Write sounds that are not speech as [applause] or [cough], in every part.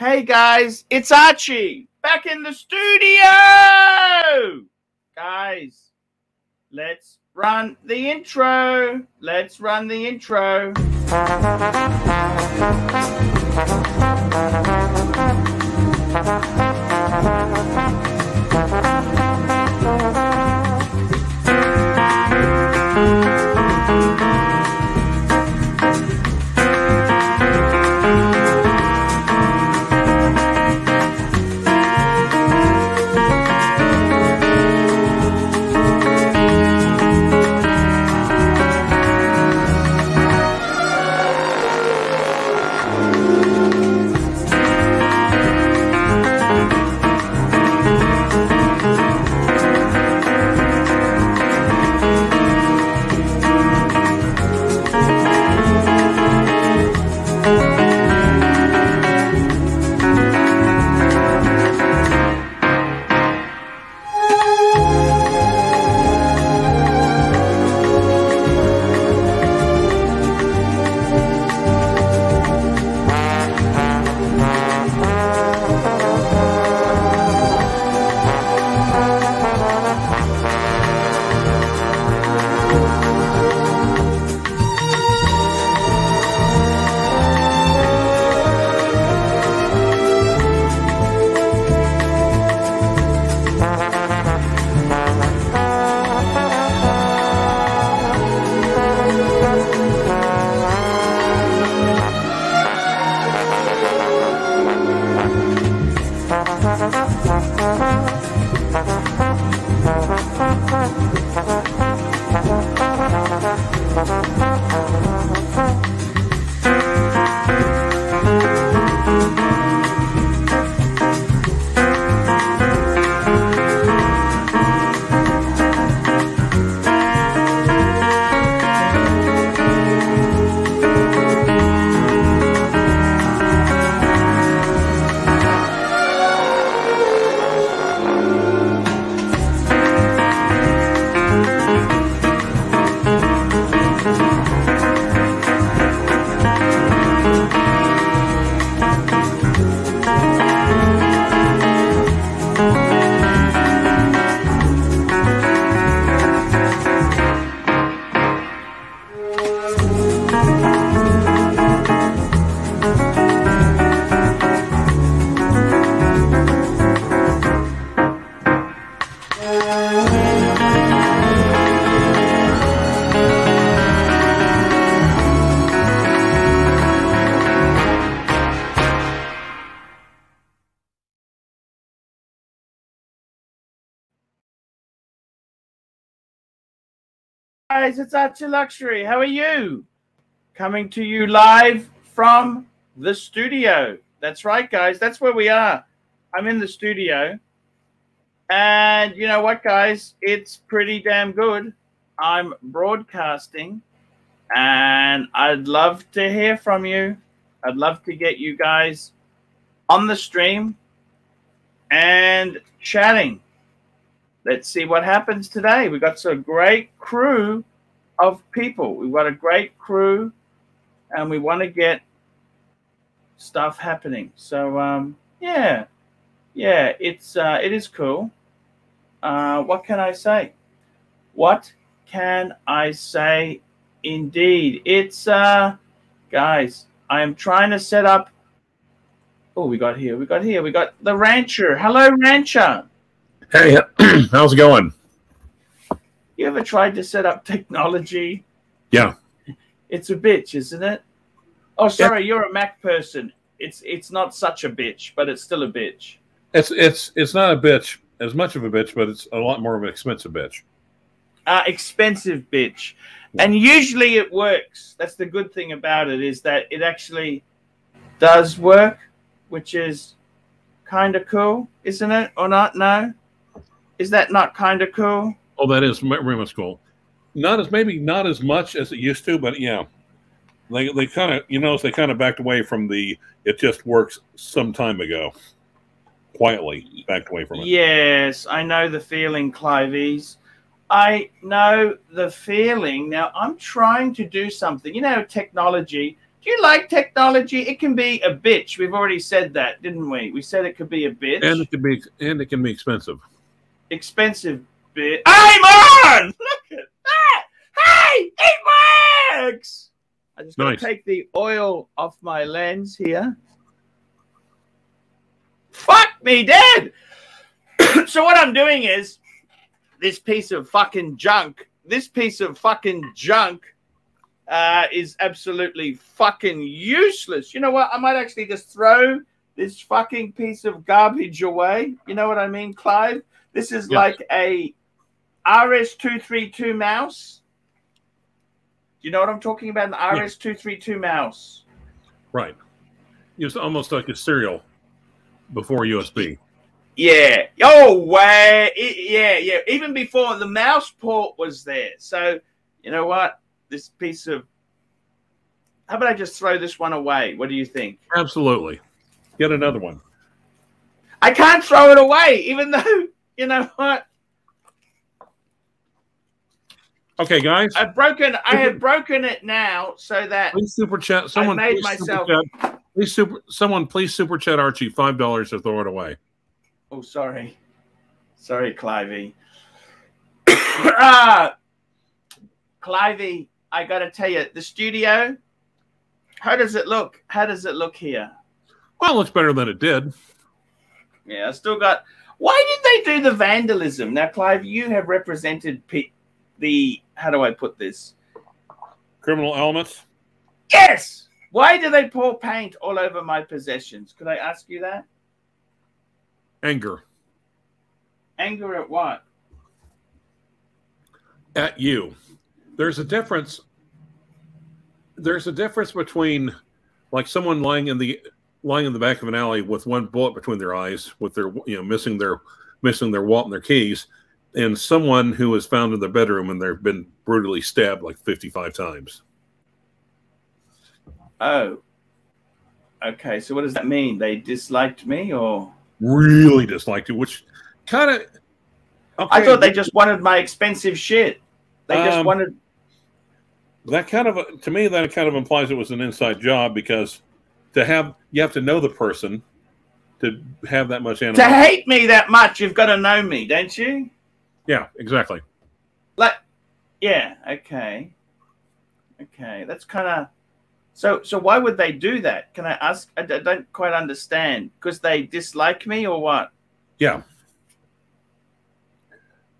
Hey guys, it's Archie back in the studio. Guys, let's run the intro. Let's run the intro. It's Archie Luxury. How are you? Coming to you live from the studio. That's right, guys. That's where we are. I'm in the studio. And you know what, guys? It's pretty damn good. I'm broadcasting and I'd love to hear from you. I'd love to get you guys on the stream and chatting let's see what happens today. We've got some great crew of people. We've got a great crew, and we want to get stuff happening. So um, yeah, yeah, it's uh, it is cool. Uh, what can I say? What can I say? Indeed, it's uh, guys. I am trying to set up. Oh, we got here. We got here. We got the rancher. Hello, rancher. Hey, [clears throat] how's it going? You ever tried to set up technology? Yeah. It's a bitch, isn't it? Oh, sorry, yeah. you're a Mac person. It's it's not such a bitch, but it's still a bitch. It's it's it's not a bitch as much of a bitch, but it's a lot more of an expensive bitch. Uh, expensive bitch, yeah. and usually it works. That's the good thing about it is that it actually does work, which is kind of cool, isn't it? Or not? No. Is that not kind of cool? Oh, that is very much cool. Not as maybe not as much as it used to, but yeah, they they kind of you know they kind of backed away from the it just works some time ago. Quietly backed away from it. Yes, I know the feeling, Cliveys. I know the feeling. Now I'm trying to do something. You know, technology. Do you like technology? It can be a bitch. We've already said that, didn't we? We said it could be a bitch. And it can be and it can be expensive. Expensive bitch. I'm on! Look at that! Hey! It works! I just gotta Nice. take the oil off my lens here. Fuck me dead! [coughs] so what I'm doing is this piece of fucking junk, this piece of fucking junk uh, is absolutely fucking useless. You know what? I might actually just throw this fucking piece of garbage away. You know what I mean, Clive? This is Yes. like a RS232 mouse. Do you know what I'm talking about? An RS232 mouse. Right. It's almost like a serial before USB. Yeah. Oh, way. It- yeah, yeah. Even before the mouse port was there. So, you know what? This piece of. How about I just throw this one away? What do you think? Absolutely. Get another one. I can't throw it away, even though, [laughs] you know what? Okay, guys. I've broken. I have broken it now, so that Please super chat. Someone I made myself- super chat. Please super someone please super chat Archie five dollars to throw it away. Oh, sorry. Sorry, Clivey. [coughs] ah, Clivey, I got to tell you, the studio, how does it look? How does it look here? Well, it looks better than it did. Yeah, I still got. Why did they do the vandalism? Now, Clive, you have represented P- the. How do I put this? Criminal elements. Yes! Why do they pour paint all over my possessions? Could I ask you that? Anger Anger at what? at you. There's a difference. There's a difference between like someone lying in the lying in the back of an alley with one bullet between their eyes, with their you know missing their missing their wallet and their keys, and someone who was found in their bedroom and they've been brutally stabbed like 55 times. Oh. Okay, so what does that mean? They disliked me or. Really disliked you, which kind of. I thought they just wanted my expensive shit. They just Um, wanted. that kind of to me that kind of implies it was an inside job because to have you have to know the person to have that much To hate me that much, you've got to know me, don't you? Yeah, exactly. Like, yeah, okay. Okay, that's kind of. So, so why would they do that? Can I ask? I don't quite understand. Because they dislike me or what? Yeah.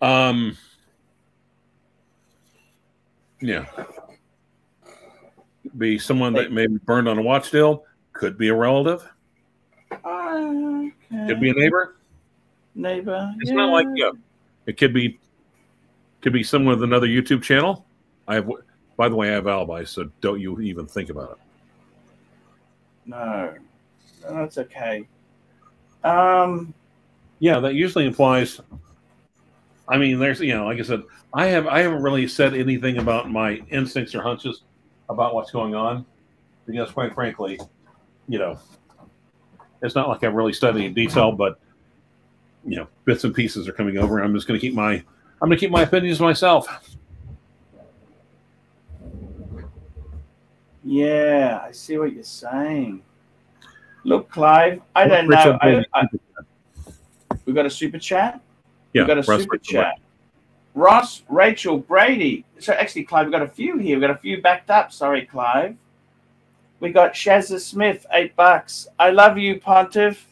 Um. Yeah. Be someone that maybe burned on a watch deal. Could be a relative. Oh, okay. Could be a neighbor. neighbor. It's not like yeah. yeah. It could be. Could be someone with another YouTube channel. I have. By the way, I have alibis, so don't you even think about it. No, no, that's okay. Um, Yeah, that usually implies. I mean, there's you know, like I said, I have I haven't really said anything about my instincts or hunches about what's going on because, quite frankly, you know, it's not like I've really studied in detail, but you know, bits and pieces are coming over. I'm just going to keep my I'm going to keep my opinions myself. yeah, I see what you're saying. Look, Clive, I don't Rich know. I, Anthony- I, we got a super chat. yeah, We've got a Russ super Rachel, chat. Ross, Rachel, Brady. So actually, Clive, we've got a few here. We've got a few backed up. Sorry, Clive. We got Shazza Smith, eight bucks. I love you, Pontiff.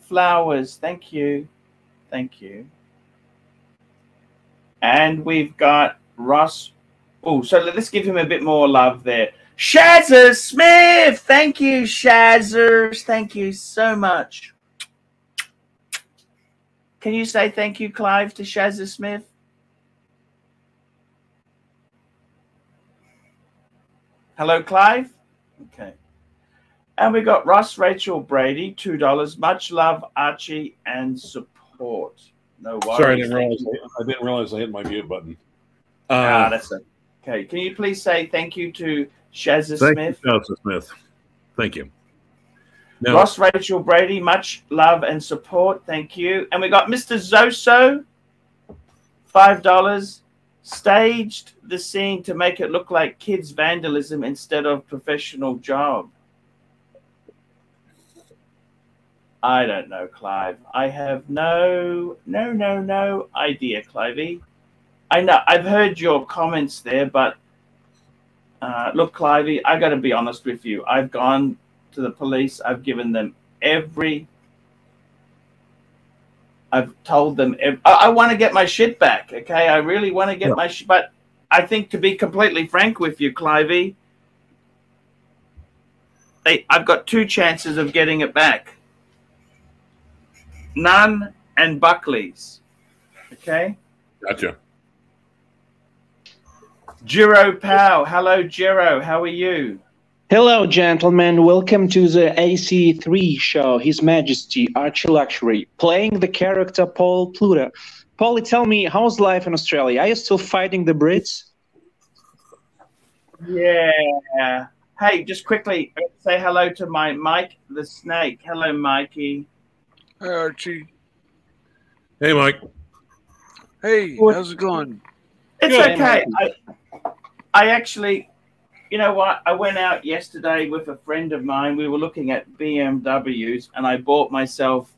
Flowers. Thank you. Thank you. And we've got Ross. Oh, so let's give him a bit more love there. Shazza Smith. Thank you, Shazzers. Thank you so much. Can you say thank you, Clive, to Shazza Smith? Hello, Clive. Okay. And we got Russ Rachel, Brady, two dollars. Much love, Archie, and support. No worries. Sorry, I didn't realize you. I didn't realize I hit my mute button. Ah, Uh, that's it. Okay. Can you please say thank you to Shazza thank Smith? you, Joseph Smith. Thank you. Now, Ross, Rachel, Brady, much love and support. Thank you. And we got Mr. Zoso, five dollars. staged the scene to make it look like kids vandalism instead of professional job. I don't know, Clive. I have no, no, no, no idea, Clivey. I know I've heard your comments there, but uh, look, Clivey, I got to be honest with you. I've gone to the police. I've given them every. I've told them. Every, I, I want to get my shit back. Okay, I really want to get yeah. my shit. But I think, to be completely frank with you, Clivey, they, I've got two chances of getting it back. None and Buckley's. Okay. Gotcha. Jiro Pow. Hello, Jiro. How are you? Hello, gentlemen. Welcome to the AC3 show. His Majesty Archie Luxury, playing the character Paul Pluto. Paulie, tell me, how's life in Australia? Are you still fighting the Brits? Yeah. Hey, just quickly say hello to my Mike the Snake. Hello, Mikey. Hi, Archie. Hey, Mike. Hey, how's it going? It's Good. okay. I, I actually, you know what? I went out yesterday with a friend of mine. We were looking at BMWs, and I bought myself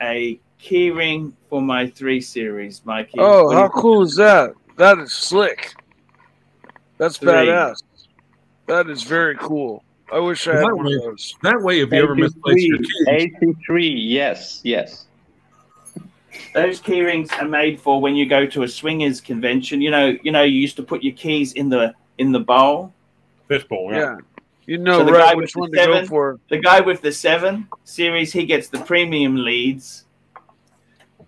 a keyring for my three series. My key. Oh, how cool is that? That is slick. That's three. badass. That is very cool. I wish I had that one way, of those. That way, if you ever misplace your keys. AC3, yes, yes. Those keyrings are made for when you go to a swingers convention. You know, you know, you used to put your keys in the in the bowl. Fishbowl, yeah. yeah. You know so right which one seven, to go for. The guy with the seven series, he gets the premium leads.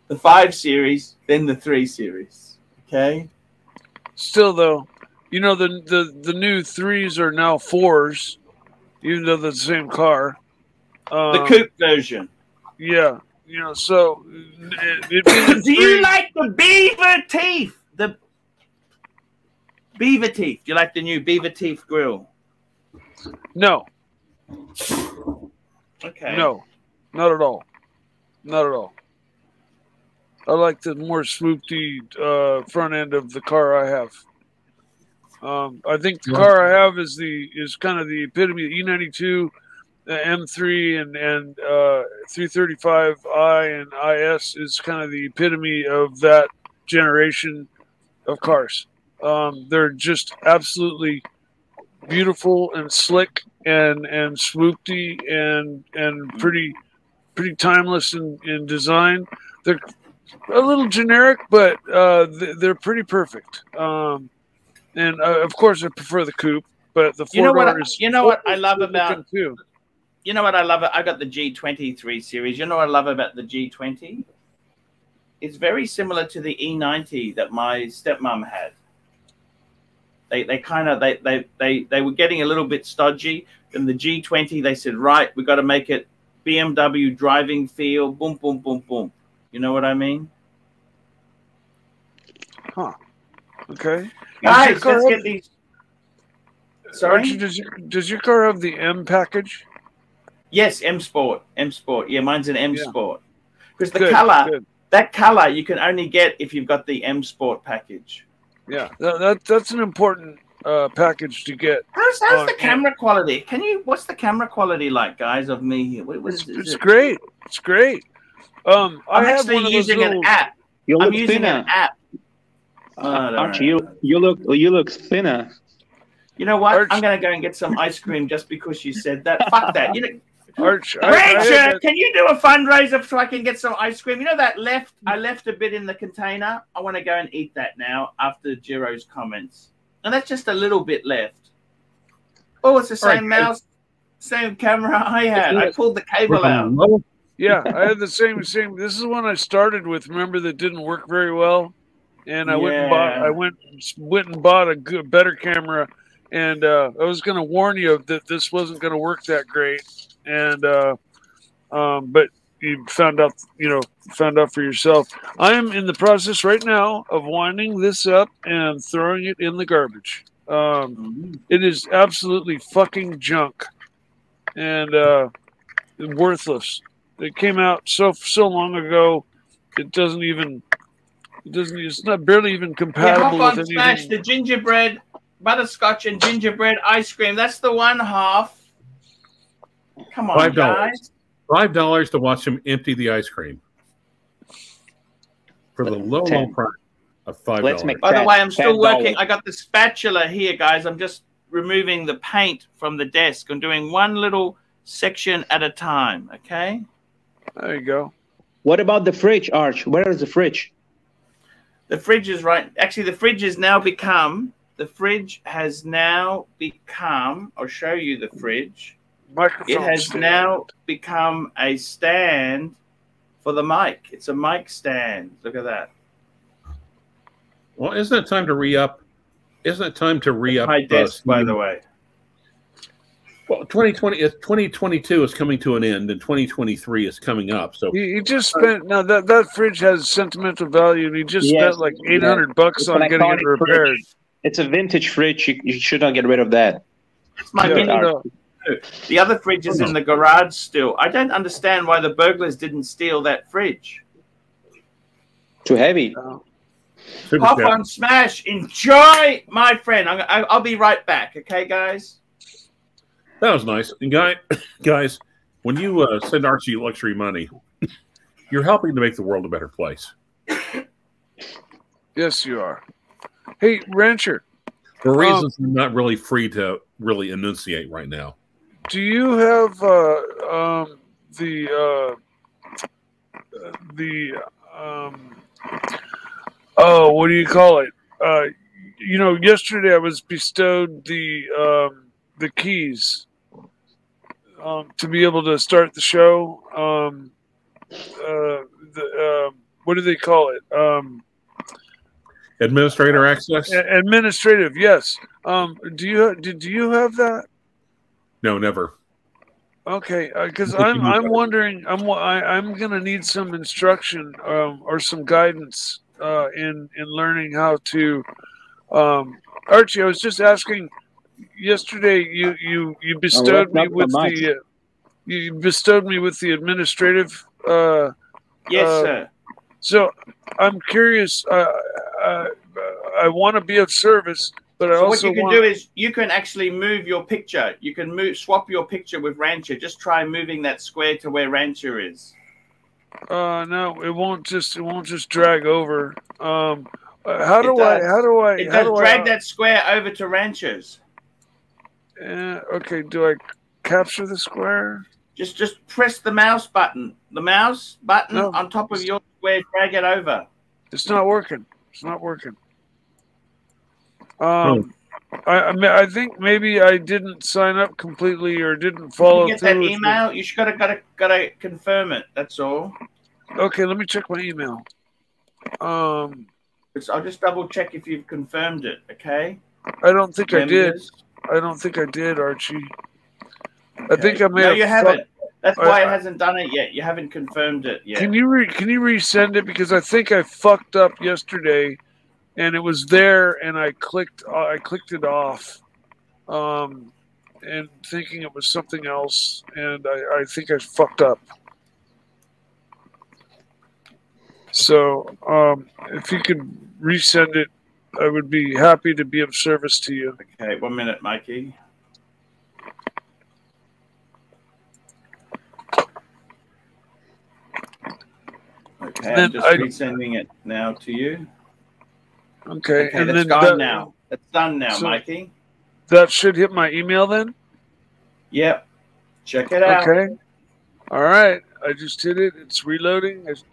The five series, then the three series. Okay. Still though, you know the the the new threes are now fours, even though they're the same car. Um, the coupe version. Yeah, you know, so it, it, do you like the beaver teeth? The beaver teeth. Do you like the new beaver teeth grill? No. Okay. No, not at all. Not at all. I like the more swoopy uh, front end of the car I have. Um, I think the car I have is the is kind of the epitome of E92 the M3 and and uh, 335i and IS is kind of the epitome of that generation of cars. Um, they're just absolutely beautiful and slick and and swoopy and and pretty pretty timeless in, in design. They're a little generic, but uh, they're pretty perfect. Um, and uh, of course, I prefer the coupe, but the four you know what I, you know what I love about too you know what I love? I got the G23 series. You know what I love about the G20? It's very similar to the E90 that my stepmom had. They, they kind of they, they they they were getting a little bit stodgy. And the G20, they said, right, we got to make it BMW driving feel. Boom, boom, boom, boom. You know what I mean? Huh. Okay. Guys, let's get these. Sorry. Does your, does your car have the M package? Yes, M Sport. M Sport. Yeah, mine's an M yeah. Sport. Because the good, color, good. that color, you can only get if you've got the M Sport package. Yeah, that, that that's an important uh, package to get. How's, how's the camera quality? Can you? What's the camera quality like, guys? Of me here, what, what is, it's, it's it? great. It's great. Um, I'm actually using little... an app. You I'm using thinner. an app. Uh, Archie, you you look you look thinner. You know what? Arch. I'm gonna go and get some ice cream just because you said that. Fuck that. You know, Arch, Rachel, can you do a fundraiser so I can get some ice cream? You know that left I left a bit in the container. I want to go and eat that now after Jiro's comments. And that's just a little bit left. Oh, it's the same right. mouse, same camera I had. I pulled the cable out. Yeah, I had the same same. This is one I started with. Remember that didn't work very well, and I yeah. went and bought. I went went and bought a good, better camera, and uh, I was going to warn you that this wasn't going to work that great and uh, um, but you found out, you know, found out for yourself. I am in the process right now of winding this up and throwing it in the garbage. Um, it is absolutely fucking junk and uh, worthless. It came out so so long ago. It doesn't even It doesn't. It's not barely even Yeah, compatible hop on with Smash anything. the gingerbread, butterscotch, and gingerbread ice cream. That's the one half. Come on, Five dollars. guys. Five dollars to watch him empty the ice cream for the low, low price of five Let's dollars. make- By the way, I'm still ten working. I got the spatula here, guys. I'm just removing the paint from the desk. I'm doing one little section at a time. Okay. There you go. What about the fridge, Arch? Where is the fridge? The fridge is right. Actually, the fridge has now become. The fridge has now become. I'll show you the fridge. Microphone. It has stand. now become a stand for the mic. It's a mic stand. Look at that. Well, isn't it time to re up? Isn't it time to re up? High desk, by the way. Well, 2020 is 2022 is coming to an end, and 2023 is coming up. So He, he just spent now that that fridge has sentimental value, and he just Yes, spent like eight hundred bucks It's on getting it repaired. fridge. It's a vintage fridge. You, you should not get rid of that. It's my Yeah, no. The other fridge is in the garage still. I don't understand why the burglars didn't steal that fridge. Too heavy. Super Pop on Smash. Enjoy, my friend. I'm, I- I'll be right back. Okay, guys. That was nice. And guy, [coughs] guys, when you uh, send Archie luxury money, you're helping to make the world a better place. Yes, you are. Hey, Rancher, For Um, reasons I'm not really free to really enunciate right now. do you have uh, um, the uh, the um, oh, what do you call it? Uh, you know, yesterday I was bestowed the um, the keys um, to be able to start the show. Um, uh, the um, what do they call it? Um, Administrator access? administrative. Yes. Um, do you do, do you have that? No, never. Okay, because think I'm I'm wondering I'm I, I'm gonna need some instruction um, or some guidance uh, in in learning how to. Um, Archie, I was just asking yesterday. You you you bestowed me with much. the uh, you bestowed me with the administrative. Uh, Yes, Uh, sir. so I'm curious. Uh, uh, I want to be of service, but I So what you can want. do is you can actually move your picture. You can move swap your picture with Rancher. Just try moving that square to where Rancher is. Uh, no, it won't just it won't just drag over. Um, uh, how It do I? How do I? It how does do drag I, that square over to Rancher's. Uh, okay, do I capture the square? Just just press the mouse button. The mouse button No. on top of your square, drag it over. It's not working. It's not working. Um, I I, mean, I think maybe I didn't sign up completely or didn't follow you get that through. with email, you should gotta gotta gotta confirm it. That's all. Okay, let me check my email. Um, It's, I'll just double check if you've confirmed it. Okay. I don't think I did. I don't think I did, Archie. I think I may No, have. you haven't. That's I- why it hasn't done it yet. You haven't confirmed it yet. Can you re- can you resend it because I think I fucked up yesterday, and it was there, and I clicked uh, I clicked it off, um, and thinking it was something else, and I, I think I fucked up. So um, if you could resend it, I would be happy to be of service to you. Okay, one minute, Mikey. Okay, I'm just I- resending it now to you. Okay, Okay, and that's gone that, now. That's done now, So- Mikey. that should hit my email then. Yep. Check it out. Okay. All right. I just hit it. It's reloading. It's,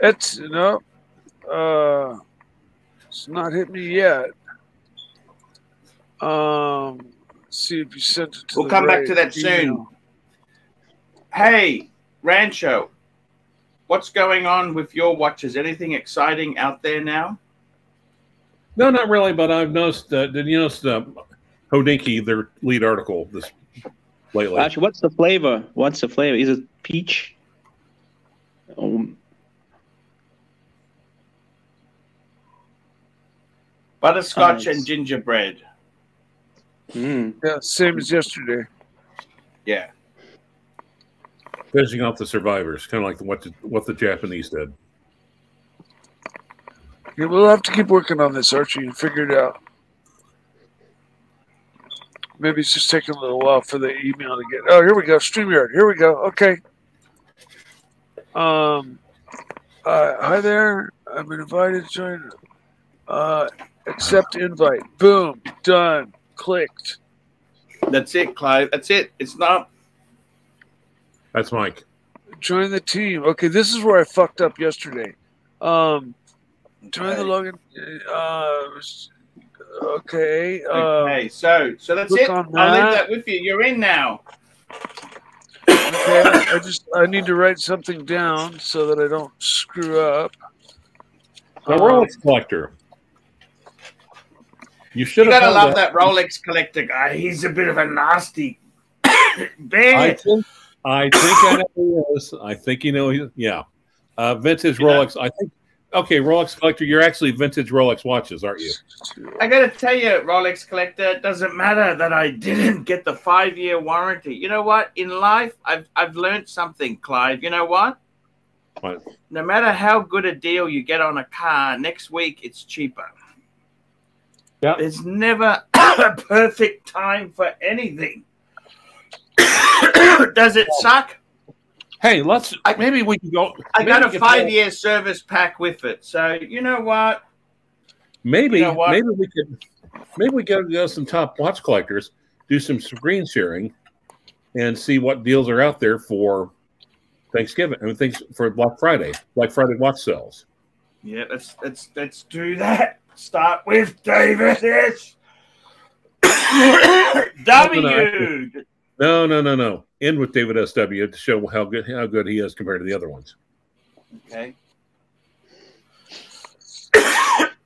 it's you know, Uh, it's not hit me yet. Um, let's see if you sent it to. We'll the come back to that soon. Hey, Rancho, what's going on with your watches? Anything exciting out there now? No, not really. But I've noticed. Uh, did you notice the Hodinkee, their lead article this lately? Actually, what's the flavor? What's the flavor? Is it peach? Um, Butterscotch Nice. and gingerbread. mm. Yeah, same as yesterday. Yeah. Finishing off the survivors, kind of like what the, what the Japanese did. Yeah, we'll have to keep working on this, Archie, and figure it out. Maybe it's just taking a little while for the email to get. Oh, here we go. StreamYard. Here we go. Okay. Um, uh, hi there. I've been invited to join. Uh, accept invite. Boom. Done. Clicked. That's it, Clive. That's it. It's not. That's Mike. Join the team. Okay, this is where I fucked up yesterday. Um, join the Okay. login. Uh, okay. Uh, Okay, so so that's it. on I'll leave that. that with you. You're in now. Okay, I just I need to write something down so that I don't screw up. The Um, Rolex collector. You should You have gotta love that. that Rolex collector guy. He's a bit of a nasty [coughs] I think, I think I know who he is. I think you know. Yeah, uh, vintage Yeah. Rolex. I think. Okay, Rolex collector. You're actually vintage Rolex watches, aren't you? I gotta tell you, Rolex collector, it doesn't matter that I didn't get the five year warranty. You know what? In life, I've I've learned something, Clive. You know what? What? No matter how good a deal you get on a car, next week it's cheaper. Yeah. There's never [coughs] a perfect time for anything. [coughs] Does it suck? Hey, let's. I- maybe we can go. I got a five year service pack with it. So you know what? Maybe, You know what? maybe we could. Maybe we could go to some top watch collectors, do some screen sharing, and see what deals are out there for Thanksgiving. I mean, things for Black Friday, Black Friday watch sales. Yeah, let's let's let's do that. Start with David Ish. [coughs] W. No, no, no, no. End with David SW to show how good how good he is compared to the other ones. Okay.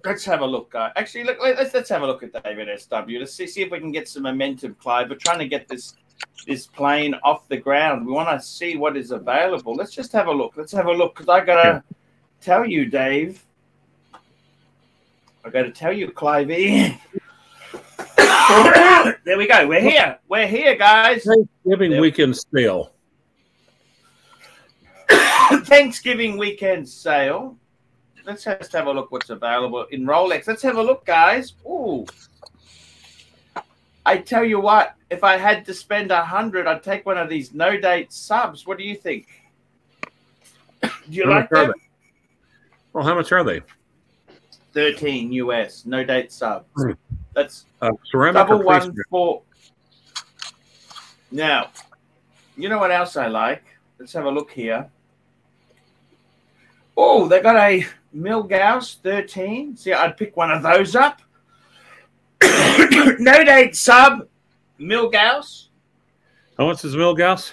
let's have a look, guys. Actually, look. Let's let's have a look at David SW. Let's see see if we can get some momentum, Clive. We're trying to get this this plane off the ground. We want to see what is available. Let's just have a look. Let's have a look because I gotta tell you, Dave. I gotta tell you, Clive. [coughs] There we go. We're here. We're here, guys. Thanksgiving Yep. weekend sale. [coughs] Thanksgiving weekend sale. Let's just have a look what's available in Rolex. Let's have a look, guys. Ooh. I tell you what, if I had to spend a hundred, I'd take one of these no date subs. What do you think? Do you How like them? Well, how much are they? 13 US, no date sub. Hmm. That's Uh, ceramic double one four. Now, you know what else I like? Let's have a look here. Oh, they got a Milgauss 13. See, I'd pick one of those up. [coughs] no date sub, Milgauss. How much is Milgauss?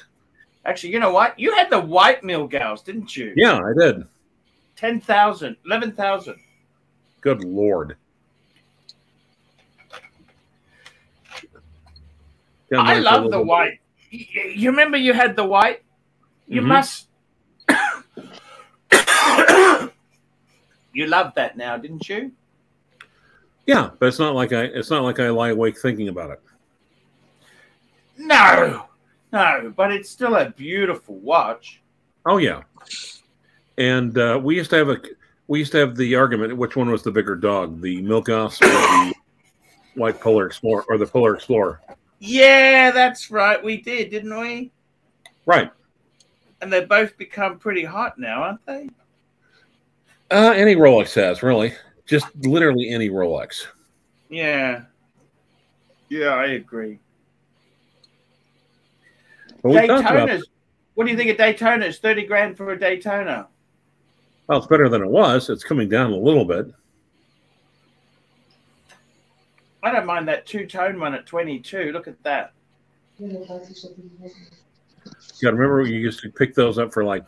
Actually, you know what? You had the white Milgauss, didn't you? Yeah, I did. 10,000, 11,000. Good lord. I love the white. You remember you had the white? You Mhm. must. [coughs] you love that now, didn't you? Yeah, but it's not like I. It's not like I lie awake thinking about it. No, no, but it's still a beautiful watch. Oh yeah, and uh, we used to have a. We used to have the argument: which one was the bigger dog, the milk Milgauss or the [coughs] White Polar Explorer, or the Polar Explorer? Yeah, that's right. We did, didn't we? Right. And they both become pretty hot now, aren't they? Uh, any Rolex has really, just literally any Rolex. Yeah. Yeah, I agree. But we about. Daytona's. What do you think of Daytona's? Thirty grand for a Daytona. Well, it's better than it was. It's coming down a little bit. I don't mind that two tone one at twenty two. Look at that. You got to remember, you used to pick those up for like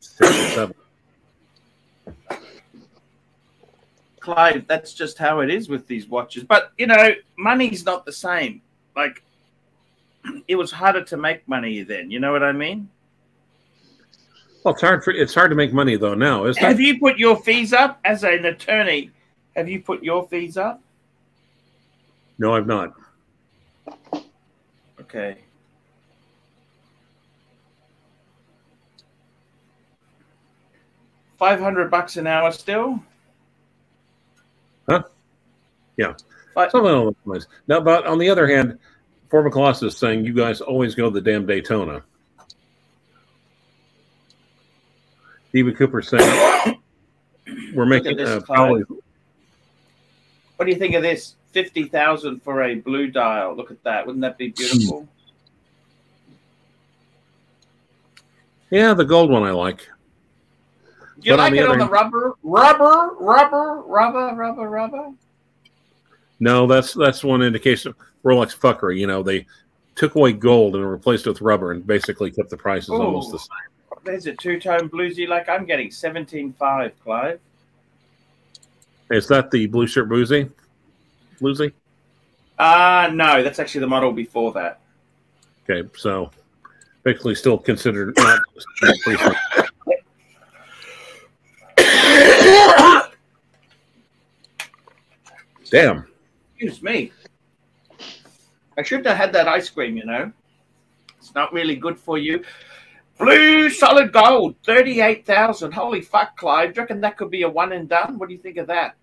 six or seven. Clive, that's just how it is with these watches. But you know, money's not the same. Like [clears throat] it was harder to make money then. You know what I mean? Well, it's hard for it's hard to make money though now, isn't Have it? you put your fees up as an attorney? Have you put your fees up? No, I've not. Okay. Five hundred bucks an hour still. Huh? Yeah. But Something along those lines. Now, but on the other hand, Former Colossus saying you guys always go the damn Daytona. David Cooper saying [coughs] we're making uh, what do you think of this? Fifty thousand for a blue dial. Look at that. Wouldn't that be beautiful? yeah the gold one I like. Do you But like the it on the rubber? Rubber, rubber, rubber, rubber, rubber. No, that's that's one indication of Rolex fuckery. You know, they took away gold and replaced it with rubber and basically kept the prices almost the same. There's a two-tone bluesy like I'm getting seventeen five, Clive. Is that the blue shirt bluesy? Bluesy? Uh no, that's actually the model before that. Okay, so basically still considered not Damn. Excuse me. I shouldn't have had that ice cream, you know. It's not really good for you. Blue solid gold, 38,000. Holy fuck, Clive. Do you reckon that could be a one and done? What do you think of that?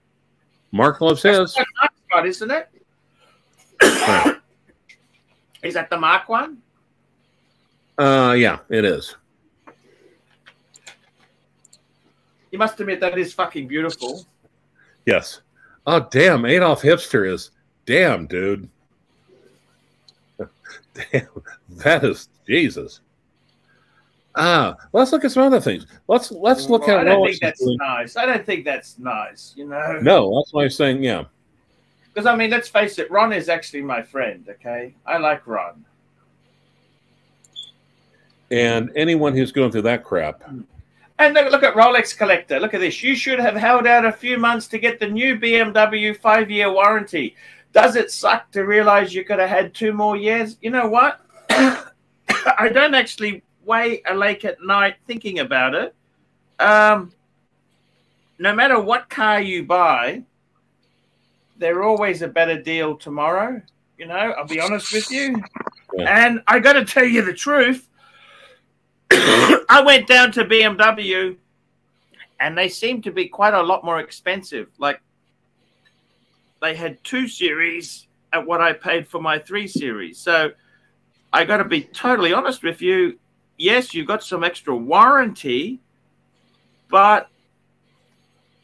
Mark loves his. That's a nice spot, isn't it? [coughs] Is that the Mark one? Uh yeah, it is. You must admit that is fucking beautiful. Yes. Oh damn, Adolf Hipster is damn, dude. [laughs] damn, that is Jesus. Ah, let's look at some other things. Let's let's look Well, at I don't think that's doing- nice. I don't think that's nice, you know. No, that's why I'm saying yeah. Because I mean, let's face it, Ron is actually my friend. Okay, I like Ron. And anyone who's going through that crap, And look, look at Rolex Collector. Look at this. You should have held out a few months to get the new BMW five-year warranty. Does it suck to realize you could have had two more years? You know what? [coughs] I don't actually wait awake at night thinking about it. Um, no matter what car you buy, they're always a better deal tomorrow. You know, I'll be honest with you. Yeah. And I got to tell you the truth. [coughs] I went down to BMW and they seemed to be quite a lot more expensive. Like they had two series at what I paid for my three series. So I got to be totally honest with you. Yes, you've got some extra warranty, but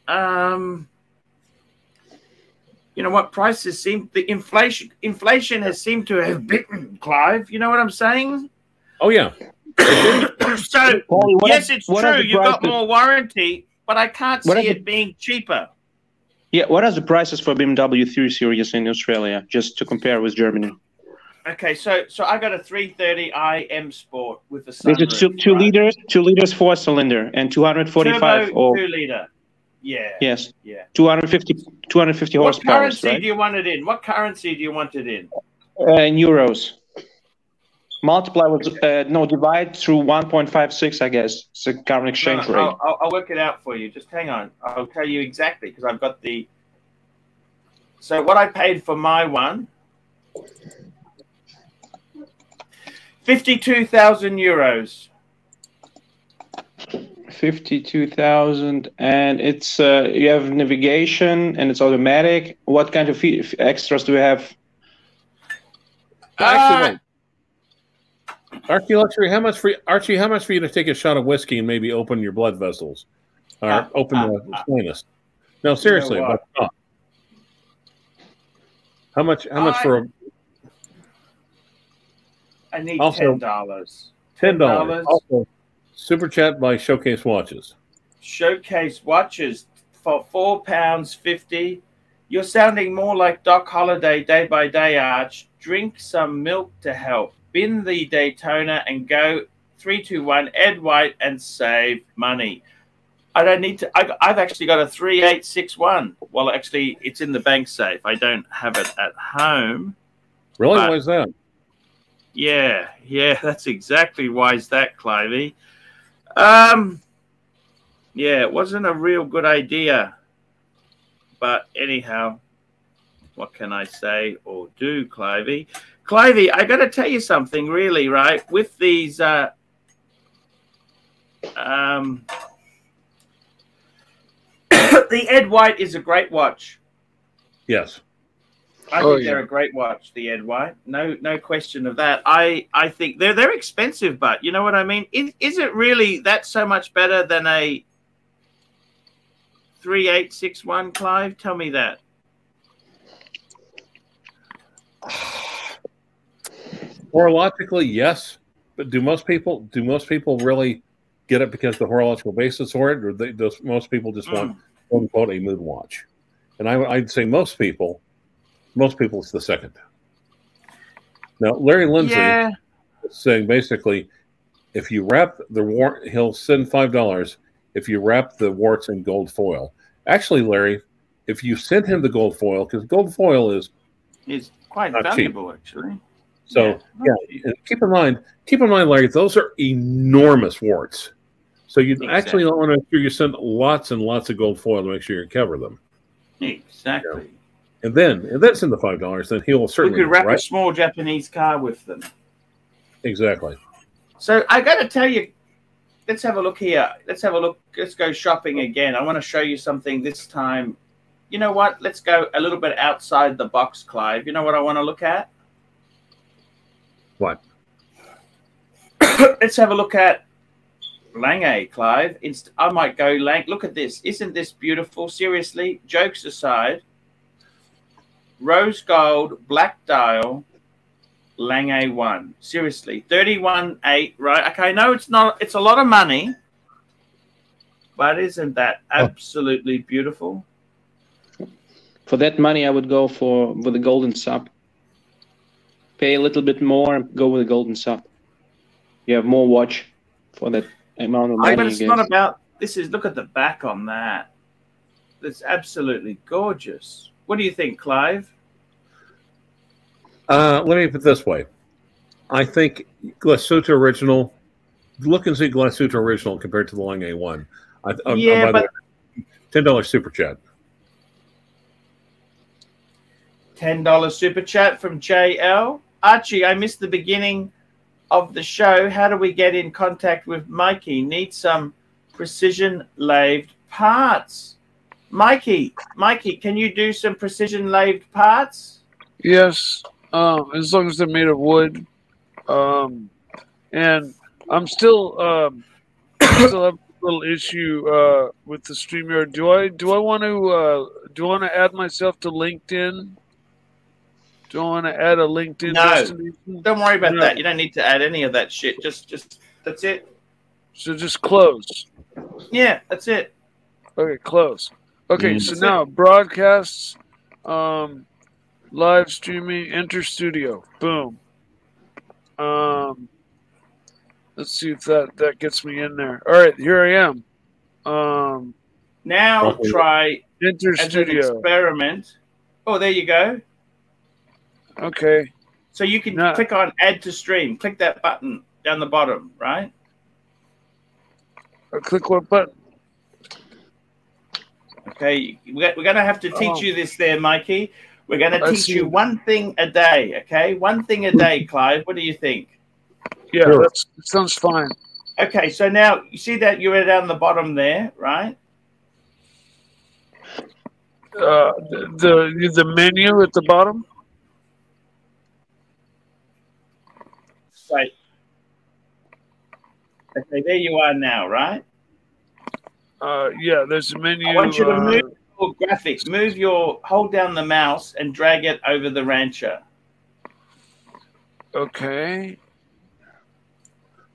um, you know what? Prices seem the inflation inflation has seemed to have bitten Clive. You know what I'm saying? oh yeah, [coughs] so Paulie, what yes, it's are true. You've got prices- more warranty, but I can't What see it the- being cheaper. Yeah, what are the prices for BMW 3 Series in Australia, just to compare with Germany? Okay, so so I got a 330i M Sport with a sunroof. is two, two right? liters, two liters, four cylinder, and 245 Turbo or two liter. Yeah. yes, Yeah. 250, 250 What horsepower, currency right? do you want it in? What currency do you want it in? Uh, in euros. Multiply with uh, no divide through 1.56, I guess. It's the current exchange No, rate. I'll, I'll, I'll work it out for you. Just hang on. I'll tell you exactly because I've got the. So what I paid for my one. Fifty-two thousand euros. 52,000 and it's uh, you have navigation and it's automatic. What kind of extras do we have? Actually, wait. Archie Luxury, how much for Archie? How much for you to take a shot of whiskey and maybe open your blood vessels, or Ah, open ah, the sinus? No, seriously, what? but not. How much? How much I- for a I need Also- ten dollars. ten dollars? Also, super chat by Showcase Watches. Showcase watches for four pounds fifty. You're sounding more like Doc Holliday day by day, Arch. Drink some milk to help. Bin the Daytona and go three, two, one. Ed White and save money. I don't need to. I, I've actually got a three eight six one. Well, actually, it's in the bank safe. I don't have it at home. Really? Why is that? Yeah, yeah, that's exactly why is that, Clivey. Um, yeah, it wasn't a real good idea. But anyhow, what can I say or do, Clivey? Clivey, I got to tell you something, really, right? With these, uh, um, [coughs] the Ed White is a great watch. Yes. I Oh, think they're yeah. a great watch, the Ed White. No, no question of that. I, I think they're they're expensive, but you know what I mean. Is, is it really that so much better than a three eight six one, Clive? Tell me that. [sighs] Horologically, yes, but do most people do most people really get it because the horological basis for it, or they, does most people just want mm. quote unquote a moon watch? And I, I'd say most people, most people it's the second. Now, Larry Lindsay Yeah, is saying basically, if you wrap the wart, he'll send five dollars if you wrap the warts in gold foil. Actually, Larry, if you send him the gold foil, because gold foil is is quite Not cheap. valuable actually. so Yeah, not cheap. And keep in mind, keep in mind, Larry, those are enormous warts. So you Exactly. actually want to make sure you send lots and lots of gold foil to make sure you cover them. exactly. And then, if that's in the five dollars, then he'll certainly We certainly could wrap a small Japanese car with them. Exactly. So I got to tell you, let's have a look here. Let's have a look. Let's go shopping again. I want to show you something this time. You know what? Let's go a little bit outside the box, Clive. You know what I want to look at? What? [coughs] let's have a look at Lange, Clive. Inst- I might go Lang. Look at this. Isn't this beautiful? Seriously, jokes aside, rose gold, black dial, Lange one. Seriously, thirty-one eight. Right? Okay, no, it's not. It's a lot of money, but isn't that oh. absolutely beautiful? For that money, I would go for with a golden sub. Pay a little bit more and go with a golden sub. You have more watch for that amount of money. I, but it's not about. This is look at the back on that. It's absolutely gorgeous. What do you think, Clive? Uh, let me put it this way. I think Glashütte original. Look and see Glashütte original compared to the Lange one. I, um, Yeah, by the but- way, ten dollars super chat. $10 super chat from JL. Archie, I missed the beginning of the show. How do we get in contact with Mikey? Need some precision lathed parts. Mikey, Mikey, can you do some precision lathed parts? Yes, um, as long as they're made of wood. Um, and I'm still um, [coughs] still have a little issue uh, with the streamer. Do I do I want to uh, do I want to add myself to LinkedIn? Do I want to add a LinkedIn No. Don't worry about No. that. You don't need to add any of that shit. Just just that's it. So just close. Yeah, that's it. Okay, close. Okay, so now broadcasts, um, live streaming, enter studio. Boom. Um, let's see if that that gets me in there. All right, here I am. Um, Now Okay. try enter as an studio. experiment. Oh, there you go. Okay. So you can No. click on add to stream. Click that button down the bottom, right? I click what button? Okay, we're we're going to have to teach Oh. you this there, Mikey. We're going to I teach see. you one thing a day, okay? One thing a day, Clive. What do you think? Yeah, Sure. that sounds fine. Okay, so now you see that you're down the bottom there, right? Uh, the the the menu at the bottom. Right. Okay, there you are now, right? Uh, yeah, there's a menu. I want you to uh, move your graphics. Move your hold down the mouse and drag it over the rancher. Okay.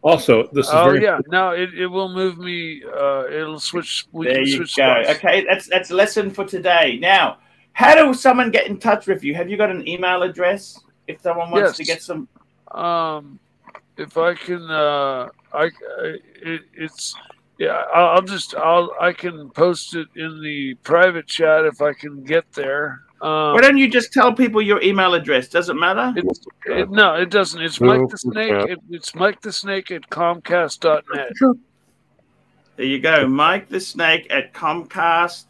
Also, this is Oh very yeah, no, it, it will move me. Uh, it'll switch. We there can you switch go. spots. Okay, that's that's a lesson for today. Now, how do someone get in touch with you? Have you got an email address? If someone wants to get some, Um, if I can, uh, I, I it, it's yeah. I'll, I'll just I'll I can post it in the private chat if I can get there. Um, why don't you just tell people your email address? Does it matter? it's, it, no, it doesn't. It's Mike the Snake. It, it's Mike the Snake at Comcast.net. There you go, Mike the Snake at Comcast.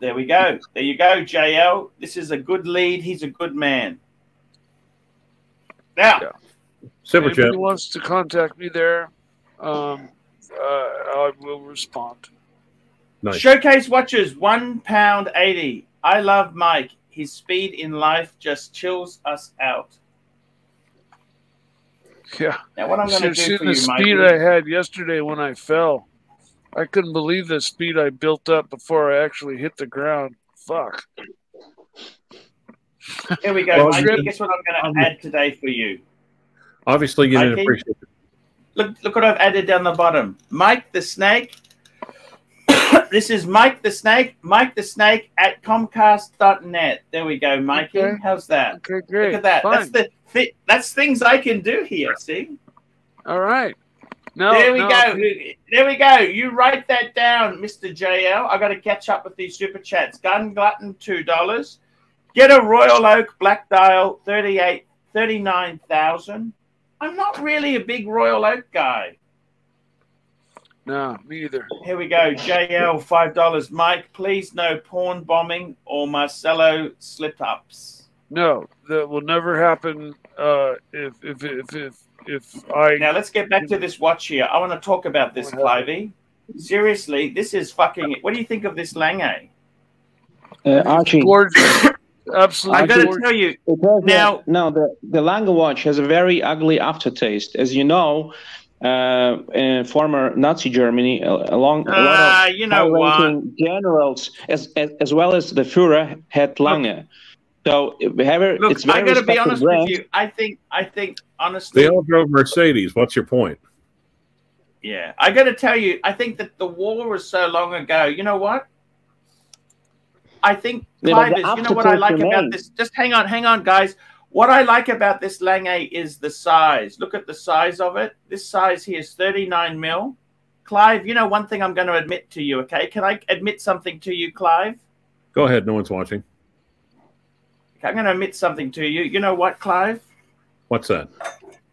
There we go. There you go, JL. This is a good lead. He's a good man. Now, Yeah. super If chat. wants to contact me there, um, Uh, I will respond. Nice. Showcase watches, one pound eighty. I love Mike. His speed in life just chills us out. Yeah. Now, what I'm going to Should do see for the you, speed Mikey, I had yesterday when I fell. I couldn't believe the speed I built up before I actually hit the ground. Fuck. here we go, Well, Mikey. you- Guess what I'm going to add today for you? Obviously, you didn't appreciate it. Look, look what I've added down the bottom. Mike the Snake. [coughs] this is Mike the Snake. Mike the Snake at Comcast.net. There we go, Mikey. Okay. How's that? Okay, great. Look at that. Fine. That's the thi- that's things I can do here. See? All right. No, there we no, go. There we go. You write that down, Mr. JL. I got to catch up with these super chats. Gun Glutton, two dollars. Get a Royal Oak Black Dial, 38, 39,000. I'm not really a big Royal Oak guy. No, me either. Here we go. JL, five dollars. Mike, please no porn bombing or Marcelo slip ups. No, that will never happen. Uh, if if if if if I Now let's get back to this watch here. I want to talk about this, Clivey. Seriously, this is fucking. What do you think of this Lange? Uh, Archie, gorgeous, absolutely I got to tell you, it has a- Now- no, the the Lange watch has a very ugly aftertaste. As you know, uh, in former Nazi Germany, along a lot Ah, of you know what? high-ranking generals, as, as as well as the Führer, had Lange. So, however, Look, it's very I got to be honest brand. with you. I think, I think, honestly, They all drove Mercedes. What's your point? yeah, I got to tell you, I think that the war was so long ago. You know what? I think Yeah, but Clive the is. You know what I aftertaste like about this? Just hang on, hang on, guys. What I like about this Lange is the size. Look at the size of it. This size here is 39 mil. Clive, you know one thing I'm going to admit to you, okay? Can I admit something to you, Clive? Go ahead. No one's watching. I'm going to admit something to you. You know what, Clive? What's that?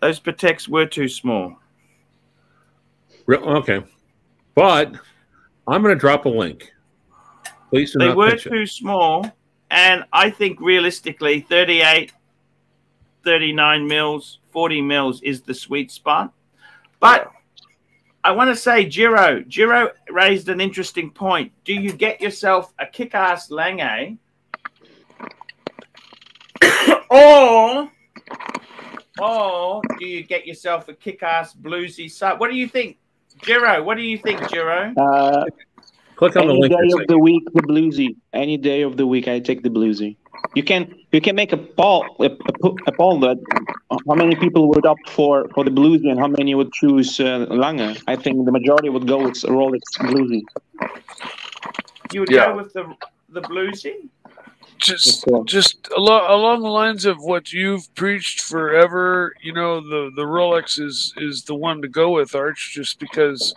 Those Pateks were too small. Real, okay. But I'm going to drop a link. Please They were pitch it. too small. And I think realistically, 38, 39 mils, 40 mils is the sweet spot. But I want to say, Giro, Giro raised an interesting point. Do you get yourself a kick ass Lange? [coughs] or, or do you get yourself a kick ass bluesy sub? What do you think, Giro? What do you think, Giro? Uh, Click on the any day of the week, the bluesy. Any day of the week, I take the bluesy. You can you can make a poll a, a, a poll that how many people would opt for for the bluesy and how many would choose uh, Lange. I think the majority would go with Rolex bluesy. You would Yeah. go with the the bluesy? just Okay. just along along the lines of what you've preached forever you know the the rolex is is the one to go with arch just because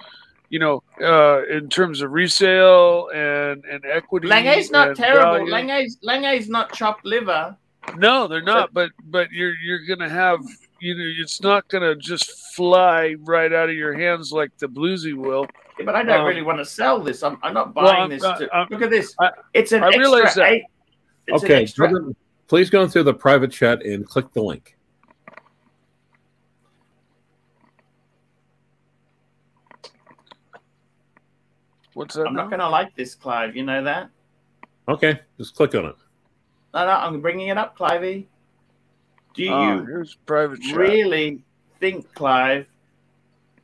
you know uh in terms of resale and and equity Lange's not and terrible. value. Lange's Lange's not chopped liver. no they're not but but you're you're gonna have you know it's not gonna just fly right out of your hands like the bluesy will Yeah, but I don't Um, really want to sell this. I'm, I'm not well, buying I'm this. not- to, I'm- look at this. I- it's an I realize extra that. eight. It's an Okay. extra. Please go through the private chat and click the link. What's that I'm now? not going to like this, Clive. You know that? Okay. Just click on it. No, no. I'm bringing it up, Clivey. Do Ah, you here's private chat. really think, Clive,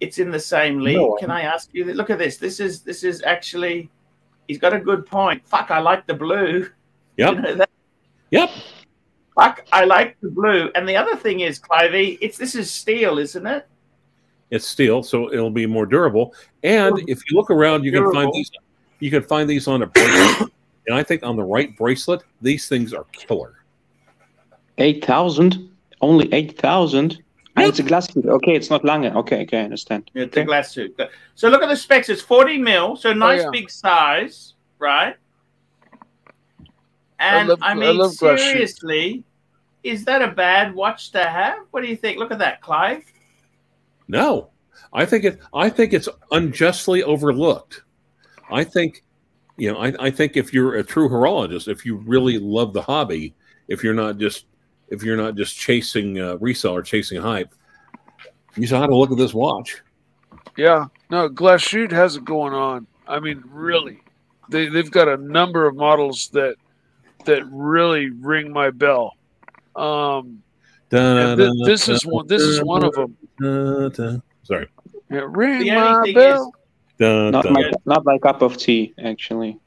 it's in the same league? No, Can I ask you? Look at this. This is this is actually. He's got a good point. Fuck, I like the blue. [laughs] Yep. You know that? Yep. Fuck, I like the blue. And the other thing is, Clivey, it's this is steel, isn't it? It's steel, so it'll be more durable. And if you look around, you can find these. You can find these on a bracelet. [coughs] and I think on the right bracelet, these things are killer. Eight thousand, only eight thousand. Ah, and it's a glass. Okay, it's not Lange. Okay, okay, I understand. Yeah, the Glashütte. So look at the specs. It's 40 mil, so oh, nice yeah. big size, right? And love- I I mean, love glass shoes. seriously, is that a bad watch to have? What do you think? Look at that, Clive. No, I think it. I think it's unjustly overlooked. I think, you know, I, I think if you're a true horologist, if you really love the hobby, if you're not just if you're not just chasing uh, resale or chasing hype, you should have to look at this watch. Yeah, no, Glashütte has it going on. I mean, really, they they've got a number of models that that really ring my bell. Um, Dun, and thi- this dun, is one. This is one of them. Dun, dun. Sorry. Yeah, ring my only thing bell. Dun, Not my not my cup of tea, actually.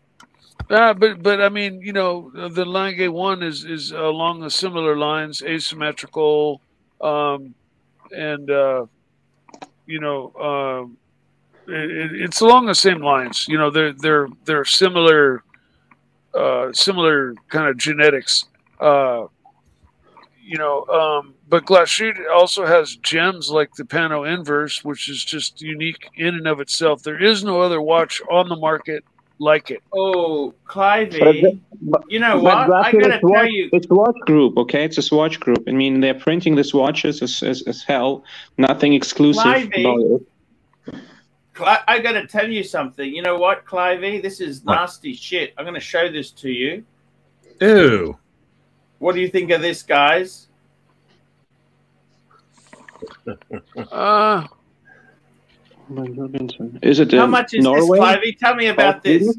Ah, but but I mean, you know, the Lange one is is along the similar lines, asymmetrical, um, and uh, you know, um, it, it- it's along the same lines. You know, they're they're they're similar, uh, similar kind of genetics. Uh, you know, um, but Glashütte also has gems like the PanoInverse, which is just unique in and of itself. There is no other watch on the market like it. Oh, But Clivey. but- You know But what? I gotta tell watch, you. it's watch group, okay? It's a swatch group. I mean, they're printing these watches as, as, as hell. Nothing exclusive Clivey. about I got to tell you something. You know what, Clivey? This is What? nasty shit. I'm going to show this to you. Ew. What do you think of this, guys? [laughs] Uh, Is it How uh, much is Norway? this, Clivey? Tell me about Oh, this.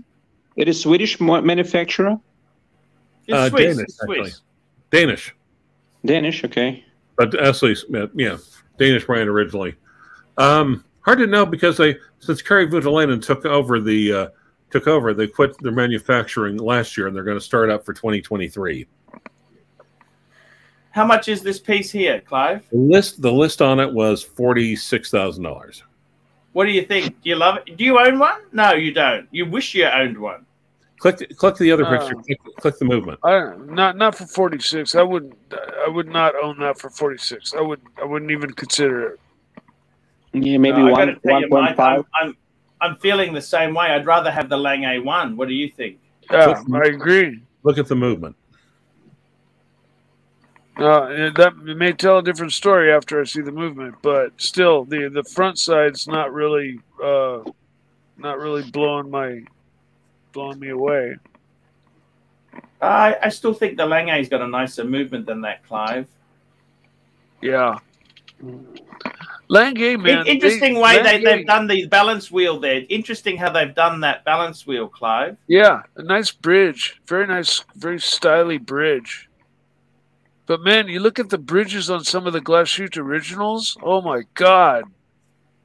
It is Swedish manufacturer, It's Uh, Swiss. Danish, it's Swiss. Danish. Danish. Okay. But Ashley Smith, yeah, Danish brand originally. Um, hard to know because they since Kari Voutilainen took over the uh, took over, they quit their manufacturing last year and they're going to start up for 2023. How much is this piece here, Clive? The list the list on it was forty six thousand dollars. What do you think? Do you love it? Do you own one? No, you don't. You wish you owned one. Click click the other Uh. picture. Click, click the movement. I not not for forty six. I wouldn't. I would not own that for forty six. I would. I wouldn't even consider it. Yeah, maybe Uh, I one gotta tell one you, point Mike, five. I'm, I'm, I'm feeling the same way. I'd rather have the Lange 1. What do you think? Yeah, I agree. Look at the movement. Uh, that may tell a different story after I see the movement, but still, the the front side's not really, uh, not really blowing my, blowing me away. I, I still think the Lange's got a nicer movement than that, Clive. Yeah. Lange, man. In- interesting way they, Lange- they've done the balance wheel there. Interesting how they've done that balance wheel, Clive. Yeah, a nice bridge. Very nice, very styly bridge. But man, you look at the bridges on some of the glass originals. Oh my god.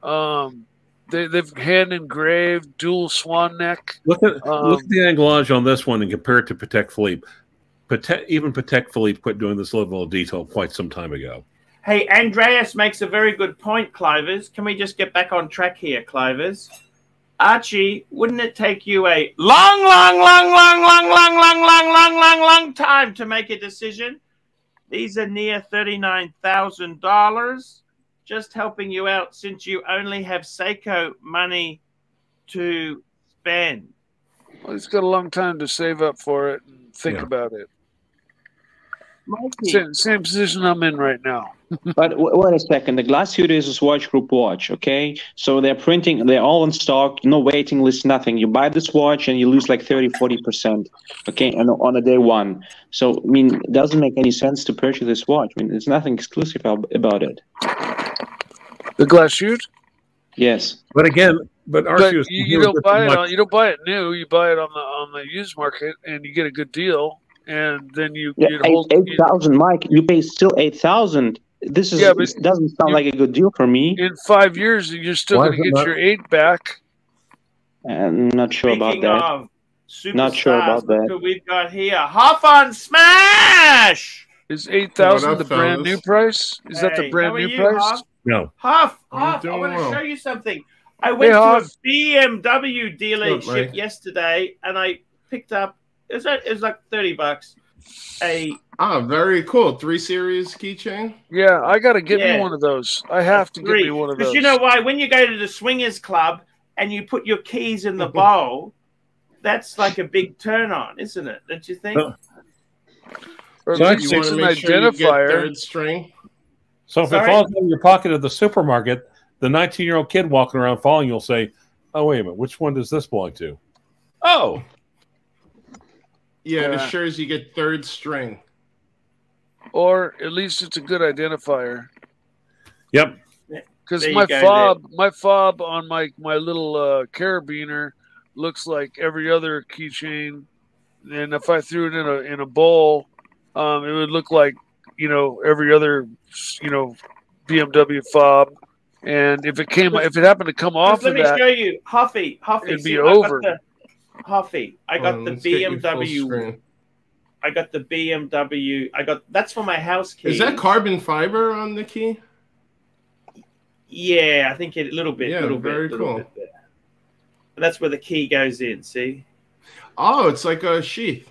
Um they they've hand engraved dual swan neck. Look at Um, look at the anglage on this one and compare it to Patek Philippe. Patek, even Patek Philippe quit doing this level of detail quite some time ago. Hey, Andreas makes a very good point, Clivers. Can we just get back on track here, Clivers? Archie, wouldn't it take you a long, long, long, long, long, long, long, long, long, long, long time to make a decision? These are near $39,000. Just helping you out since you only have Seiko money to spend. Well, he's got a long time to save up for it and think Yeah. about it. Mikey, Same, same position I'm in right now. [laughs] But w- wait a second. The Glashütte is a Swatch Group watch, okay? So they're printing, they're all in stock, no waiting list, nothing. You buy this watch and you lose like 30, 40%, okay, and on a day one. So, I mean, it doesn't make any sense to purchase this watch. I mean, there's nothing exclusive ab- about it. The Glashütte? Yes. But again, but But you, you don't buy it on you don't buy it new, you buy it on the on the used market and you get a good deal and then you, Yeah, you eight hold eight Mike. You pay still eight thousand. This is Yeah, but doesn't sound you- like a good deal for me. in five years you're still Why gonna get not- your eight back. I'm not sure about that. of Not sure about that. we've got here. Hop on Smash! Is eight thousand the brand fellas? new price? Is that the brand new you, price? Hoff? No. Huff, I'm Huff, I want to well. show you something. I went Huff. to a BMW dealership yesterday and I picked up it was, it was like 30 bucks. A Ah, very cool. Three series keychain. Yeah, I gotta get Yeah. me one of those. I have to get three. me one of Because those. you know why? When you go to the swingers club and you put your keys in the [laughs] bowl, that's like a big turn on, isn't it? Don't you think? Oh. or So at actually- least You it's want an to make sure you get identifier. third string. So if Sorry? it falls in your pocket at the supermarket, the 19 year old kid walking around falling, you'll say, "Oh wait a minute, which one does this belong to?" Oh, Yeah, it Yeah. assures you get third string. Or at least it's a good identifier. yep. Because my go, fob, my fob on my my little uh, carabiner looks like every other keychain and if I threw it in a in a bowl, um, it would look like you know every other you know BMW fob. And if it came, if it happened to come off let of me that, show you, Huffy. Huffy, It'd be see, I got over. the- Huffy, I got Hold on, the let's get you full BMW. I got the BMW. I got that's for my house key. Is that carbon fiber on the key? Yeah, I think it, a little bit. Yeah, little very bit, cool. bit that's where the key goes in. See? Oh, it's like a sheath.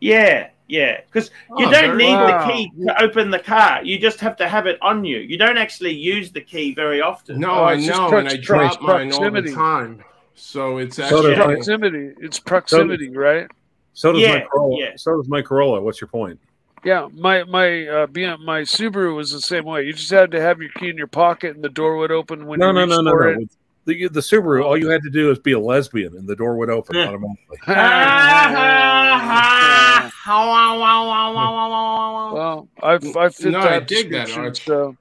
Yeah, yeah. Because you Oh, don't very need wow. the key to open the car. You just have to have it on you. You don't actually use the key very often. No, Oh, I know, and I prox- drop mine all the time. So it's actually does my- proximity. It's proximity, right? So does my Corolla. yeah. So does my Corolla. What's your point? Yeah, my my uh, BM, my Subaru was the same way. You just had to have your key in your pocket, and the door would open when No, you no, no, no, no. it. The, the Subaru, all you had to do is be a lesbian, and the door would open automatically. [laughs] well, I I fit No, I dig that. Arch. so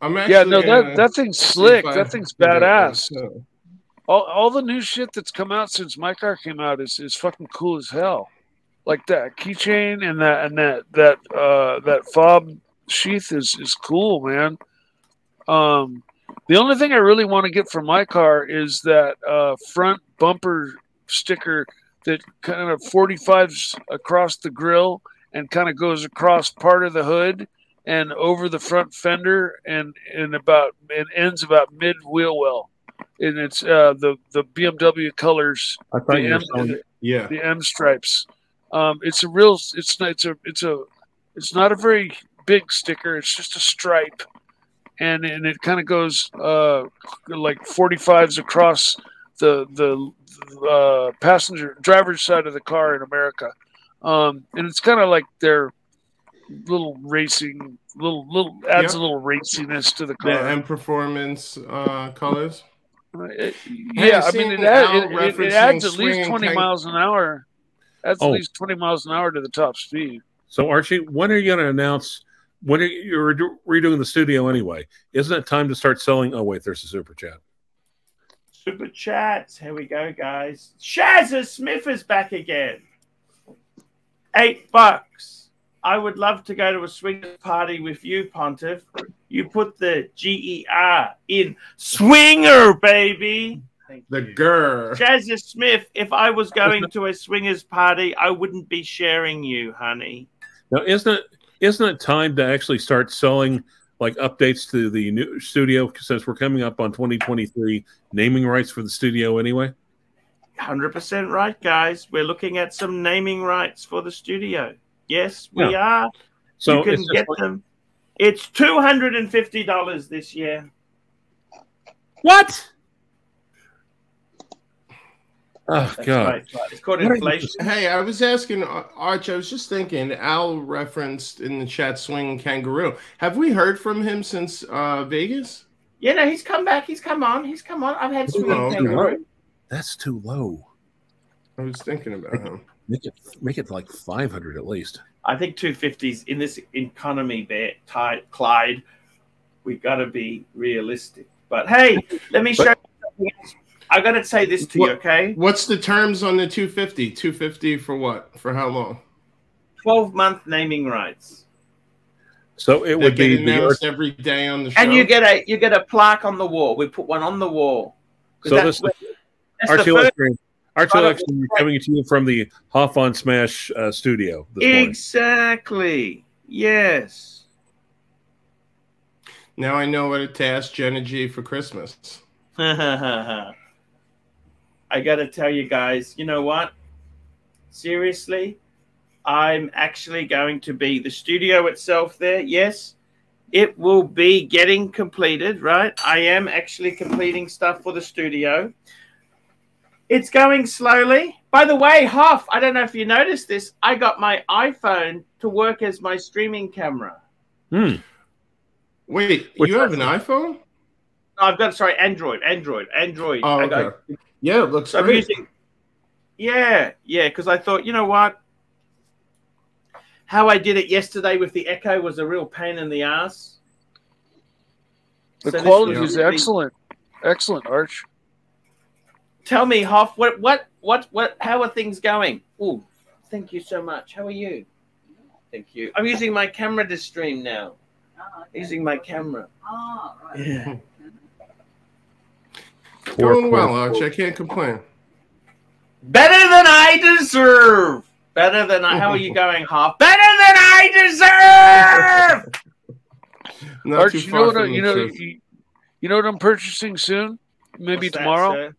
I'm actually yeah, no, that uh, that thing's slick. I That thing's badass. that, uh, All all the new shit that's come out since my car came out is is fucking cool as hell. Like that keychain and that and that that uh that fob sheath is is cool, man. Um, the only thing I really want to get for my car is that uh, front bumper sticker that kind of 45s across the grill and kind of goes across part of the hood and over the front fender and and about and ends about mid wheel well. And it's uh, the the BMW colors, I thought the M. Yeah. the M stripes. Um, it's a real. It's not. It's a. It's a. It's not a very big sticker. It's just a stripe, and and it kind of goes uh, like forty fives across the the uh, passenger driver's side of the car in America, um, and it's kind of like their little racing, little little adds Yeah. a little raciness to the The car. M performance uh, colors. Uh, it- yeah, I mean, it, add, Al it, it, it adds at least 20 tank- miles an hour. That's Oh. at least 20 miles an hour to the top speed. So Archie, when are you going to announce? When are you, you're redoing the studio anyway? Isn't it time to start selling? Oh wait, there's a super chat. Super chats. Here we go, guys. Shazza Smith is back again. Eight bucks. I would love to go to a swingers party with you, Pontiff. You put the G E R in swinger, baby. The you. grr. Shazza Smith, if I was going to a swingers party, I wouldn't be sharing you, honey. Now, isn't it isn't it time to actually start selling like updates to the new studio since we're coming up on 2023 naming rights for the studio anyway? 100% right, guys. We're looking at some naming rights for the studio. Yes, we Yeah. are. So you can get like- them. It's two hundred and fifty dollars this year. what? Oh That's God! right. right. It's called What are you inflation. Hey, I was asking uh, Arch. I was just thinking. Al referenced in the chat swing kangaroo. Have we heard from him since uh, Vegas? Yeah, no, he's come back. He's come on. He's come on. I've had swinging Oh, okay. kangaroo. That's too low. I was thinking about him. Make it make it like 500 at least. I think two fifties in this economy, there, tight, Clyde. we've got to be realistic. But hey, let me show you. something else. I got to say this to you, okay? What's the terms on the 250? 250 for what? For how long? Twelve month naming rights. So it They would get be the announced every day on the show. and you get a you get a plaque on the wall. We put one on the wall. So that's this- where- that's Archie the first, Lexington. Archie part coming to you from the Hoff on Smash uh, studio this morning. exactly. Yes. now I know what to ask Jenna G for Christmas. [laughs] I got to tell you guys, you know what? Seriously, I'm actually going to be the studio itself there. Yes, it will be getting completed, right? I am actually completing stuff for the studio. It's going slowly. By the way, Hoff, I don't know if you noticed this. I got my iPhone to work as my streaming camera. Hmm. Wait, Which you have an iPhone? I've got sorry, Android, Android, Android. Oh, I got- okay. Yeah, it looks So I'm great. using, yeah, yeah, because I thought, you know what? How I did it yesterday with the Echo was a real pain in the ass. The So quality is excellent. Excellent, Arch. Tell me, Hoff, what, what, what, what? How are things going? Oh, thank you so much. How are you? Thank you. I'm using my camera to stream now. Oh, okay. Using my camera. [laughs] Oh, right. Yeah. Going well, Arch. I can't complain. Better than I deserve. Better than I. How are you going, Hoff? Better than I deserve. [laughs] Not Arch, too you far know what? I- from You the know, truth. you, you know what I'm purchasing soon? Maybe What's tomorrow. sir?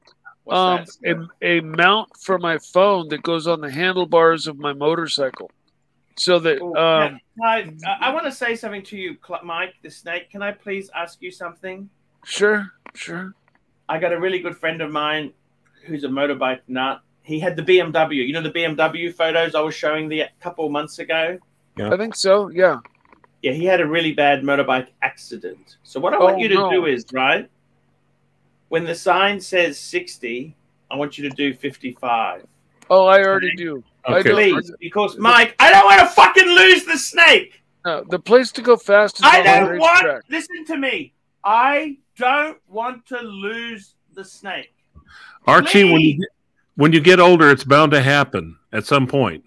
What's um, that, a, a mount for my phone that goes on the handlebars of my motorcycle, so that um, I, I want to say something to you, Mike the Snake. Can I please ask you something? sure, sure. I got a really good friend of mine who's a motorbike nut. He had the BMW. You know the BMW photos I was showing the a couple months ago. I think so. Yeah. Yeah, he had a really bad motorbike accident. So what I want Oh, you to no. do is right when the sign says sixty, I want you to do fifty-five. Oh, I already Okay. do. I Okay. Please, because Mike, I don't want to fucking lose the snake. No, the place to go fast is I on the don't want. racetrack. Listen to me. I don't want to lose the snake. Archie, when you, get- when you get older, it's bound to happen at some point.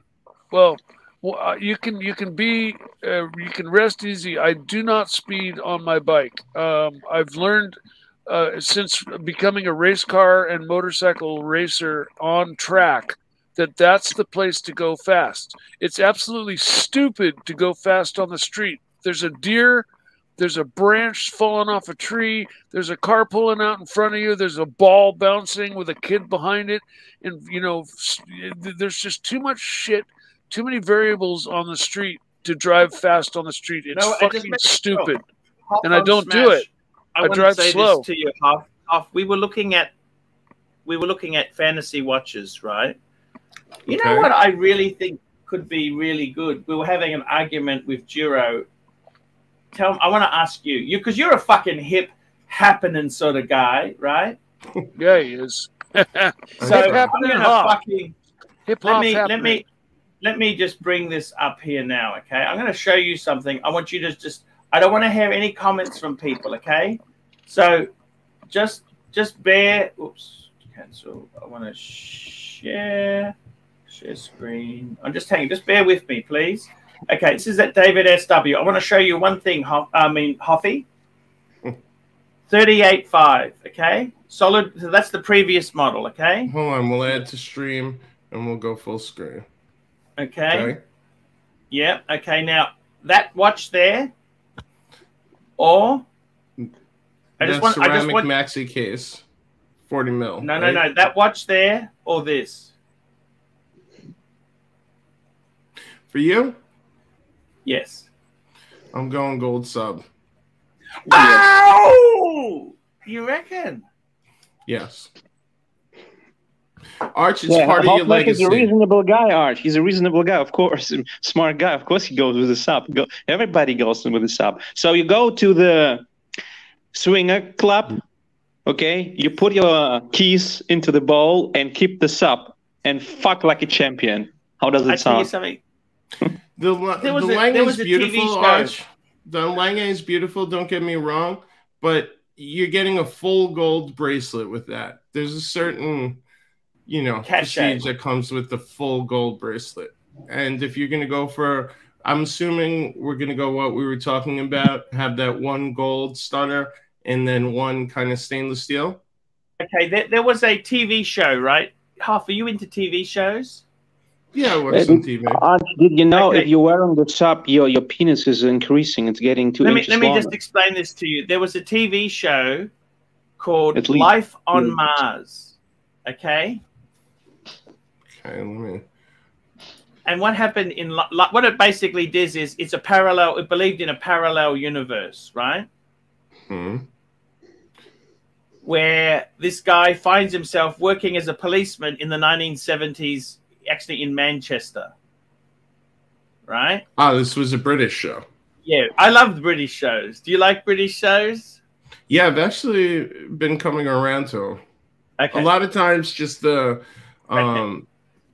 Well, well uh, you can you can be uh, you can rest easy. I do not speed on my bike. Um, I've learned uh, since becoming a race car and motorcycle racer on track that that's the place to go fast. It's absolutely stupid to go fast on the street. There's a deer. There's a branch falling off a tree. There's a car pulling out in front of you. There's a ball bouncing with a kid behind it. And, you know, there's just too much shit too many variables on the street to drive fast on the street. It's No, fucking stupid. Hoff And I don't do it. I want drive to say slow. this to you, Hoff. Hoff, we were looking at we were looking at fantasy watches, right? You know what I really think could be really good. We were having an argument with Jiro. Tell him, I want to ask you, you because you're a fucking hip happening sort of guy, right? [laughs] Yeah, he is. [laughs] So Hip I'm happening gonna hop. fucking Hip let hop. me let me let me just bring this up here now okay i'm going to show you something i want you to just i don't want to hear any comments from people okay so just just bear oops cancel i want to share share screen i'm just hanging just bear with me please okay this is at david sw i want to show you one thing i mean hoffy [laughs] 38.5 okay solid so that's the previous model okay Hold on, we'll add to stream and we'll go full screen. okay. Okay. Yeah. Okay. Now that watch there, or I just want. I just ceramic want. maxi case, forty mil. No, no, right? no. That watch there, or this. For you, Yes. I'm going gold sub. Oh, you reckon? Yes. Arch is Yeah, part of your Hoffman is legacy. a reasonable guy, Arch. He's a reasonable guy, of course. [laughs] Smart guy. Of course, he goes with the sub. Go, everybody goes with the sub. So you go to the swinger club, okay? You put your keys into the bowl and keep the sub and fuck like a champion. How does I it tell you sound? something. [laughs] The, was the a- Lange there is was a TV beautiful, show. Arch. The Lange is beautiful. Don't get me wrong, but you're getting a full gold bracelet with that. There's a certain, you know, Cachet. prestige that comes with the full gold bracelet. And if you're gonna go for, I'm assuming we're gonna go what we were talking about. Have that one gold stunner and then one kind of stainless steel. Okay. There, there was a TV show, right? Half. Are you into TV shows? Yeah, I watch Uh, some TV. Arch, did you know Okay. if you're wearing the top, your, your penis is increasing? It's getting two let me let me longer. just explain this to you. There was a TV show called Life on two. Mars. Okay. Okay, let me. And what happened in what it basically does is it's a parallel. It believed in a parallel universe, right? Hmm. Where this guy finds himself working as a policeman in the 1970s, actually in Manchester, right? Ah, this was a British show. Yeah, I love the British shows. Do you like British shows? Yeah, I've actually been coming around to. Okay. a lot of times just the um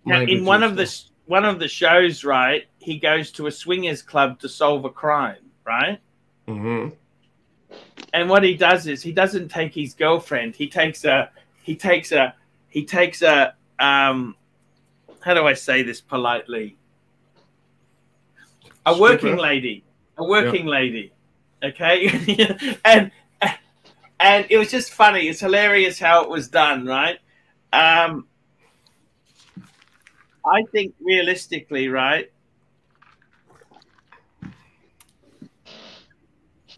Now, in one of the one of the shows, right, he goes to a swingers club to solve a crime, right? Mhm. And what he does is he doesn't take his girlfriend. He takes a he takes a he takes a um, how do I say this politely? A Stripper? working lady, a working lady, okay, [laughs] and and it was just funny. It's hilarious how it was done, right? Um, I think realistically, right?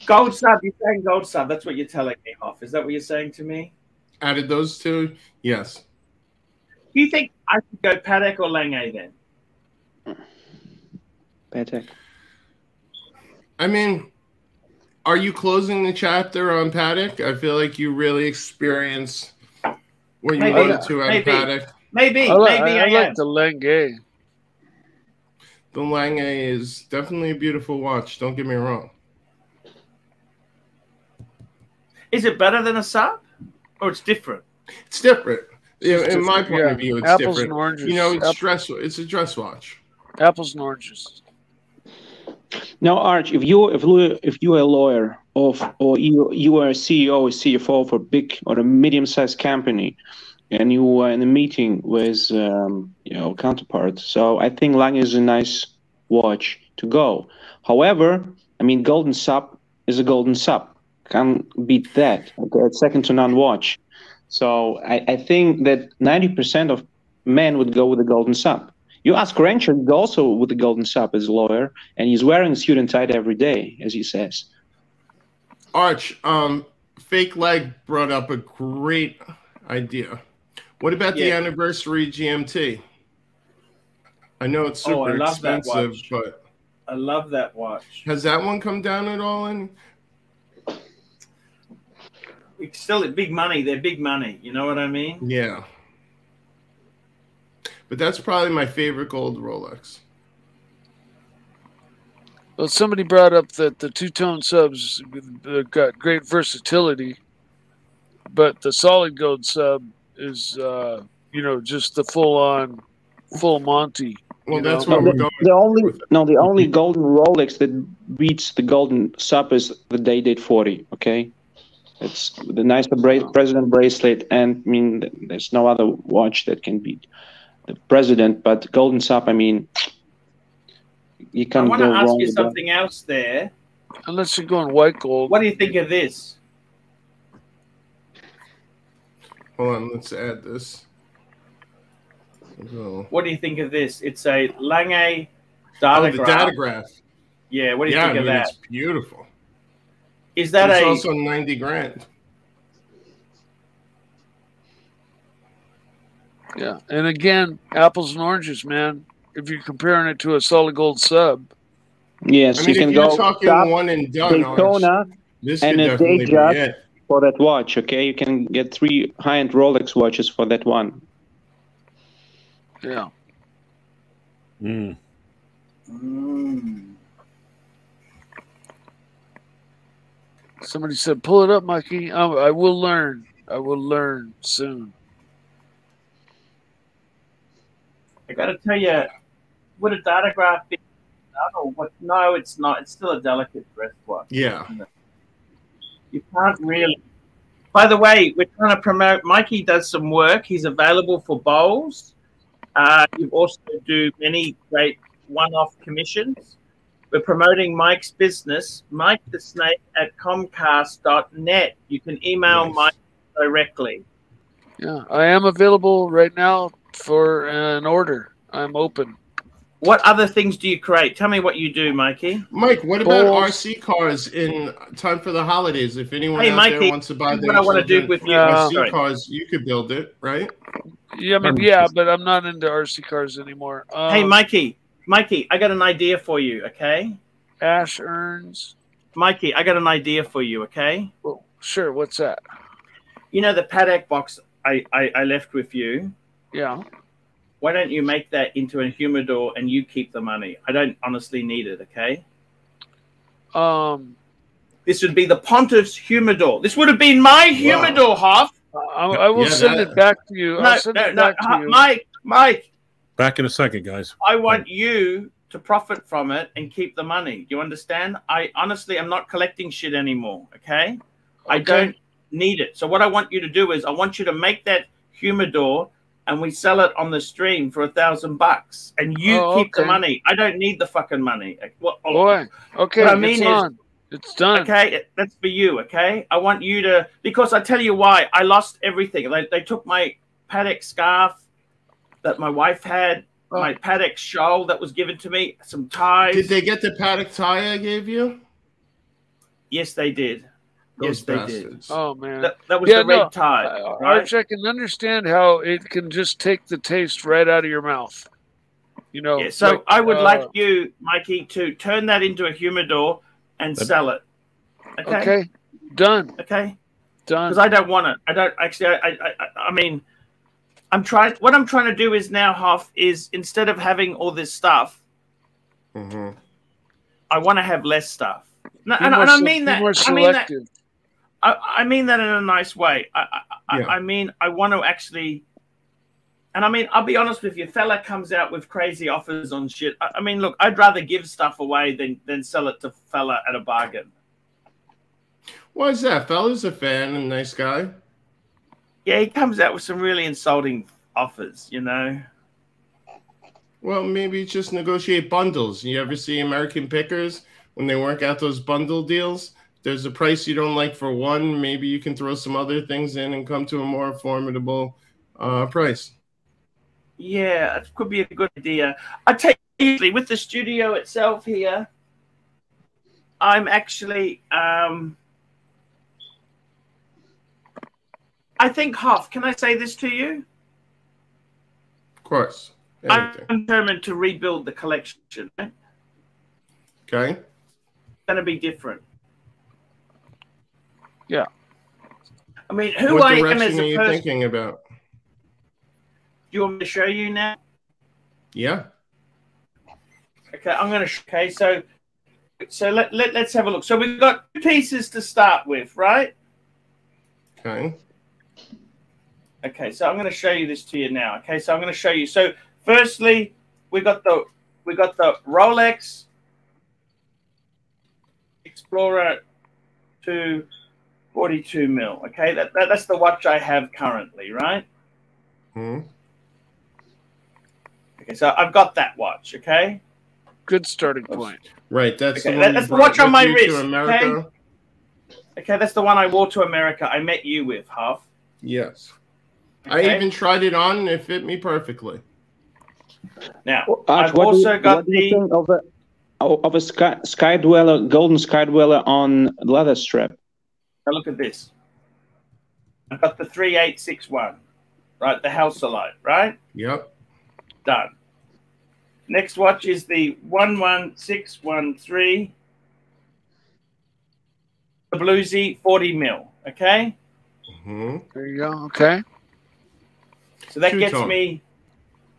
Gold sub, you're saying gold sub. That's what you're telling me, Hoff. Is that what you're saying to me? Added those two, yes. Do you think I should go Patek or Lange then? Patek. I mean, are you closing the chapter on Patek? I feel like you really experienced what you Maybe. wanted to out of Maybe. Paddock. Maybe, I, like, maybe I, I, I am. like the Lange. The Lange is definitely a beautiful watch. Don't get me wrong. Is it better than a sub, or it's different? It's different. Yeah, It's in my point yeah. of view, it's Apples different. and oranges. You know, it's App- dress. It's a dress watch. apples and oranges. Now, Arch, if you if you if you are a lawyer of or you you are a CEO or CFO for a big or a medium-sized company, and you are in a meeting with um, you know counterpart, so I think Lange is a nice watch to go. However, I mean, golden sub is a golden sub. Can't beat that. Okay, second to none watch. So I, I think that ninety percent of men would go with the golden sub. You ask Rancher, also with the golden sub as a lawyer, and he's wearing a suit and tie every day, as he says. Arch, um, fake leg brought up a great idea. What about the anniversary GMT? I know it's Oh, I super love that expensive, watch. but I love that watch. has that one come down at all? And It's still big money. They're big money. You know what I mean? yeah, but that's probably my favorite gold Rolex. Well, somebody brought up that the two tone subs got great versatility, but the solid gold sub is, uh, you know, just the full on, full Monty. Well, that's know? where No, we're going. The only no, the only golden Rolex that beats the golden sub is the Day Date 40. Okay, it's the nice bra- president bracelet, and I mean, there's no other watch that can beat the president. But golden sub, I mean, you can't want go to ask you with that. something else there. Unless you're going white gold. What do you think of this? Hold on, let's add this. So- What do you think of this? It's a Lange Oh, the Datograph. Datograph. Yeah, what do you Yeah, I think of mean, that? it's beautiful. Is that it's a also 90 grand. Yeah. And again, apples and oranges, man. If you're comparing it to a solid gold sub, Yes, I mean, you if can you're go talking one and done, Arch, Daytona this and could a definitely day be job. it. For that watch. Okay, you can get three high-end Rolex watches for that one. yeah. Mm. Mm. Somebody said, pull it up, Mikey. I, I will learn. I will learn soon. I got to tell you, would a Datograph be done or what? No, it's not. It's still a delicate dress watch. Yeah. You can't really. By the way, we're trying to promote. Mikey does some work. He's available for bowls. Uh, you also do many great one-off commissions. We're promoting Mike's business, Mike the Snake at Comcast.net. You can email Nice. Mike directly. Yeah. I am available right now for an order. I'm open. What other things do you create? Tell me what you do, Mikey. Mike, what about Balls. RC cars in time for the holidays? If anyone Hey, out Mikey, there wants to buy What their I want to do children with you, Uh, RC sorry. cars, you could build it, right? Yeah, I mean, yeah, but I'm not into RC cars anymore. Um, hey, Mikey, Mikey, I got an idea for you. Okay, Ash urns. Mikey, I got an idea for you. Okay, Well, sure. What's that? you know the Patek box I, I, I left with you. Yeah. Why don't you make that into a humidor and you keep the money? I don't honestly need it. Okay, Um, this would be the Pontiff's humidor. This would have been my humidor, Hoff. I, I will Yeah, send that- it back to you. No, I'll send no, it no, back Ho- to you. Mike, Mike. Back in a second, guys. I want you to profit from it and keep the money. You understand? I honestly, I'm not collecting shit anymore. Okay. I don't need it. So what I want you to do is I want you to make that humidor and we sell it on the stream for a thousand bucks, and you Oh, keep the money. I don't need the fucking money. What, Boy, okay, What I mean it's is- on. It's done. Okay, that's for you. Okay, I want you to because I tell you why I lost everything. They, they took my Patek scarf that my wife had, Oh. my Patek shawl that was given to me, some ties. Did they get the Patek tie I gave you? Yes, they did. Those yes, they did. Oh man. That, that was Yeah, the red no, tie. Uh, right? Arch, I can understand how it can just take the taste right out of your mouth. You know. Yeah, so like, I would uh, like you, Mikey, to turn that into a humidor and That- sell it. Okay. Okay, done, Okay. done. Because I don't want it. I don't actually. I, I. I. I mean, I'm trying. What I'm trying to do is now, Huff, is instead of having all this stuff, Mhm. I want to have less stuff. No, and, more and I mean that. More I mean that. I, I mean that in a nice way. I, I, I- Yeah. I mean, I want to actually, and I mean, I'll be honest with you. Fella comes out with crazy offers on shit. I, I mean, look, I'd rather give stuff away than than sell it to fella at a bargain. Why is that? Fella's a fan and nice guy. Yeah, he comes out with some really insulting offers. You know. Well, maybe just negotiate bundles. You ever see American Pickers when they work out those bundle deals? There's a price you don't like for one. Maybe you can throw some other things in and come to a more formidable uh, price. Yeah, it could be a good idea. I take easily with the studio itself here, I'm actually. um I think Hoff. Can I say this to you? Of course. I'm determined to rebuild the collection. It's Okay. going to be different. Yeah. I mean, who what I am direction as are a you person. thinking about? Do you want me to show you now? Yeah. Okay, I'm going to. Okay, so so let, let let's have a look. So we've got two pieces to start with, right? Okay. Okay, so I'm going to show you this to you now. Okay, so I'm going to show you. So, firstly, we got the we got the Rolex Explorer 2 42 mil. Okay, that, that that's the watch I have currently, right? Hmm. Okay, so I've got that watch. Okay, Good starting point. Right. That's Okay, the that- that's the watch on my wrist, To America. okay, that's the one I wore to America. I met you with, Huff. Yes. I even tried it on and it fit me perfectly. now Arch, I've what do you- also got what do you the think of a of a sky, sky dweller, golden sky dweller on leather strap. Now look at this. I've got the 3861, right? The Hesalite, right? Yep. Done. Next watch is the 11613. The Bluesy 40 mil, okay? hmm There you go. Okay. So that gets Two-tone. me,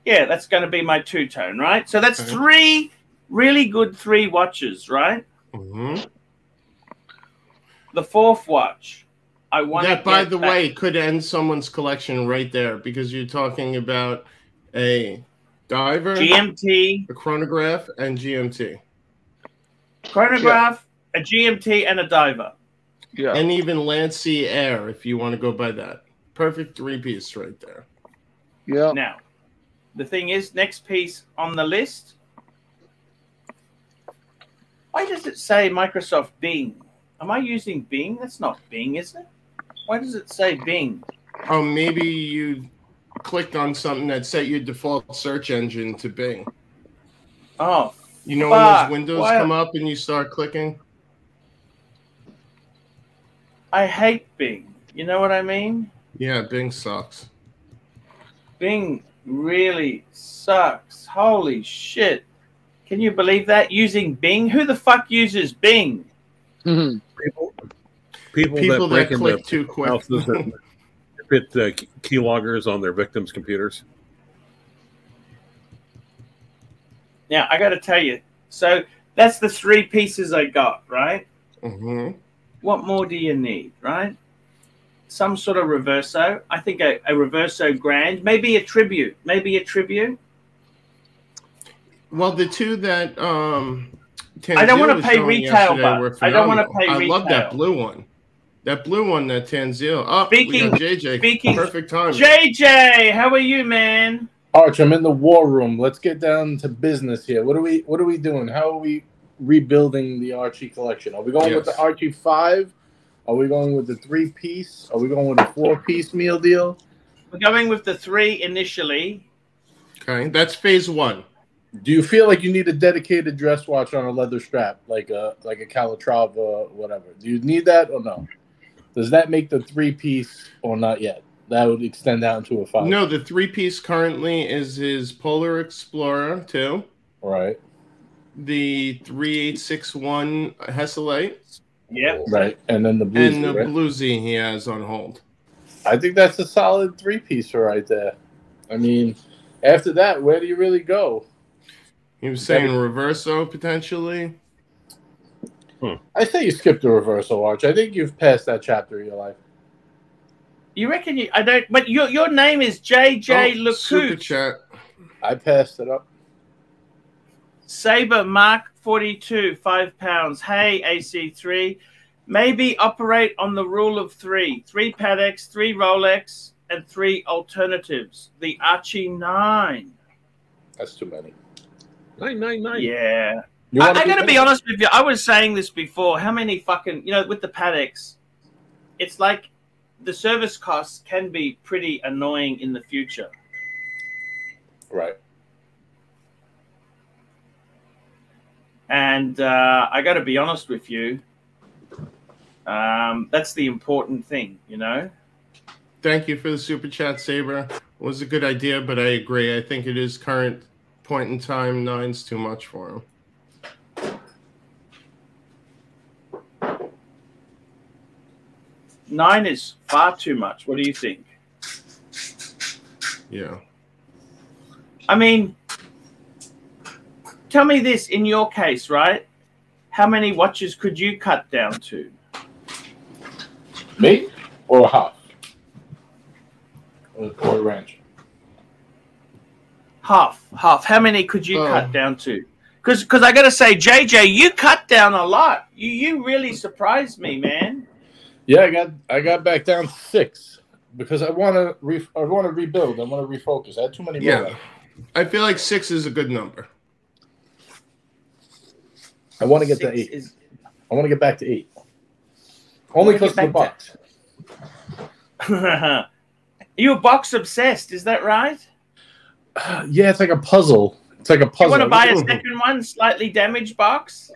yeah, that's going to be my two tone, right? So that's Okay. three really good three watches, right? hmm The fourth watch, I want That, by the way, could end someone's collection right there because you're talking about a diver, GMT, a chronograph, and GMT, chronograph, a GMT, and a diver. Yeah. and even Lancy Air if you want to go by that. Perfect three piece right there. yeah. Now, the thing is, next piece on the list. Why does it say Microsoft Bing? Am I using Bing? That's not Bing, is it? Why does it say Bing? Oh, maybe you clicked on something that set your default search engine to Bing. Oh, You know when those windows why- come up and you start clicking? I hate Bing. You know what I mean? Yeah, Bing sucks. Bing really sucks. Holy shit. Can you believe that? Using Bing? Who the fuck uses Bing? Mhm. [laughs] People, people, People that break that click into too quick. houses that fit uh, key- keyloggers on their victims' computers. Now, I got to tell you. So that's the three pieces I got, right? hmm what more do you need, right? Some sort of reverso. I think a, a reverso grand, maybe a tribute, maybe a tribute. Well, the two that um, I don't wanna pay retail, but I don't wanna phenomenal. pay I love that blue one. That blue one, that Tanzil. Oh, Speaking- we got JJ. speaking- Perfect time. JJ, how are you, man? Arch, I'm in the war room. Let's get down to business here. What are we what are we doing? How are we rebuilding the Archie collection? Are we going with the Archie five? Are we going with the three piece? Are we going with a four piece meal deal? We're going with the three initially. Okay, that's phase one. Do you feel like you need a dedicated dress watch on a leather strap, like a like a Calatrava, whatever? Do you need that or no? Does that make the three piece or not yet? That would extend out into a five. No, the three piece currently is his Polar Explorer 2, Right. the 3861 Hesalite, Yeah. Right. And then the blue. and the right? Bluesy he has on hold. I think that's a solid three piece right there. I mean, after that, where do you really go? He was saying Reverso potentially. Hmm. I say you skipped the Reverso arch. I think you've passed that chapter of your life. You reckon you? I don't. But your your name is JJ Oh, super chat. I passed it up. Saber Mark 42, five pounds. Hey, AC3. Maybe operate on the rule of three three Pateks, three Rolex, and three alternatives. The Archie 9. That's too many. Nine nine nine. Yeah. I, wanna I gotta be honest with you. I was saying this before. How many fucking, you know, with the Pateks? it's like the service costs can be pretty annoying in the future. Right. And uh, I got to be honest with you. Um, that's the important thing, you know. Thank you for the super chat, Saber. Was a good idea, but I agree. I think it is current point in time. Nine's too much for him. Nine is far too much. What do you think? Yeah. I mean, tell me this in your case, right? How many watches could you cut down to? Me or a half? Or, or a ranch? Half, half. How many could you Oh. cut down to? Because, because I got to say, JJ, you cut down a lot. You, you really surprised me, man. Yeah, I got I got back down six because I want to re- I want to rebuild. I want to refocus. I had too many. Yeah. Rolex. I feel like six is a good number. I want to get to eight. is- I want to get back to eight. Only wanna because of the back to- box. [laughs] you a box obsessed, is that right? [sighs] Yeah, it's like a puzzle. It's like a puzzle. You want to buy a second one, slightly damaged box?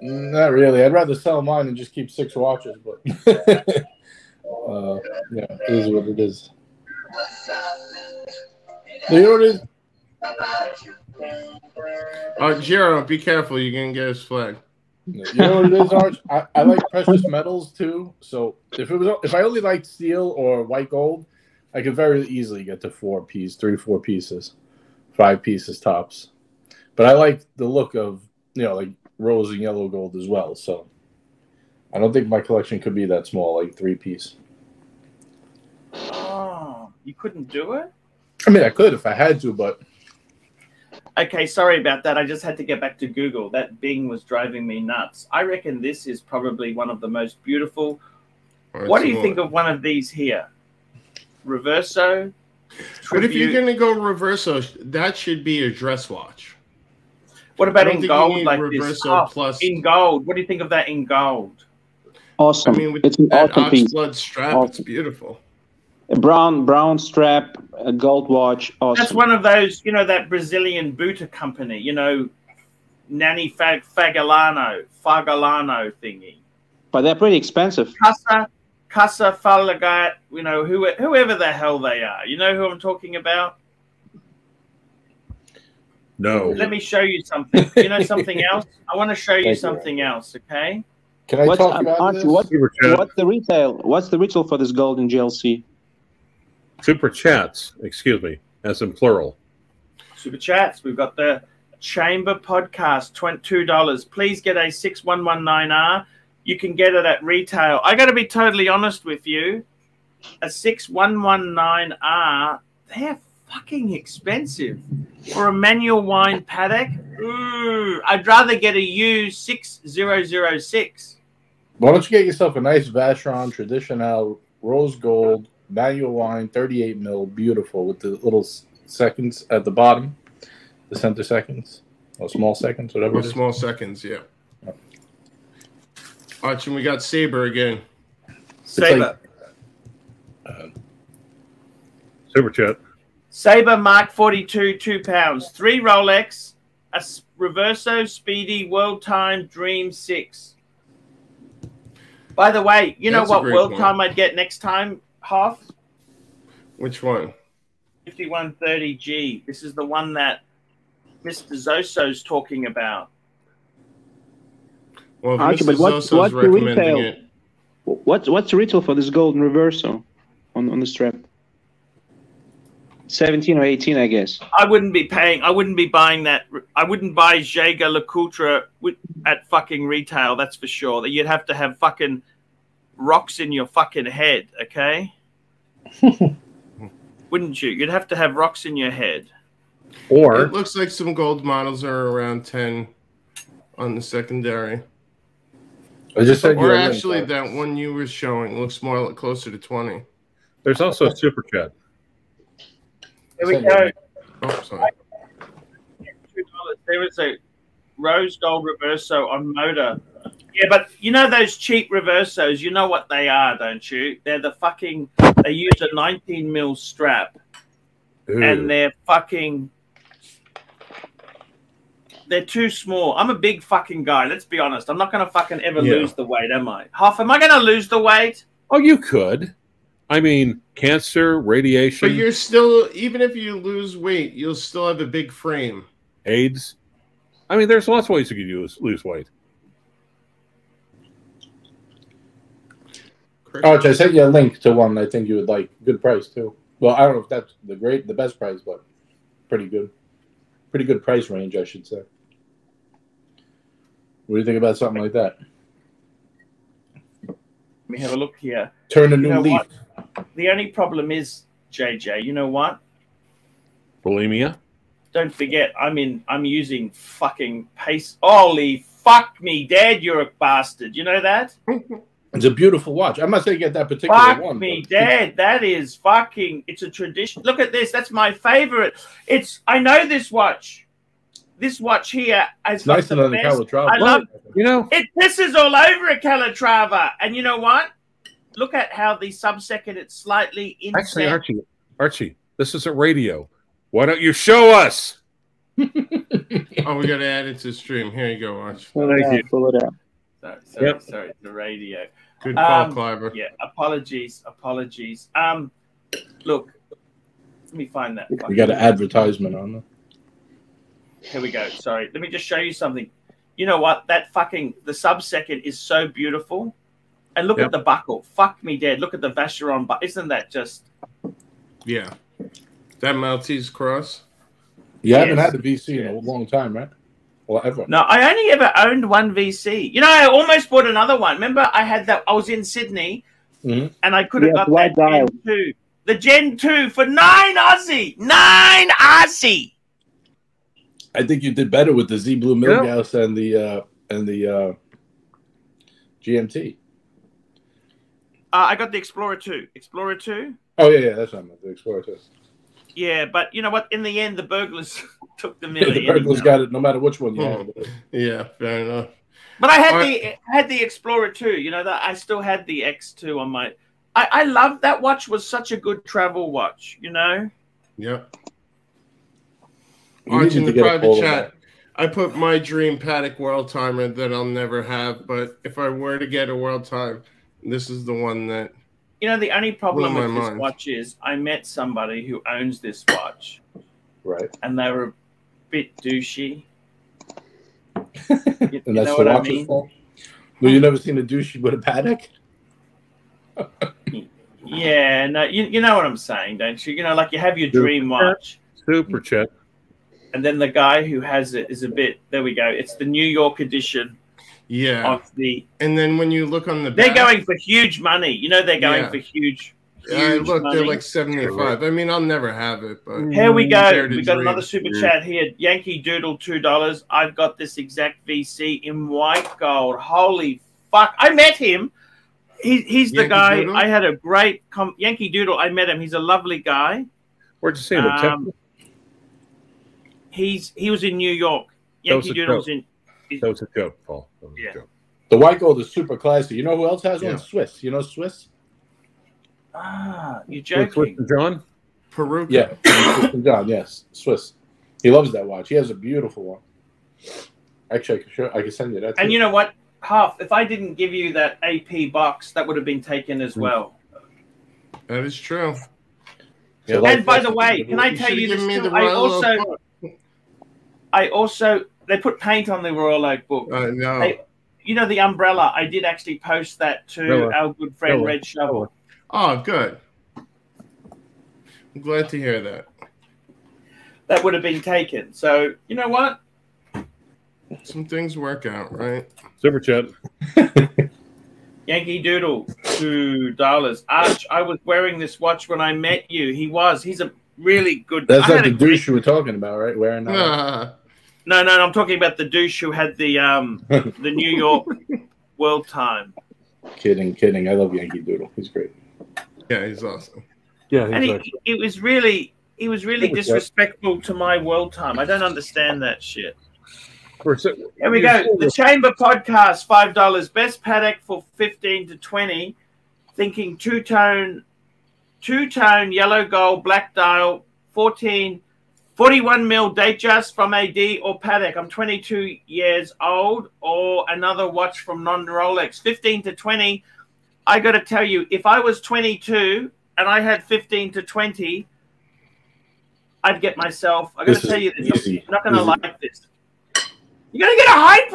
Not really. I'd rather sell mine and just keep six watches, but [laughs] uh, yeah, it is what it is. You know what it is? Uh, Jiro, be careful. You're going to get us flagged. You know what it is, Arch? I, I like precious metals too. So if it was if I only liked steel or white gold, I could very easily get to four pieces, three, four pieces, five pieces tops. But I like the look of you know like rose and yellow gold as well. So I don't think my collection could be that small, like three piece. Oh, you couldn't do it? I mean, I could if I had to, but Okay, sorry about that. I just had to get back to Google. That Bing was driving me nuts. I reckon this is probably one of the most beautiful. All right, What do so you think of one of these here? Reverso. But if you're going to go reverso, that should be a dress watch. what about don't in gold like this? Reverso Oh, plus. in gold. What do you think of that in gold? Awesome. I mean, with it's an that awesome piece. oxblood strap, it's beautiful. A brown brown strap, a gold watch. Awesome. That's one of those, you know, that Brazilian Buta company, you know, Nani Fag Fagliano, Fagliano thingy. but they're pretty expensive. Casa, Casa Falagat, you know, who, whoever the hell they are. You know who I'm talking about? No. Let me show you something. You know something [laughs] else? I want to show you Thank you. something else, okay? can I What's, talk um, about Archie, this? what, Super chat. what's the retail? What's the retail for this gold in JLC? Super chats. Excuse me. As in plural. Super chats. We've got the Chamber Podcast, $22. Please get a 6119R. You can get it at retail. I got to be totally honest with you. A 6119R, they're fucking expensive. For a manual wine Patek, ooh, I'd rather get a U6006. Why don't you get yourself a nice Vacheron Traditional Rose Gold manual wine, 38 mil, beautiful with the little seconds at the bottom, the center seconds, or small seconds, whatever. Or it is. small seconds, yeah. Arch, and we got Saber again. Saber. Uh, Super chat. Saber Mark 42, two pounds. Three Rolex, a Reverso Speedy World Time Dream 6. By the way, you know That's a what World one. Time I'd get next time? Half Which one? 5130G. This is the one that Mr. Zoso's talking about. Well, Archie, but what- Zoso's what's the retail? it. What's what's the retail for this golden Reverso on on the strap? Seventeen or eighteen, I guess. I wouldn't be paying. I wouldn't be buying that. I wouldn't buy Jaeger LeCoultre at fucking retail. That's for sure. That you'd have to have fucking rocks in your fucking head. Okay. [laughs] wouldn't you? You'd have to have rocks in your head. Or It looks like some gold models are around 10 on the secondary. I just said Or actually, that one you were showing looks more like closer to 20. there's also a super chat. There we Send go. Oh, sorry. There was a rose gold reverso on motor. Yeah, but you know those cheap reversos. You know what they are, don't you? They're the fucking. They use a 19 mil strap. and they're fucking they're too small. I'm a big fucking guy. Let's be honest. I'm not gonna fucking ever Yeah. lose the weight, am I? Half am I gonna lose the weight? oh, you could. I mean, cancer, radiation, But you're still, even if you lose weight, you'll still have a big frame. AIDS. I mean, there's lots of ways you could use, lose weight. Arch, oh, I sent you a link to one I think you would like. Good price too. Well, I don't know if that's the great, the best price, but pretty good, pretty good price range, I should say. What do you think about something like that? Let me have a look here. Turn a You new know leaf. what? The only problem is, JJ, you know what? Bulimia. Don't forget, I'm in I'm using fucking pace holy fuck me, Dad, you're a bastard. You know that? [laughs] It's a beautiful watch. I'm not saying get that particular Fuck one. me, but- Dad. That is fucking. It's a tradition. Look at this. That's my favorite. It's. I know this watch. This watch here. Has It's got nicer the than the Calatrava. I love. You know, It pisses all over a Calatrava, and you know what? Look at how the sub-second it's slightly in. actually, inset. Archie, Archie, this is a radio. Why don't you show us? [laughs] Oh, we got to add it to stream. Here you go, Arch. Pull it Thank out, you. pull it out. Sorry, sorry, Yep. sorry. The radio. Good call, Um, Cliver. Yeah. Apologies. Apologies. Um, look. Let me find that. We got an advertisement on them. Here we go. Sorry. Let me just show you something. You know what? That fucking the sub second is so beautiful. And look Yep. at the buckle. Fuck me dead. Look at the Vacheron but Isn't that just Yeah. That Maltese cross. You haven't had a VC in a long time, right? Well, ever. No, I only ever owned one VC. You know, I almost bought another one. Remember I had that I was in Sydney Mhm. and I could have Yeah, got that dial. Gen 2. The Gen 2 for 9 Aussie. 9 Aussie. I think you did better with the Z Blue Yeah. Milgauss and the uh, and the uh, GMT. Uh, I got the Explorer 2. Explorer 2? Oh yeah, yeah, that's what I meant. The Explorer two. Yeah, but you know what? In the end, the burglars [laughs] took the Yeah, the Burglar's anyhow. got it no matter which one you Hmm. have. Yeah, fair enough. But I had All the I had the Explorer 2. You know that I still had the X2 on my. I I love that watch. Was such a good travel watch. You know. Yep. You Arch in to the get private hold of chat. I put my dream Patek world timer that I'll never have, but if I were to get a world time, this is the one that You know the only problem with this mind. watch is I met somebody who owns this watch, Right. and they were a bit douchey. You, [laughs] And you that's know the what I watch's mean? fault. No, you never seen a douchey with a Patek? [laughs] Yeah, no, you, you know what I'm saying, don't you? You know, like you have your dream watch, Super chat. And then the guy who has it is a bit. There we go. It's the New York edition yeah. of the. And then when you look on the They're back, going for huge money. You know, they're going Yeah. for huge. Yeah, huge look, money. they're like seventy five. I mean, I'll never have it, but Here we go. We got dream. another super Yeah. chat here. Yankee Doodle, two dollars. I've got this exact VC in white gold. Holy fuck. I met him. He, he's the Yankee guy. Doodle? I had a great com- Yankee Doodle. I met him. He's a lovely guy. Where'd you see him? at Um, Texas? He's he was in New York. That was Yankee a Doodle's joke. in. That was a joke, Paul. That was a Yeah. joke. The white gold is super classy. You know who else has Yeah. one? Swiss. You know Swiss? Ah, you're With- with joking. John? Peruka. Yeah. Swiss John, yes. Swiss. He loves that watch. He has a beautiful one. Actually, I can, show, I can send you that. And too. you know what? Half. If I didn't give you that AP box, that would have been taken as well. That is true. Yeah, and like by the way, can I tell should've you this too? the I also, book. I also, they put paint on the Royal Oak book. Uh, no. Hey, You know the umbrella. I did actually post that to Noah. our good friend Noah. Red Shovel. Oh, good. I'm glad to hear that. That would have been taken. So you know what? Some things work out, right? Super chat. [laughs] Yankee Doodle, two dollars. Arch, I was wearing this watch when I met you. He was. He's a really good. That's I not the great- douche you were talking about, right? Wearing that. [laughs] No, no, no, I'm talking about the douche who had the um [laughs] the New York World Time, kidding, kidding. I love Yankee Doodle. He's great. yeah, he's awesome. Yeah, and he, it was really he was really was disrespectful to my World Time. I don't understand that shit. Here Here we go. The Chamber Podcast, five dollars. Best Patek for fifteen to twenty. Thinking two tone, two tone yellow gold black dial, 14, 41 mil Datejust from AD or Patek. I'm 22 years old, or another watch from non Rolex, fifteen to twenty. I got to tell you, if I was 22 and I had 15 to 20, I'd get myself. I got to tell you this. easy. I'm not going to Easy. like this. You gotta get a hype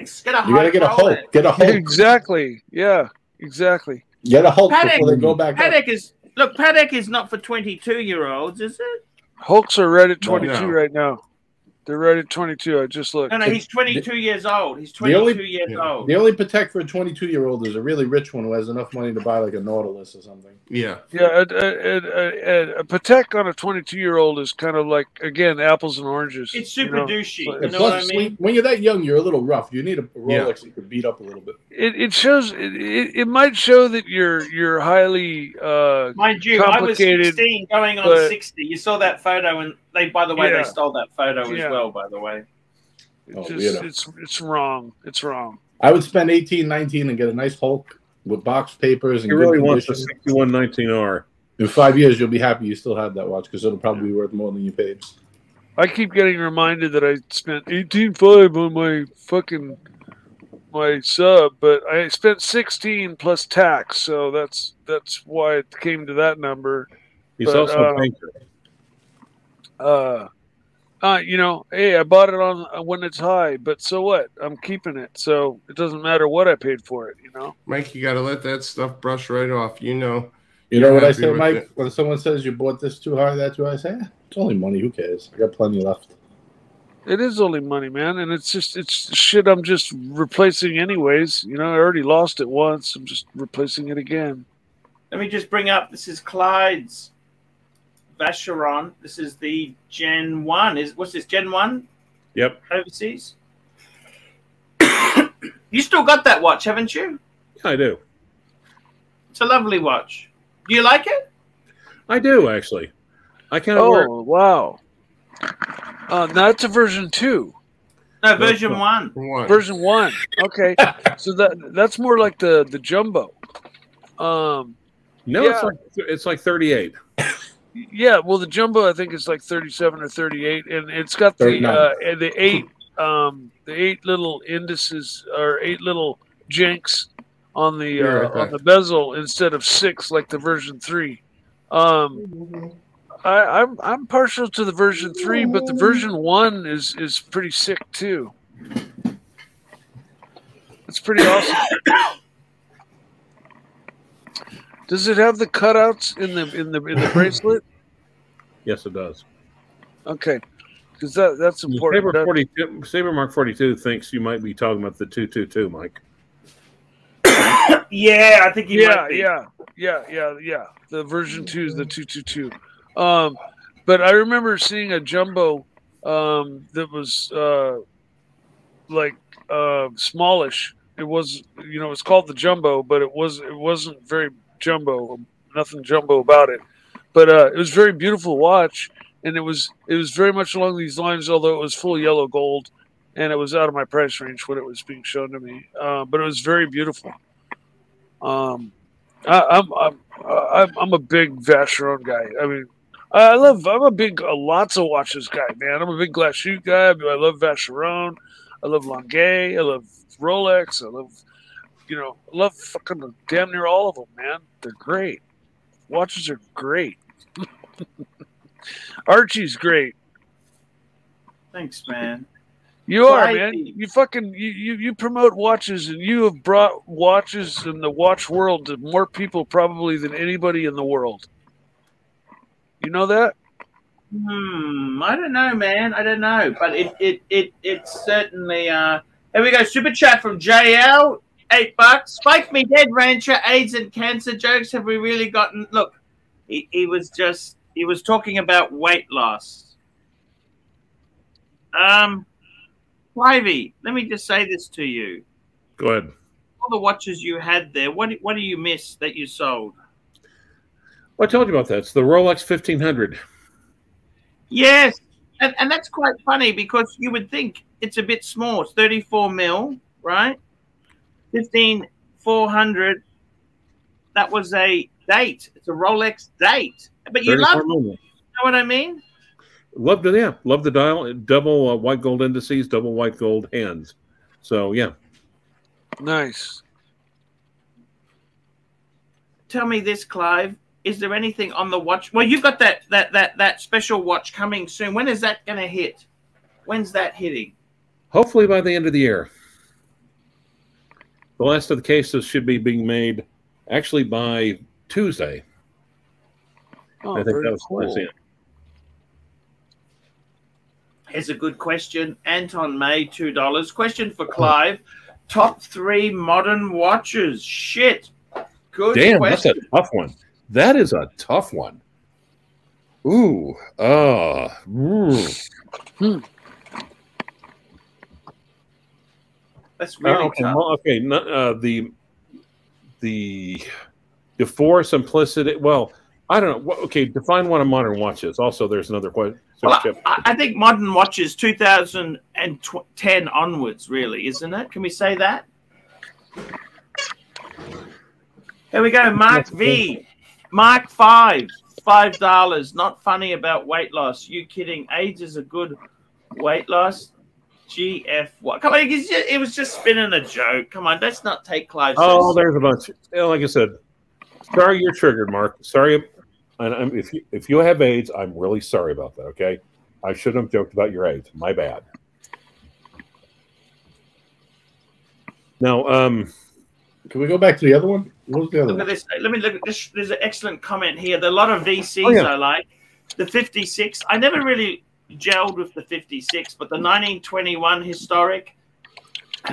Rolex. Get a You gotta hype get a Rolex. Hulk. Get a Hulk. Exactly. Yeah. Exactly. Get a Hulk Patek. before they go back up. Patek is look. Patek is not for twenty-two year olds, is it? Hulks are right at No. 22 No. right now. They're right at 22. I just looked. No, no. He's twenty-two years old. He's twenty-two only- years yeah. old. The only Patek for a 22 year old is a really rich one who has enough money to buy like a Nautilus or something. Yeah. Yeah, a, a, a, a, a Patek on a 22 year old is kind of like again apples and oranges. It's you super know? douchey. But- You And know what I mean? when, when you're that young, you're a little rough. You need a Rolex Yeah. that you can beat up a little bit. It, it shows. It, it, it might show that you're you're highly. Uh, Mind you, I was sixteen, going on but- sixty. You saw that photo, and they, by the way, Yeah. they stole that photo Yeah. as well. By the way, Oh, just, weirdo. it's it's wrong. It's wrong. I would spend 18, 19 and get a nice Hulk with box papers and He good really wants the condition. 6119R. In five years, you'll be happy you still have that watch because it'll probably be worth more than you paid. I keep getting reminded that I spent 18.5 on my fucking my sub, but I spent 16 plus tax, so that's that's why it came to that number. He's But, also uh, a banker. Uh, uh, you know, hey, I bought it on uh, when it's high, but so what? I'm keeping it, so it doesn't matter what I paid for it. You know. Mike, you got to let that stuff brush right off. You know. You know what I happy say, Mike? it. When someone says you bought this too high, that's what I say, eh, it's only money. Who cares? I got plenty left. It is only money, man, and it's just it's shit. I'm just replacing anyways. You know, I already lost it once. I'm just replacing it again. let me just bring up. This is Clyde's Vacheron. This is the Gen One. Is what's this Gen One? Yep. overseas. [coughs] you still got that watch, haven't you? Yeah, I do. It's a lovely watch. Do you like it? I do, actually. I kind of wear Oh wow! Uh, that's a version two. No, version no. one. One. Version one. Okay, [laughs] so that that's more like the the jumbo. Um, No, Yeah. it's like it's like 38. Yeah. Well, the jumbo I think is like thirty-seven or thirty-eight, and it's got the uh, the eight um the eight little indices or eight little jinks on the Yeah, uh, okay. on the bezel instead of six like the version three. Um, I, I'm I'm partial to the version three, but the version one is is pretty sick too. It's pretty awesome. [coughs] Does it have the cutouts in the in the in the bracelet? [coughs] Yes, it does. Okay, because that that's important. Saber That- 42, Saber Mark 42 thinks you might be talking about the 222, Mike. [coughs] Yeah, I think you yeah, might be. yeah, yeah, yeah, yeah. The version two is the two two two. Um, but I remember seeing a jumbo um, that was uh, like uh, smallish, It was, you know, it's called the Jumbo, but it was it wasn't very jumbo. Nothing jumbo about it, but uh, it was very beautiful to watch, and it was it was very much along these lines. Although it was full yellow gold, and it was out of my price range when it was being shown to me, uh, but it was very beautiful. Um, I, I'm I'm I'm I'm a big Vacheron guy. I mean, I love. I'm a big uh, lots of watches guy, man. I'm a big Glashütte guy. I love Vacheron. I love Lange. I love Rolex. I love, you know, I love fucking damn near all of them, man. They're great. Watches are great. [laughs] Archie's great. Thanks, man. You are, man. You fucking you, you you promote watches, and you have brought watches in the watch world to more people probably than anybody in the world. You know that? Hmm, I don't know, man. I don't know, but it it it it's certainly. Uh, here we go. Super chat from JL, eight bucks. Spike me dead, rancher. AIDS and cancer jokes. Have we really gotten? Look, he, he was just he was talking about weight loss. Um, Livey, let me just say this to you: Go ahead. all the watches you had there, what what do you miss that you sold? Well, I told you about that. It's the Rolex 1500. Yes, and, and that's quite funny because you would think it's a bit small. It's 34 mil, right? 15 400. That was a date. It's a Rolex date. But you 34 love, you know what I mean? Love the yeah, love the dial. Double uh, white gold indices, double white gold hands. So yeah, Nice. Tell me this, Clive. Is there anything on the watch? Well, you've got that that that that special watch coming soon. When is that going to hit? When's that hitting? hopefully by the end of the year. The last of the cases should be being made actually by Tuesday. Oh, I think that was the last cool. thing. Here's a good question. Anton May, two dollars. Question for Clive: Top three modern watches. Shit. Good Damn, question. that's a tough one. That is a tough one. Ooh, uh, ooh. That's really Uh, okay, tough. well, okay. no- uh, the the the Dufour Simplicity. Well, I don't know. Okay, define what a modern watch is. Also, there's another question. Well, I, I think modern watches 2010 onwards, really, isn't it? Can we say that? Here we go. Mark V. Mark five. Five dollars. Not funny about weight loss. You kidding? Age is a good weight loss. GF. What? Come on, it's just- it was just spinning a joke. Come on, let's not take Clive. so Oh, there's a bunch. Yeah, Like I said, sorry you're triggered, Mark. Sorry, and I'm, if you if you have AIDS, I'm really sorry about that. Okay, I shouldn't have joked about your AIDS. My bad. Now, um, Can we go back to the other one? What was the other Look at this. Let me look at this. There's an excellent comment here. There are a lot of VCs Oh, yeah. I like. The 56. I never really gelled with the 56, but the 1921 historic.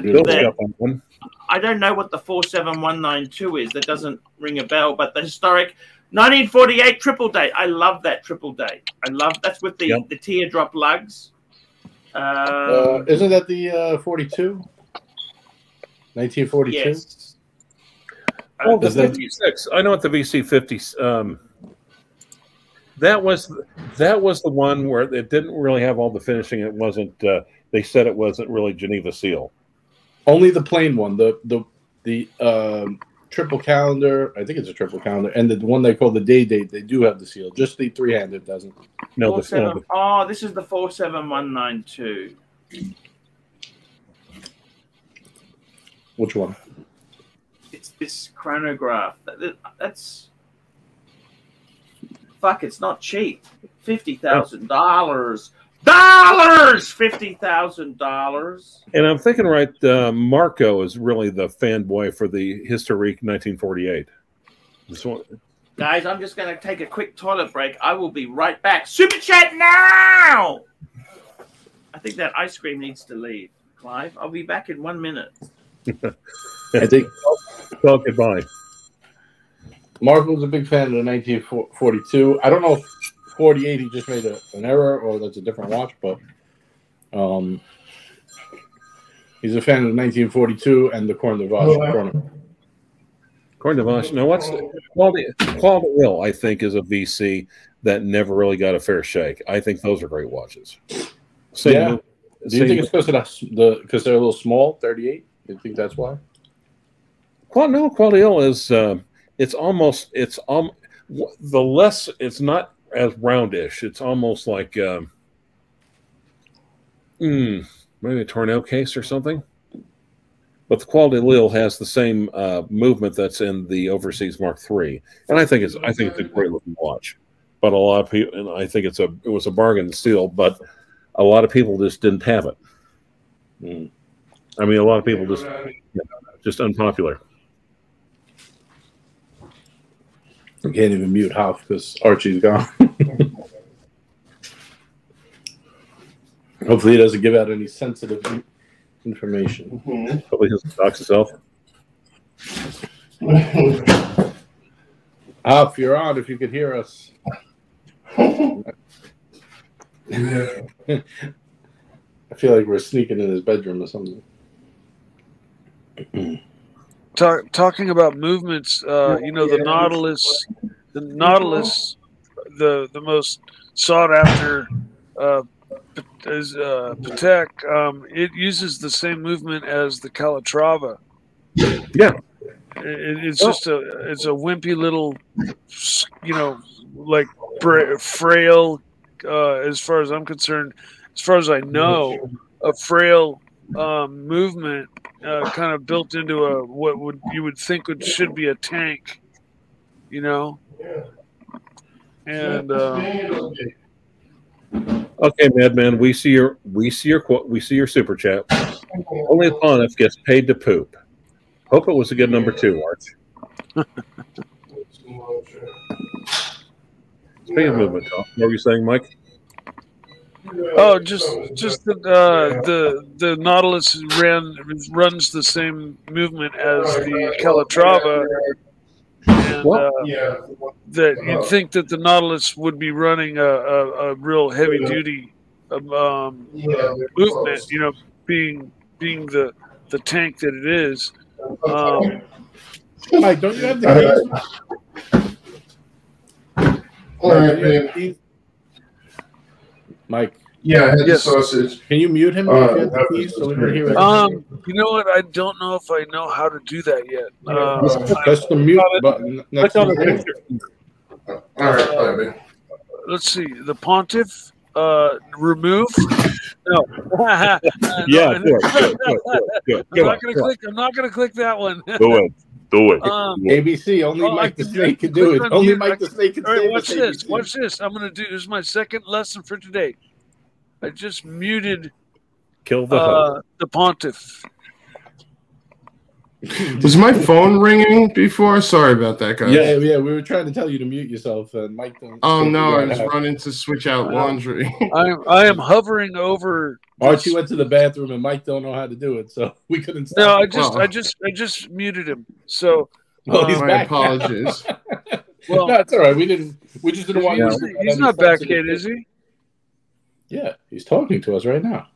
The- got that one. I don't know what the 47192 is. That doesn't ring a bell. But the historic 1948 triple date. I love that triple date. I love that's with the Yep. the teardrop lugs. Um, Uh, isn't that the uh, 42? 1942? yes. Oh, the 56. I know what the VC 50. Um, that was that was the one where it didn't really have all the finishing. It wasn't. Uh, they said it wasn't really Geneva seal. Only the plain one. The the the um, triple calendar. I think it's a triple calendar, and the one they call the day date. They do have the seal. Just the three handed doesn't. No, Four the, seven- no, oh, this is the 47192. Which one? it's this chronograph. That- that- That's fuck. It's not cheap. Fifty thousand dollars. Dollars. Fifty thousand dollars. and I'm thinking right. Uh, Marco is really the fanboy for the Historique 1948. This one, Guys, I'm just going to take a quick toilet break. I will be right back. Super chat now. I think that ice cream needs to leave, Clive. I'll be back in one minute. [laughs] I think well, goodbye. Mark was a big fan of the 1942. I don't know if 48 he just made a, an error or that's a different watch, but um, He's a fan of 1942 and the Cornes de Vache Chronicle. Cornes de Vache. No, what's the, Quality Quality Ill? I think is a VC that never really got a fair shake. I think those are great watches. Same Yeah. move- Do you same- think it's because of the- the because they're a little small, 38? You think that's why? Qual no, quality is uh, it's almost it's um the less it's not as roundish. It's almost like um, mm, maybe a tonneau case or something. But the Quai de l'Île has the same uh, movement that's in the overseas Mark III, and I think it's I think it's a great looking watch. But a lot of people, and I think it's a it was a bargain steal, but a lot of people just didn't have it. Mm. I mean, a lot of people just just unpopular. I can't even mute Half because Archie's gone. [laughs] Hopefully, he doesn't give out any sensitive in- information. Mm-hmm. Hopefully, he doesn't dox himself. [laughs] Half, you're on if you could hear us. [laughs] I feel like we're sneaking in his bedroom or something. Mm-hmm. Talk, talking about movements, uh, you know, the Nautilus, the Nautilus, the the most sought after uh, is uh, Patek. Um, it uses the same movement as the Calatrava. Yeah. It, it's just a it's a wimpy little, you know, like frail. Uh, as far as I'm concerned, as far as I know, a frail um, movement uh, kind of built into a what would you would think would should be a tank, you know. And uh, Okay, Madman, we see your we see your qu- we see your super chat. Only Pontiff gets paid to poop. Hope it was a good number two, Arch. [laughs] Speaking of movement, talk. What were you saying, Mike? Oh, just just the uh, the the Nautilus ran runs the same movement as the Calatrava. And, What? uh, that you'd think that the Nautilus would be running a, a, a real heavy duty um, movement, you know, being being the the tank that it is. Um, Mike, don't you have the keys? All right, man. Mike, Yeah, I had Yes. the sausage. can you mute him? Uh, you the that so we can hear um, you know what? I don't know if I know how to do that yet. Um, Press the mute button next Click to on the the name. picture. All right, all right, man. let's see. The pontiff uh, remove. No. [laughs] Yeah, No, it. I'm Go not gonna go on. click. I'm not gonna click that one. Do it. Do it. Um, ABC, only Oh, Mike the Snake can do it. click Only mute. Mike the Snake can All right, say watch this, this. ABC. Watch this. I'm gonna do. This is my second lesson for today. I just muted Kill the uh, the pontiff. Was my phone ringing before? Sorry about that, guys. Yeah, yeah, we were trying to tell you to mute yourself, and Mike. Don't Oh no, I was out running to switch out laundry. [laughs] I am. I am hovering over. Archie went to the bathroom, and Mike don't know how to do it, so [laughs] we couldn't. Stop No, I just. Well. I just. I just muted him. So. Well, he's uh, My back. apologies. [laughs] Well, no, it's all right. We didn't. We just didn't want. he's, to he's not back sensitive yet, is he? Yeah, he's talking to us right now.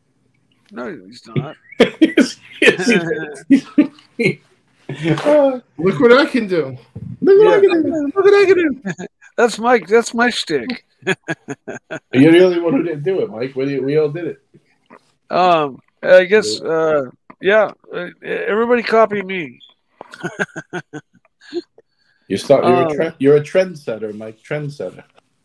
No, he's not. Yes, yes, he- Uh, [laughs] Look what I can do. look what I can do. Look what I can do. [laughs] That's Mike. That's my shtick. [laughs] You're the only one who didn't do it, Mike. We, we all did it. Um, I guess. Uh, yeah. uh, Everybody copy me. You start. You're, Um, a trend, you're a trendsetter, Mike. Trendsetter.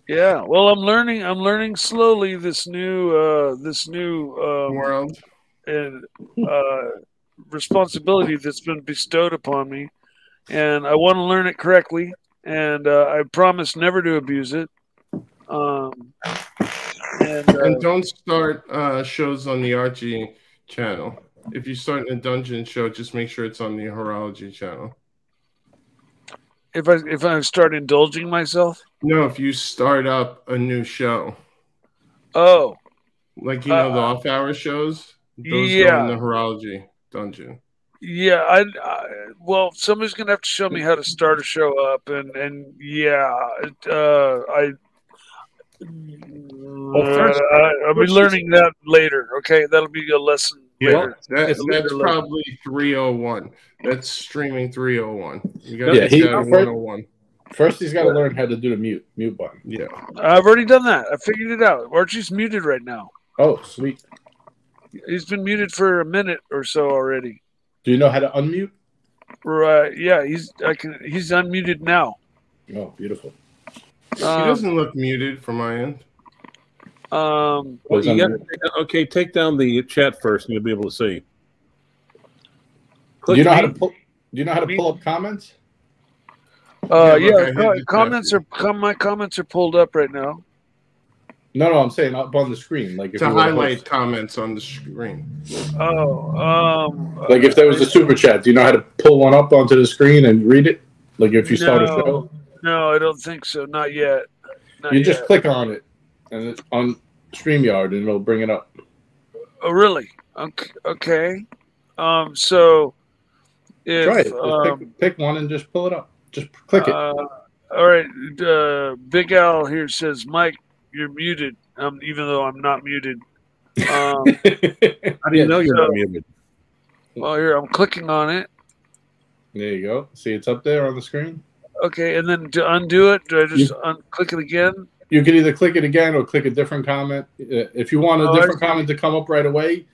Yeah. Well, I'm learning. I'm learning slowly this new. Uh, this new. Um, World. and uh, responsibility that's been bestowed upon me, and I want to learn it correctly. And uh, I promise never to abuse it. Um, and, uh, And don't start uh, shows on the Archie channel. If you start a dungeon show, just make sure it's on the Horology channel. if I if I start indulging myself, No, if you start up a new show, oh like you know the Uh, off hour shows, those go yeah. in the Horology dungeon. yeah, I, I well somebody's gonna have to show me how to start a show up, and and yeah, it, uh, I. first- uh, I'll be learning that later. Okay, that'll be a lesson later. That, that's later. probably 301. That's streaming 301. You got to Yeah, he- that at 101. First, he's got to learn how to do the mute mute button. Yeah. I've already done that. I figured it out. Archie's muted right now. Oh, sweet. He's been muted for a minute or so already. Do you know how to unmute? Right? Yeah, he's I can. He's unmuted now. Oh, beautiful. He Um, doesn't look muted from my end. um, Well, Was you got unmuted. okay. Take down the chat first, and you'll be able to see. Do you know how to pull? Do you know how to pull up comments? uh, Yeah, yeah, look, I hit co- the comments are com- my comments are pulled up right now. No, no, I'm saying up on the screen. Like if To you were to highlight comments on the screen. Oh, um, Like if there was a super chat, do you know how to pull one up onto the screen and read it? Like if you start a show, no, I don't think so. Not yet. Not you just click on it and it's on StreamYard and it'll bring it up. Oh, really? Okay. okay. Um, so if Try it. Um, pick, pick one and just pull it up. Just click it. Uh, all right. Uh, Big Al here says, Mike, you're muted. Um, even though I'm not muted. [laughs] Um, How do you know you're so- not muted? well, here I'm clicking on it. there you go. See, it's up there on the screen. Okay, and then to undo it, do I just un- click it again? You can either click it again or click a different comment. Uh, If you want a Oh, different comment to come up right away,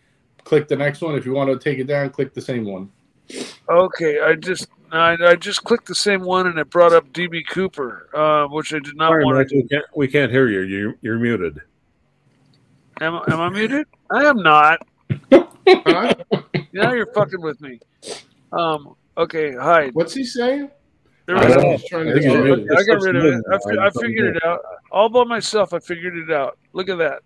click the next one. If you want to take it down, click the same one. Okay, I just I, I just clicked the same one and it brought up DB Cooper, uh, which I did not Sorry, want Mike, to. we can't, we can't hear you. You you're muted. Am, am I muted? I am not. Huh? Now you're fucking with me. Um. Okay. Hi. What's he saying? There I we don't go. know. He's trying to think he's do I got rid of it. I, fi- I figured it out all by myself. I figured it out. Look at that.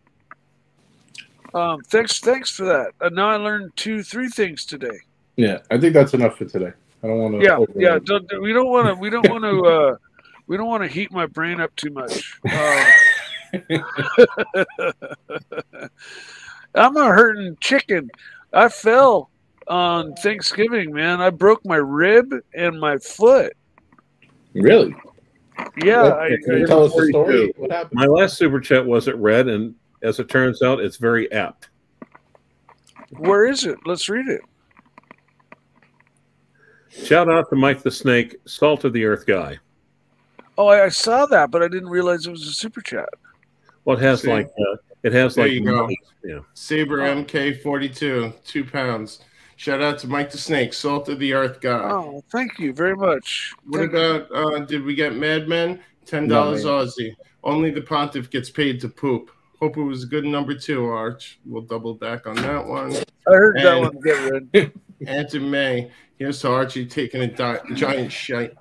Um, thanks, thanks for that. And now I learned two, three things today. Yeah, I think that's enough for today. I don't want to. Yeah, yeah. Don't, don't- we don't want to. We don't want to. [laughs] Uh, we don't want to heat my brain up too much. Um, [laughs] I'm a hurting chicken. I fell on Thanksgiving, man. I broke my rib and my foot. Really? Yeah, What- I, Can you I, tell us the story? What happened? My last super chat wasn't read, and as it turns out, it's very apt. where is it? Let's read it. Shout out to Mike the Snake, Salt of the Earth guy. Oh, I, I saw that, but I didn't realize it was a super chat. Well, it has See? like uh, it has There like you go. Yeah. Saber MK42, two pounds. Shout out to Mike the Snake, Salt of the Earth guy. Oh, thank you very much. What Thank about uh did we get Mad Men? Ten dollars man. Aussie. Only the pontiff gets paid to poop. Hope it was a good number two, Arch. We'll double back on that one. I heard that one get read. Anton [laughs] May. Here's to Archie taking a di- giant shite.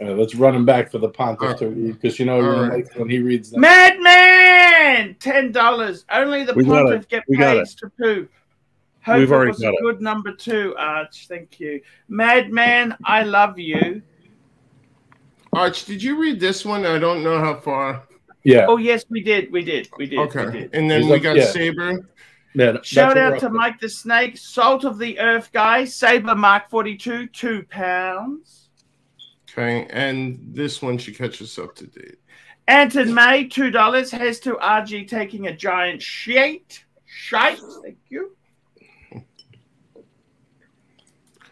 Uh, let's run him back for the pontiff All to because you know right. likes when he reads that. Madman! Ten dollars. Only the We pontiff get We paid to poop. Hope We've it already was got a it. good number two, Arch. Thank you. Madman, I love you. Arch, did you read this one? I don't know how far. Yeah. Oh yes, we did. We did. We did. We Okay. did. And then He's we up- got yeah. Saber. Yeah Shout out to Mike the Snake, Salt of the Earth guy, Saber Mark 42, two pounds. Okay. And this one should catch us up to date. Anton May, two dollars. Has to Archie taking a giant shite. Shite. Thank you.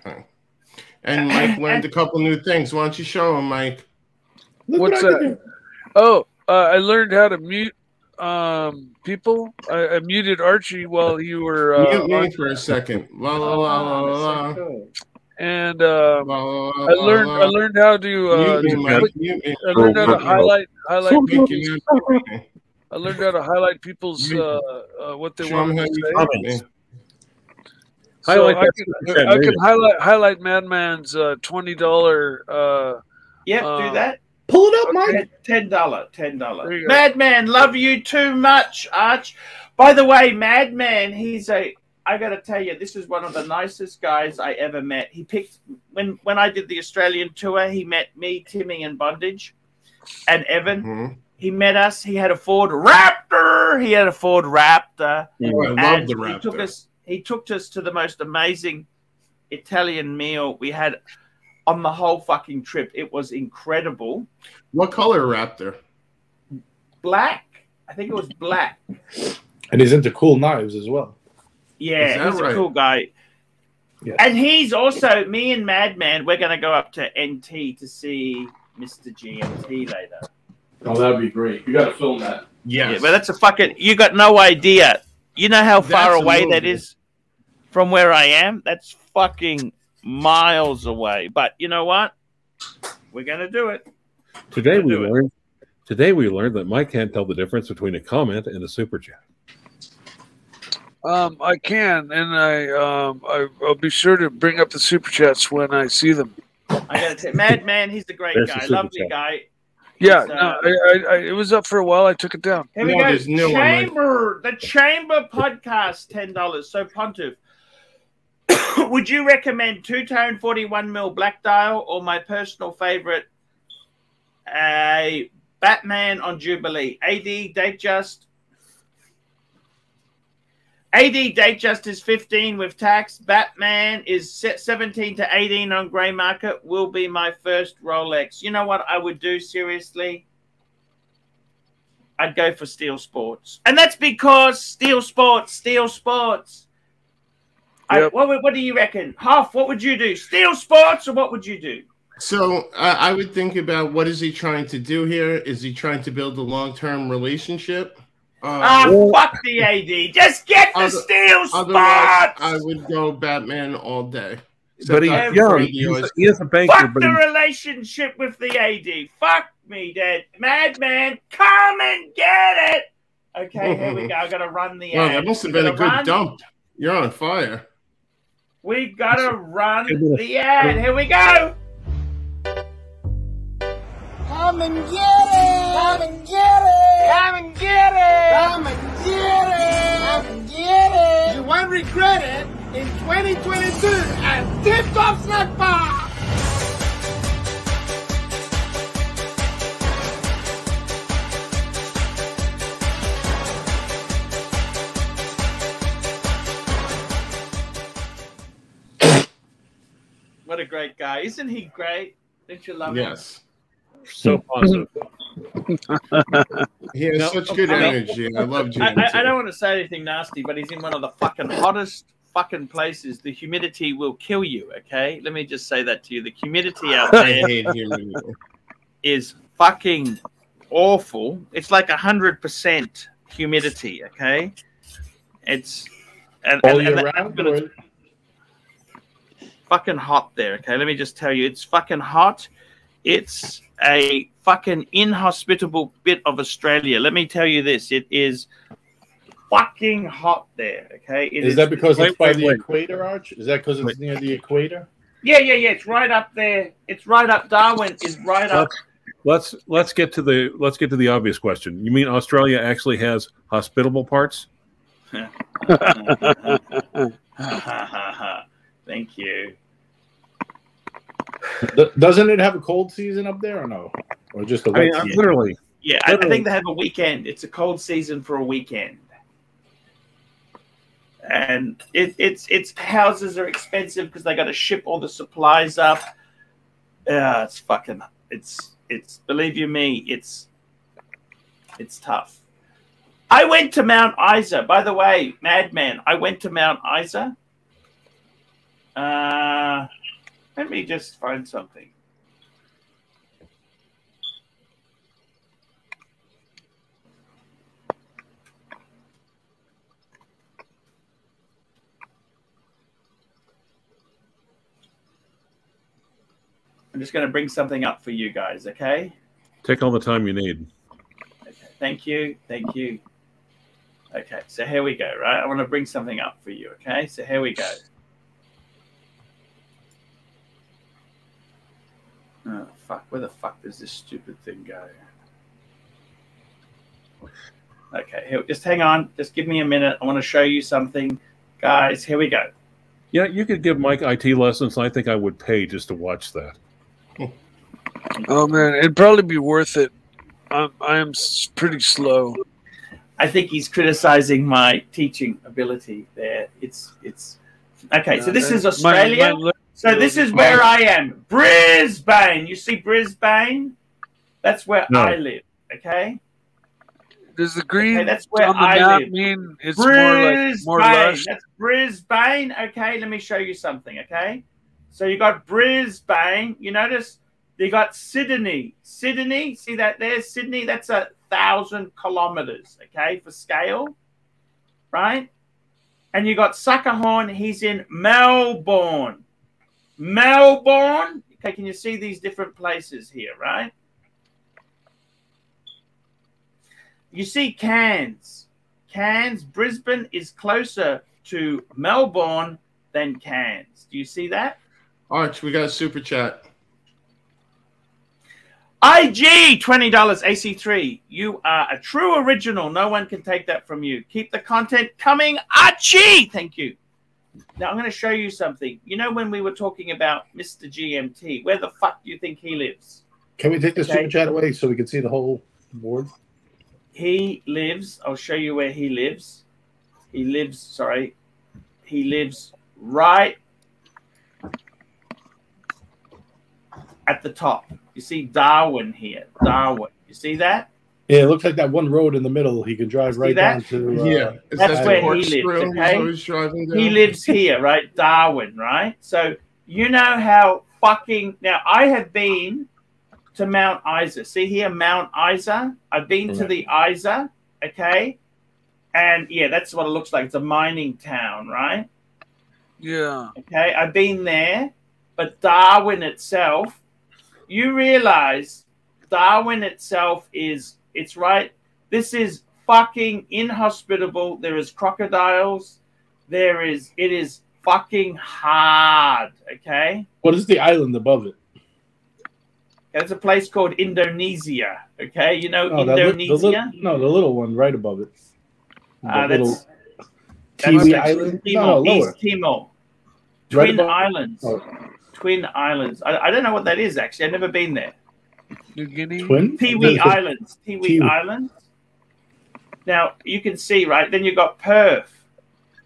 Okay. And Mike [coughs] learned a couple new things. Why don't you show him, Mike? Look What's what that? Oh, uh, I learned how to mute um, people. I, I muted Archie while you were uh, Mute me on- for a second. La la la la la. la. and uh, La, la, la, I learned I learned how to uh, Mute me, click- Mute me. I learned how to highlight highlight Thank people's. I learned how to highlight people's uh, uh, what they Show want him how to say. Comments. So Highlight I that can, I can highlight highlight Madman's uh, twenty dollar. Uh, Yep, Uh, do that. Pull it up, Mike. Ten dollar, ten There dollar. you go. Madman, love you too much, Arch. By the way, Madman, he's a. I got to tell you, this is one of the nicest guys I ever met. He picked when when I did the Australian tour. He met me, Timmy, and Bondage, and Evan. Mhm. He met us. He had a Ford Raptor. He had a Ford Raptor. Oh, I love and the He took us. He took us to the most amazing Italian meal we had on the whole fucking trip. It was incredible. What color Raptor? Black. I think it was black. And he's into cool knives as well. Yeah, Is that he's a cool guy. Yes. And he's also me and Madman. We're going to go up to NT to see Mr. GMT later. Oh, that'd be great. You got to film that. Yeah, but that's a fucking. You got no idea. You know how far That's away that is from where I am. That's fucking miles away. But you know what? We're gonna do it. Today we do it. learned. Today we learned that Mike can't tell the difference between a comment and a super chat. Um, I can, and I, um, I, I'll be sure to bring up the super chats when I see them. I gotta tell Madman. He's a great There's guy, super lovely chat. guy. Yeah, It's, uh, no, I, I, I, it was up for a while. I took it down. Here we No, go. there's no one like- Chamber, the Chamber podcast, ten dollars. So Pontiff, would you recommend two tone forty one mil black dial or my personal favorite, a Batman on Jubilee? AD Datejust. AD Datejust is 15 with tax. Batman is set 17 to 18 on grey market. Will be my first Rolex. You know what I would do seriously? I'd go for Steel Sports, and that's because Steel Sports, Steel Sports. I, what, what do you reckon, Huff? What would you do, Steel Sports, or what would you do? So I I would think about what is he trying to do here? Is he trying to build a long-term relationship? Uh, Ah, fuck the AD. Just get the Other- Steel otherwise, Sports. I would go Batman all day. But he, Except young, he's, he is a banker, Fuck but the he, relationship with the AD. Fuck me, dead Madman, come and get it. Okay, here we go. I gotta run the [laughs] Well, ad. that must have been a good run- dump. You're on fire. We gotta run Give the- the ad. Here we go. Come and get it! Come and get it! Come and get it! Come and get it! Come and get it! You won't regret it in 2022 at Tip Top Snack Bar! What a great guy. Isn't he great? Don't you love him? Yes. so positive. He has No, such good I mean- energy. I love I, I, I don't want to say anything nasty, but he's in one of the fucking hottest fucking places. The humidity will kill you, okay? Let me just say that to you. The humidity out I there hate humidity. is fucking awful. It's like 100% humidity, okay? It's. And, All and- year and that- round? But it's or- fucking hot there, okay? Let me just tell you, it's fucking hot. It's a fucking inhospitable bit of Australia. Let me tell you this: it is fucking hot there. Okay, It Is that because it's by the wait. equator, Arch? Is that because it's near the equator? Yeah, yeah, yeah. It's right up there. It's right up. Darwin is right up. Let's let's get to the let's get to the obvious question. You mean Australia actually has hospitable parts? [laughs] Thank you. Th- Doesn't it have a cold season up there or no? Or just a I mean, I'm season? literally. Yeah, I, I think they have a weekend. It's a cold season for a weekend, and it, it's it's houses are expensive because they got to ship all the supplies up. Yeah, it's fucking. It's it's. Believe you me, it's it's tough. I went to Mount Isa. By the way, Madman, I went to Mount Isa. Uh, let me just find something. I'm just going to bring something up for you guys, okay? Take all the time you need. Okay. Thank you. Thank you. Okay, so here we go, right? I want to bring something up for you, okay? So here we go. Oh, fuck. Where the fuck does this stupid thing go? Okay, here, just hang on. Just give me a minute. I want to show you something. Guys, here we go. Yeah, you could give Mike IT lessons. I think I would pay just to watch that. Oh man, it'd probably be worth it. I'm I am pretty slow. I think he's criticizing my teaching ability there. It's it's okay. So uh, this is My- Australia. my- So this is where I am. Brisbane. You see Brisbane? That's where No. I live. Okay. Does the green Okay, that's where on the I map live. mean it's more like Brisbane. more lush? That's Brisbane. Okay, let me show you something. Okay, so you got Brisbane. You notice you got Sydney. Sydney. See that there, Sydney. That's a thousand kilometers. Okay, for scale, right? And you got Suckerhorn. He's in Melbourne. Melbourne. Okay, can you see these different places here, right? You see Cairns. Cairns, Brisbane is closer to Melbourne than Cairns. Do you see that? Arch, we got a super chat. IG $20 AC3. You are a true original. No one can take that from you. Keep the content coming. Archie. Thank you. Now I'm going to show you something. You know when we were talking about Mr. GMT, where the fuck do you think he lives? Can we take the Okay. super chat away so we can see the whole board? He lives, I'll show you where he lives. He lives, sorry, he lives right at the top. You see Darwin here. Darwin. You see that? Yeah, it looks like that one road in the middle. He can drive See right that? down to. Uh, yeah, that's that where he lives, okay? always driving down? He lives here, right? Darwin, right? So you know how fucking now I have been to Mount Isa. See here, Mount Isa. I've been to the Isa, okay? And yeah, that's what it looks like. It's a mining town, right? Yeah. Okay, I've been there, but Darwin itself, you realize Darwin itself is it's right. This is fucking inhospitable. There is crocodiles. There is it is fucking hard. Okay, What is the island above it? there's a place called Indonesia. Okay, you know No, that li- the Indonesia. li- no, the little one right above it. The Uh, little that's that's island. Timor, No, no. East Timor. Right Twin above- Islands. Oh, Twin Islands. I, I don't know what that is actually. I've never been there. New Guinea. twin. Tiwi The- Islands. Tiwi Tiwi. Islands. Now you can see, right? Then you've got Perth.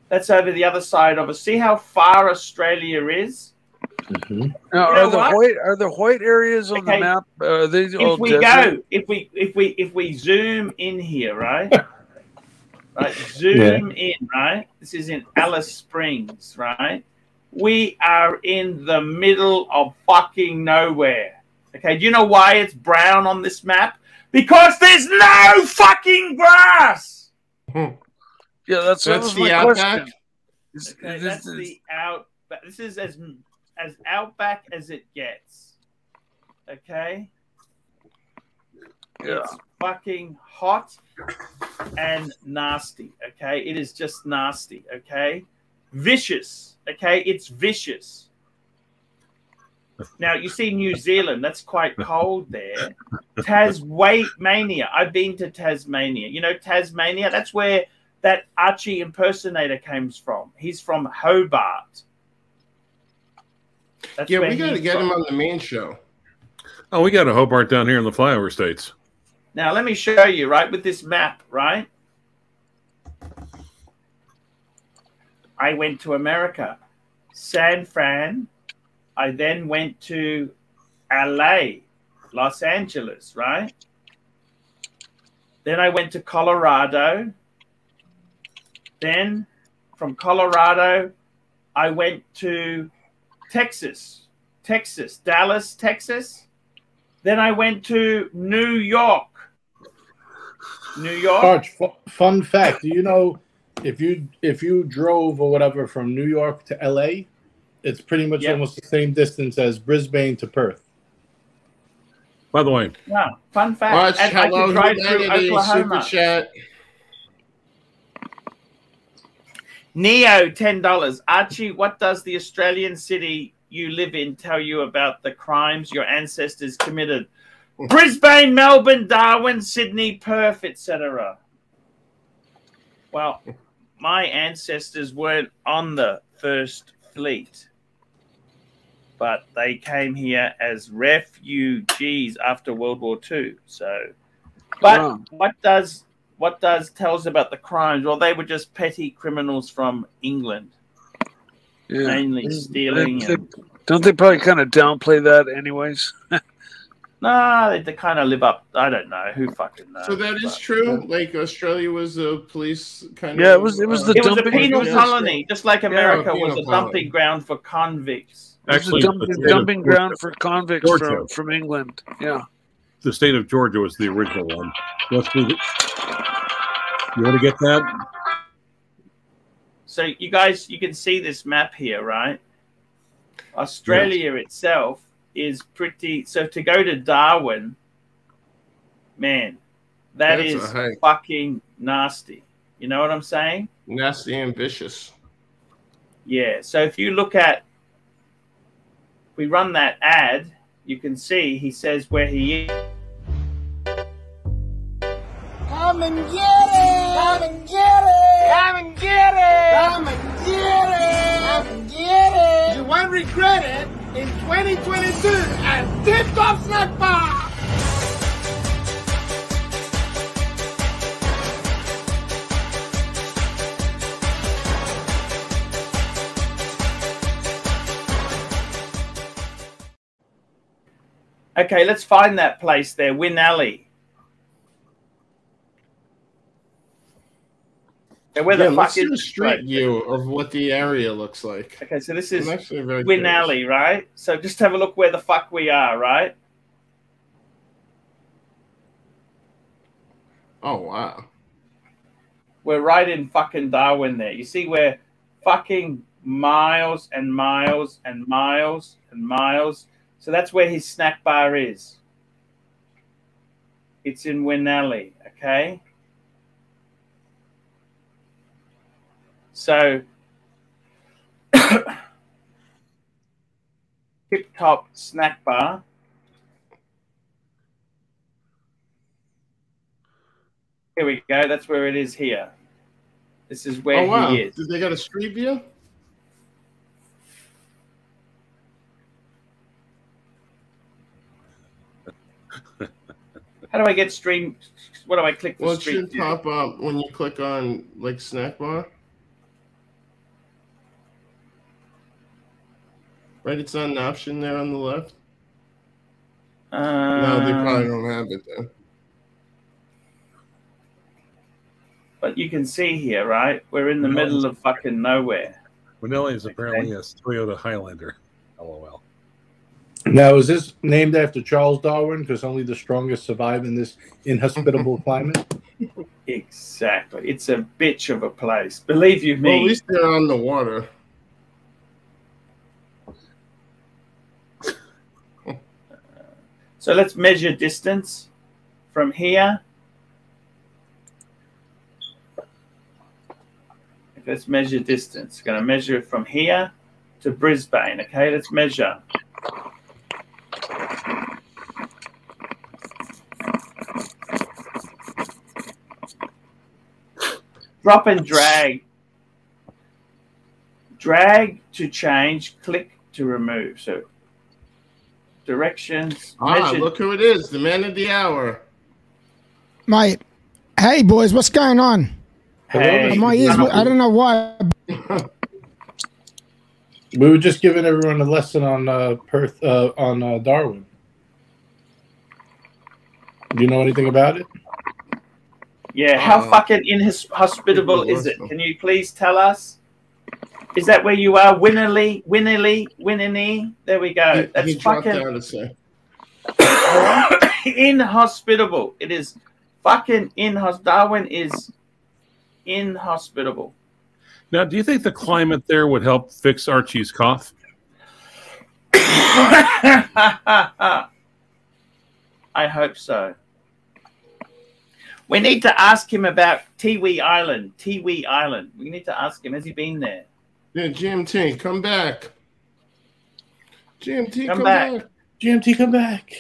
That's over the other side of us. See how far Australia is? Mhm. Now, are the what? white are the white areas on Okay. the map? Are they all If we desert? go, if we if we if we zoom in here, right? [laughs] right, zoom in, right? This is in Alice Springs, right? We are in the middle of fucking nowhere. Okay, do you know why it's brown on this map? Because there's no fucking grass. [laughs] Yeah, that's, That's was the outback? question. Okay, is that's this- the out. But this is as as outback as it gets. Okay. yeah. It's fucking hot and nasty. Okay, it is just nasty. Okay, vicious. Okay, it's vicious. Now you see New Zealand. That's quite cold there. Tasmania. I've been to Tasmania. You know Tasmania. That's where that Archie impersonator comes from. He's from Hobart. That's Yeah, we got to get from. him on the main show. Oh, we got a Hobart down here in the flyover states. Now let me show you, right, with this map, right? I went to America, San Fran. I then went to LA, Los Angeles, right? Then I went to Colorado. Then from Colorado, I went to Texas, Texas, Dallas, Texas. Then I went to New York. New York. Arch, fu- fun fact: Do you know if you if you drove or whatever from New York to LA, it's pretty much Yep. almost the same distance as Brisbane to Perth. By the way, Wow, fun fact. Arch, and I hello, could drive through humanity, super chat. Neo, ten dollars. Archie, what does the Australian city you live in tell you about the crimes your ancestors committed? [laughs] Brisbane, Melbourne, Darwin, Sydney, Perth, etc. Well, my ancestors weren't on the first fleet, but they came here as refugees after World War II. So, but Wow. what does what does tells about the crimes? Well, they were just petty criminals from England, Yeah. mainly stealing. They- and- Don't they probably kind of downplay that, anyways? [laughs] Nah, they, they kind of live up. I don't know who fucking knows. So that is but- true. Like Australia was a police kind Yeah, of. it was- it was uh, the It was a penal colony, just like America penal was a colony. dumping ground for convicts. It Actually, a the dumping, state of dumping ground for convicts Georgia. from, from England. Yeah. The state of Georgia was the original one. Let's move it. You want to get that? So you guys, you can see this map here, right? Australia itself is pretty. So to go to Darwin, man, that That's is fucking nasty. You know what I'm saying? nasty and vicious. Yeah. So if you look at, we run that ad, you can see he says where he is. Come and get it! Come and get it! Come and get it! Come and get it! Come and get it! You won't regret it in 2022 at Tip Top Snack Bar! Okay, let's find that place there, Winnellie. Yeah, where the yeah, fuck let's is this street view of what the area looks like. Okay, so this is Win curious. Alley, right? So just have a look where the fuck we are, right? Oh wow. We're right in fucking Darwin there. You see where fucking miles and miles and miles and miles. So that's where his snack bar is. It's in Winnellie, okay? So [coughs] Tip Top Snack Bar. Here we go. That's where it is here. This is where oh wow. he is. Did they got a street view? How do I get stream? What do I click for Well, it should view? pop up when you click on like snack bar. Right, it's not an option there on the left. no, they probably Um, don't have it then. But you can see here, right? We're in the middle of fucking nowhere. Manila is apparently a Toyota Highlander. [laughs] LOL. Now, is this named after Charles Darwin? Because only the strongest survive in this inhospitable climate. Exactly. It's a bitch of a place. Believe you Well, at me. least they're on the water. So let's measure distance from here. Let's measure distance. Going to measure it from here to Brisbane. Okay, let's measure. Drop and drag. Drag to change, click to remove. So directions. Ah, measure- look who it is, the man of the hour. Mate, hey boys, what's going on? Hey, My ears, I don't know why. [laughs] We were just giving everyone a lesson on uh, Perth uh, on uh, Darwin. Do you know anything about it? Yeah, how Uh, fucking inhospitable is it? Can you please tell us? Is that where you are? Winnerly, Winnerly, Winnerly? There we go. He- That's he dropped fucking out a sec. [coughs] inhospitable. It is fucking inhospitable. Darwin is inhospitable. Now, do you think the climate there would help fix Archie's cough? [coughs] I hope so. We need to ask him about Tiwi Island. Tiwi Island. We need to ask him. Has he been there? Yeah, GMT, come back. GMT, Come come, back. back. GMT, come back.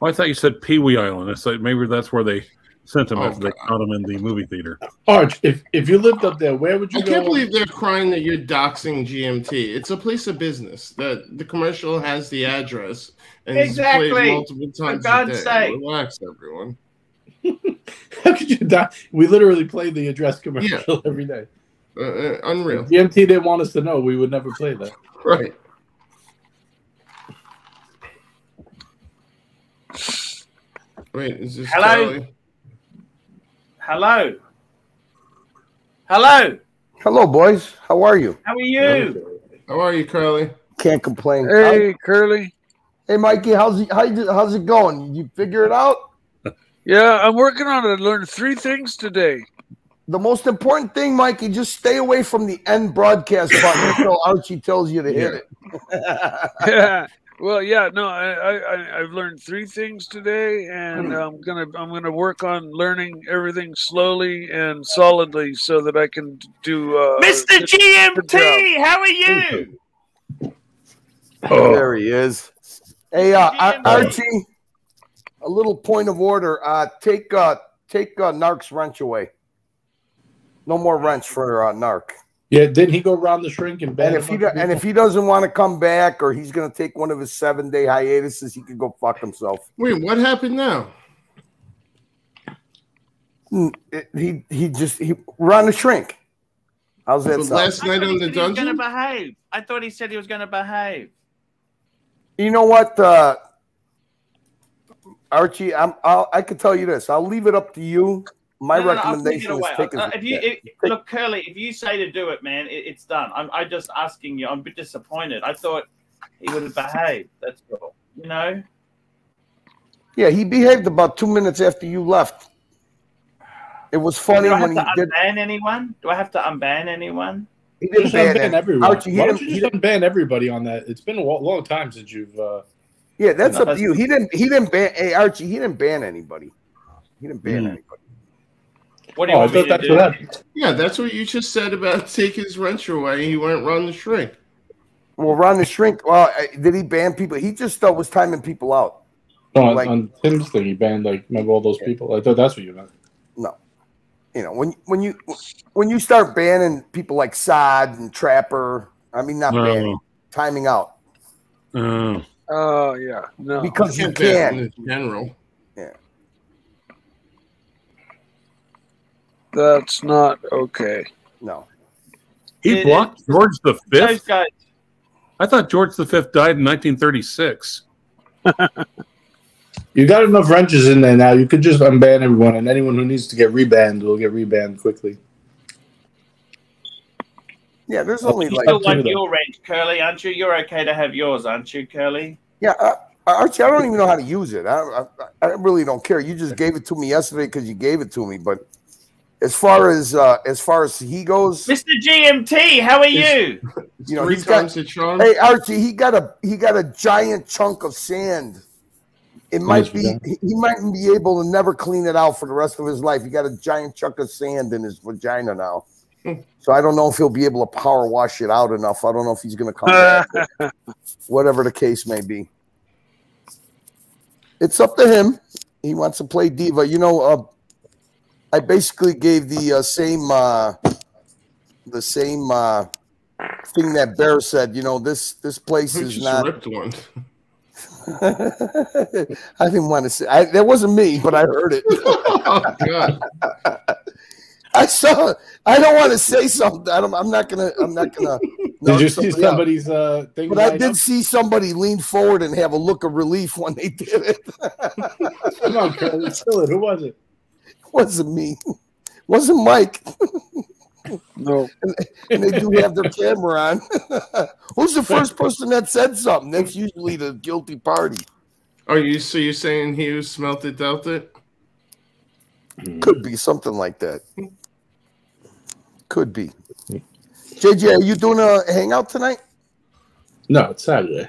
Oh, I thought you said Pee Wee Island. It's like maybe that's where they sent him Oh, after they caught him in the movie theater. Arch, if, if you lived up there, where would you I go? can't believe they're crying that you're doxing GMT. It's a place of business. That the commercial has the address and it's Exactly. played multiple times God's a day. sake. Relax, everyone. [laughs] How could you die? We literally play the address commercial [laughs] every day. Uh, uh, unreal. If GMT didn't want us to know, we would never play that. [laughs] Right. Wait, is this Hello? Charlie? Hello. Hello. Hello, boys. How are you? How are you? How are you, Curly? Can't complain. Hey, Curly. Hey, Mikey. How's it, how you, how's it going? You figure it out? Yeah, I'm working on it. I learned three things today. The most important thing, Mikey, just stay away from the end broadcast button until Archie tells you to hit it. [laughs] yeah. Well, yeah, no, I, I, I- I've learned three things today, and I'm gonna, I'm gonna work on learning everything slowly and solidly, so that I can do. Uh, Mr. good- good job. GMT, how are you? There he is. Hey, uh, Ar- Archie, a little point of order. Uh, take uh, take uh, Narc's wrench away. No more wrench for uh, Narc. Yeah, didn't he go around the shrink and ban And if he do, and if he doesn't want to come back, or he's going to take one of his seven day hiatuses, he can go fuck himself. Wait, what happened now? It- He he just he we're on the shrink. How's that But sound? last night on the dungeon. He was going to behave. I thought he said he was going to behave. You know what, uh, Archie? I'm I'll, I can tell you this. I'll leave it up to you. My No, no, no, I'll take it recommendation is away. take Uh, his- if you if, look, Curly, if you say to do it, man, it, it's done. I'm, I'm just asking you. I'm a bit disappointed. I thought he would have behaved. That's all. You know. Yeah, he behaved about two minutes after you left. It was funny Do I have when to he did. unban anyone? Do I have to unban anyone? He didn't Just ban unban everyone. Archie, he Why don't didn't- you he just unban everybody on that? It's been a long time since you've. Uh, Yeah, that's up to you. He didn't. He didn't ban. Hey, Archie, he didn't ban anybody. He didn't ban Hmm. anybody. What do you oh, want me to that's do? what happened. Yeah, that's what you just said about take his wrench away. He went run the shrink. Well, Ron the Shrink. Well, did he ban people? He just thought was timing people out. No, on, Like- on Tim's thing, he banned like remember all those people. I thought that's what you meant. No, you know when when you when you start banning people like Sod and Trapper. I mean, not banning, timing out Uh, Oh yeah, no. because you Can't in general. Yeah. That's not okay. No, he It- blocked George the Fifth. guys. I thought George the Fifth died in 1936. [laughs] You got enough wrenches in there now. You could just unban everyone, and anyone who needs to get rebanned will get rebanned quickly. Yeah. There's only You like still up to want your wrench, Curly, aren't you? You're okay to have yours, aren't you, Curly? yeah. Uh, Archie, I don't even know how to use it. I, I, I really don't care. You just gave it to me yesterday because you gave it to me. But as far as uh, as far as he goes, Mr. GMT, how are you? [laughs] you know, Three he's got times the charm. Hey Archie, he got a he got a giant chunk of sand. It might be he he might be able to never clean it out for the rest of his life. He got a giant chunk of sand in his vagina now. So I don't know if he'll be able to power wash it out enough. I don't know if he's gonna come back. [laughs] Whatever the case may be. It's up to him. He wants to play diva. You know, uh, I basically gave the uh, same uh, the same uh, thing that Bear said. You know, this this place is not. ripped one? [laughs] I didn't want to say I, that wasn't me, but I heard it. [laughs] oh God! I saw. I don't want to say something. I don't, I'm not gonna. I'm not gonna. [laughs] Did you see somebody somebody's uh, thing? But I did up? see somebody lean forward and have a look of relief when they did it. [laughs] Come on, Curly, spill it. Who was it? wasn't me. Wasn't Mike. [laughs] No. And, and they do have their camera on. Who's the first person that said something? That's usually the guilty party. Are you so you're saying he who smelt it dealt it? Could be something like that. Could be. JJ, are you doing a hangout tonight? No, it's Saturday.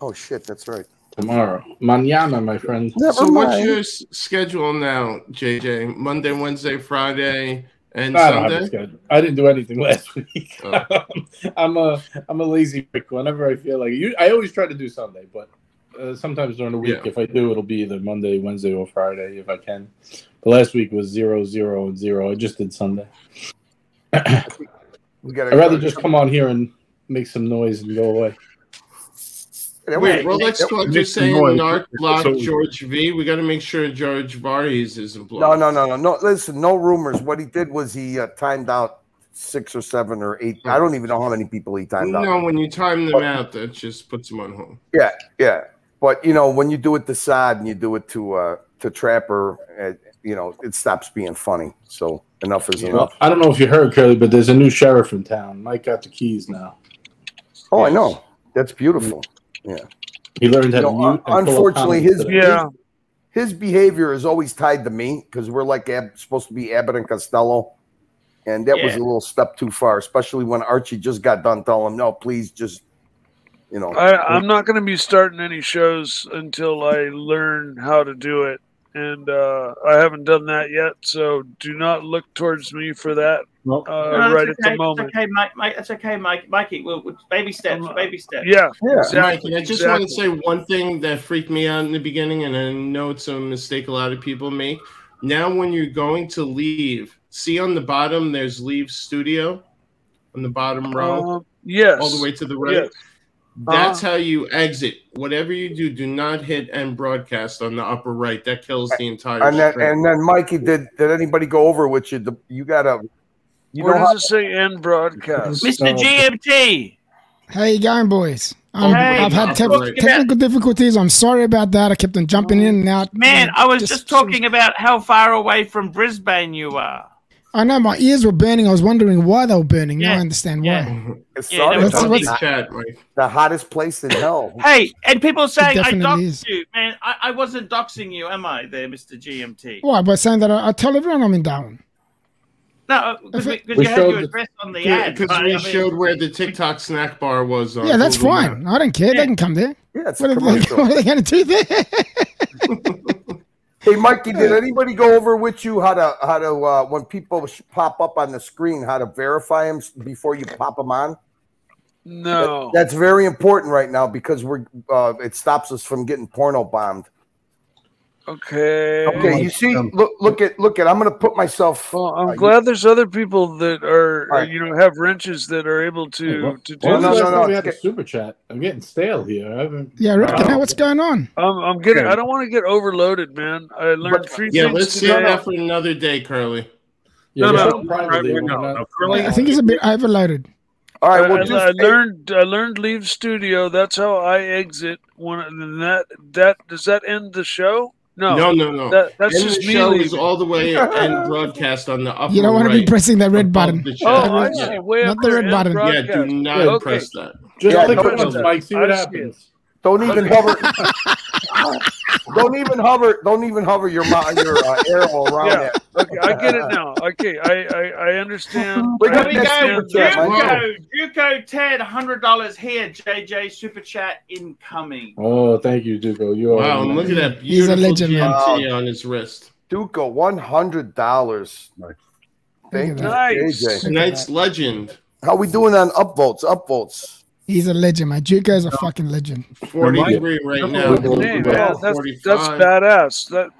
Oh shit, that's right. Tomorrow. Mañana, my friend. Never so what's your schedule now, JJ? Monday, Wednesday, Friday, and I don't a Sunday. I didn't do anything [laughs] last week. Oh. [laughs] I'm a I'm a lazy prick. Whenever I feel like. You- I always try to do Sunday, but uh, sometimes during the week, Yeah. if I do, it'll be either Monday, Wednesday, or Friday if I can. The last week was zero, zero, and zero. I just did Sunday. We got I'd rather just come on here and make some noise and go away. Wait, Rolex Talk Make just saying noise. Narc blocked George V. We got to make sure George Varys isn't blocked. No, no, no, no, no. Listen, no rumors. What he did was he uh, timed out six or seven or eight. I don't even know how many people he timed out. No, when you time them out, that just puts them on hold. Yeah, yeah. But you know, when you do it to Sod and you do it to uh to Trapper, uh, you know, it stops being funny. So enough is Well, enough. I don't know if you heard, Curly, but there's a new sheriff in town. Mike got the keys now. Oh, I know. That's beautiful. Yeah. He learned how You to know, mute. and unfortunately, his. Yeah. his his behavior is always tied to me because we're like Ab- supposed to be Abbott and Costello, and that was a little step too far. Especially when Archie just got done telling him, "No, please, just you know." I, I'm not going to be starting any shows until I learn how to do it, and uh, I haven't done that yet. So do not look towards me for that Nope. uh, No, that's right at okay, the moment. That's okay, Mike. Mike that's okay, Mike. Mikey, we'll, we'll- baby steps, baby steps. Yeah, Yeah. exactly. Mike, I just exactly. want to say one thing that freaked me out in the beginning, and I know it's a mistake a lot of people make. Now, when you're going to leave, see on the bottom, there's leave studio on the bottom row, Um, yes. all the way to the right. Yes. That's Uh-huh. how you exit. Whatever you do, do not hit end broadcast on the upper right. That kills the entire And then, stream. and then, Mikey, did did anybody go over with you? The, you gotta, you Where know, does how, it say end broadcast? Mr. GMT. How you going, boys? Um, Hey, I've had te- talking technical difficulties. I'm sorry about that. I kept on jumping in and out. Man, I was just, Just- talking about how far away from Brisbane you are. I know my ears were burning. I was wondering why they were burning. Now Yeah, I understand yeah. why. it's Yeah, sorry, that what's- the, chat, Mike. the hottest place in hell. Hey, and people saying I definitely doxed is. you, man. I, I wasn't doxing you, am I, there, Mr. GMT? Why? By saying that I, I tell everyone I'm in Darwin. No, uh, because you had showed your the- address on the ad. Because but I we mean- showed where the TikTok snack bar was. On Yeah, that's Google fine. Maps. I don't care. Yeah. They can come there. Yeah, it's What a are, they, what are they [laughs] going to do there? [laughs] Hey, Mikey, did anybody go over with you how to how to uh, when people sh- pop up on the screen how to verify them before you pop them on? No. That's very important right now because we're uh, it stops us from getting porno bombed. Okay. Okay, you see, look look at look at. I'm gonna put myself. Well, I'm Uh, you- glad there's other people that are, All right. you know, have wrenches that are able to to do Well, no, no, this. no, no, no. We had the super chat. I'm getting stale here. I haven't. yeah, Rick, Wow. what's going on? I'm, I'm getting. I don't want to get overloaded, man. I learned But- three Yeah, things let's today. save that for another day, Curly. Yeah, No, no, no, privately. right, no, no, Curly. I think he's a bit overloaded. All right, I, well, I- just I learned. I learned leave studio. That's how I exit. When and that that does that end the show? No, No, no, no. That, that's And just the show leaving. is all the way and [laughs] broadcast on the upper You don't want to be pressing that red button. the oh, chat. Oh, I see. Way Not the red end button. Yeah, do not okay. press that. Just Yeah, click no, it once, no, Mike. See what see it. happens. Don't even hover. [laughs] don't even hover. Don't even hover your mo- your uh, arrow around Yeah. it. Okay, I get it now. Okay, I I, I understand. Look I at Here we Next go. super chat, understand. Mike. Duco, Duco Ted, hundred dollars here. JJ super chat incoming. Oh, thank you, Duco. You are. Wow, and look at that He's a beautiful legend, man. GMT on his wrist. Duco, one hundred dollars. Thank you, Nice. JJ. Tonight's legend, How we doing on upvotes? Upvotes. He's a legend, man. Juco's a fucking legend. 43 right now. Hey, man, that's, that's badass. That,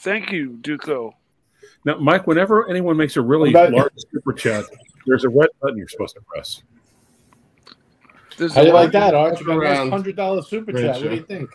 thank you, Duco. Now, Mike, whenever anyone makes a really What about- large super chat, there's a red button you're supposed to press. There's How do you like that, Arch? You got a Around. hundred dollar super chat. What do you think?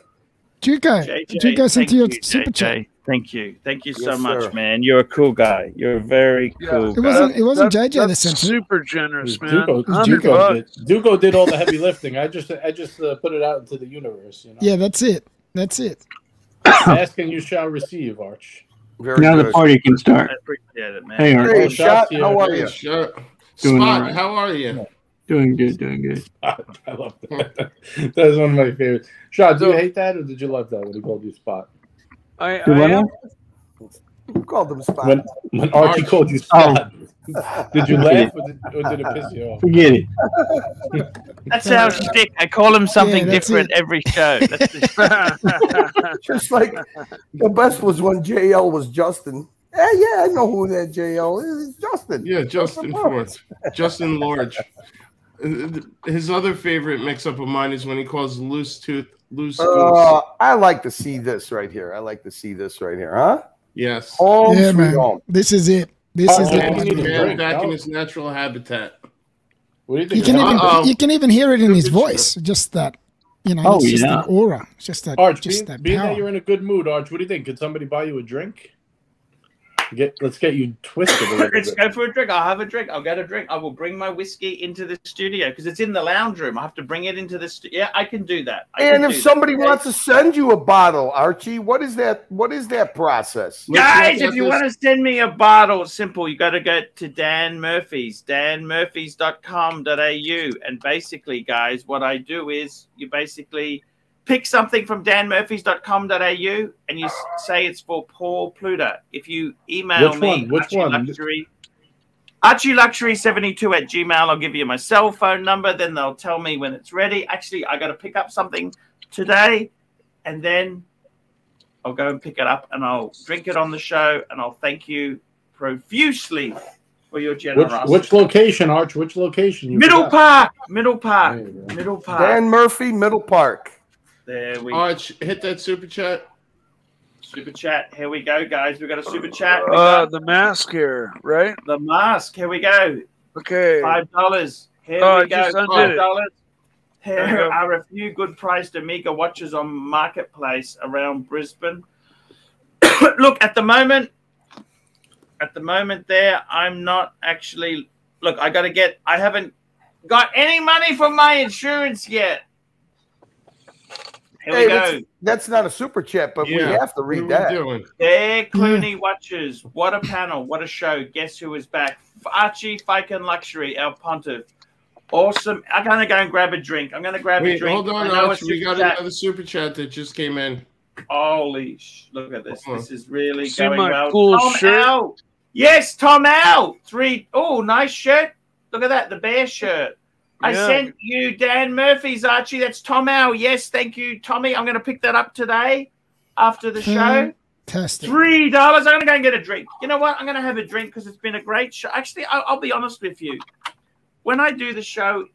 Juco, JJ, Juco sent thank you your super chat. Thank you, thank you so Yes, much, sir. man. You're a cool guy. You're a very Yeah. cool It guy. wasn't. It wasn't That- JJ that that's sent super generous, man. Duco, Hundred Duco, did, Duco did all the heavy lifting. I just, I just uh, put it out into the universe. You know, Yeah, that's it. That's it. [coughs] ask and you shall receive, Arch. Very Now the party can start. I appreciate it, man. Hey, Art. Hey, shot. shots. How are you? shut- Doing Spot, all right. how are you? Doing good, doing good. [laughs] I love that. [laughs] That's one of my favorites. Shot, do you hate that or did you love that when he called you Spot? I, I am, now? Who called him spot? When when Archie Arch. called you Spot, [laughs] did you laugh or did, or did it piss you off? Forget it. That's our stick. I call him something Yeah, different it. every show. That's Just [laughs] [laughs] like the best was when JL was Justin. Yeah, yeah, I know who that JL is. It's Justin. Yeah, Justin Ford. Justin Lorge. Uh, His other favorite mix up of mine is when he calls loose tooth loose goose. Uh, I like to see this right here. I like to see this right here, huh? yes. Home Yeah, sweet man. home. This is it. This Oh, is yeah, it. you need a Man drink, back in no? his natural habitat. What do you You think? can even? Uh-oh. you can even hear it in his Super voice. Just that, you know, Oh, it's just yeah. that aura. It's just that, Arch, just being, that being that you're in a good mood, Arch, what do you think? Could somebody buy you a drink? Get let's get you twisted a Let's bit. go for a drink. I'll have a drink. I'll get a drink. I will bring my whiskey into the studio because it's in the lounge room. I have to bring it into the studio. Yeah, I can do that. I And if somebody that. wants to send you a bottle, Archie, what is that? What is that process? Guys, if you want to send me a bottle, simple. You got to go to Dan Murphy's, danmurphys.com.au. And basically, guys, what I do is you basically pick something from danmurphys.com.au and you say it's for Paul Pluter. If you email Which me, one? Which Archie one? Luxury, ArchieLuxury72 at Gmail, I'll give you my cell phone number. Then they'll tell me when it's ready. Actually, I got to pick up something today and then I'll go and pick it up and I'll drink it on the show and I'll thank you profusely for your generosity. which location, Arch? Which location? You Middle forgot? Park, Middle Park, Middle Park. Dan Murphy, Middle Park. There we Arch, hit that super chat. Super chat. Here we go, guys. We got a super chat. Uh, got the mask here, right? the mask. Here we go. Okay. Five dollars. Here Oh, we go. Five dollars. Here are a few good priced Omega watches on Marketplace around Brisbane. [coughs] look, at the moment, at the moment there, I'm not actually. Look, I got to get. I haven't got any money from my insurance yet. Here Hey, we go. that's, that's not a super chat, but we have to read are that. doing? There, hmm. Clooney watches. What a panel. What a show. Guess who is back? Archie Fiken Luxury, our pontiff. Awesome. I'm going to go and grab a drink. I'm going to grab a drink. hold on, I Arch. We got chat. another super chat that just came in. Holy sh! Look at this. Uh-huh. This is really See going my well. cool Tom shirt? L. Yes, Tom L. Three. Oh, nice shirt. Look at that. The bear shirt. I Yeah. sent you Dan Murphy's, Archie. That's Tom L. Yes, thank you, Tommy. I'm going to pick that up today after the show. Fantastic. Three dollars. I'm gonna go and get a drink. You know what? I'm gonna have a drink because it's been a great show. Actually, I'll, I'll be honest with you. When I do the show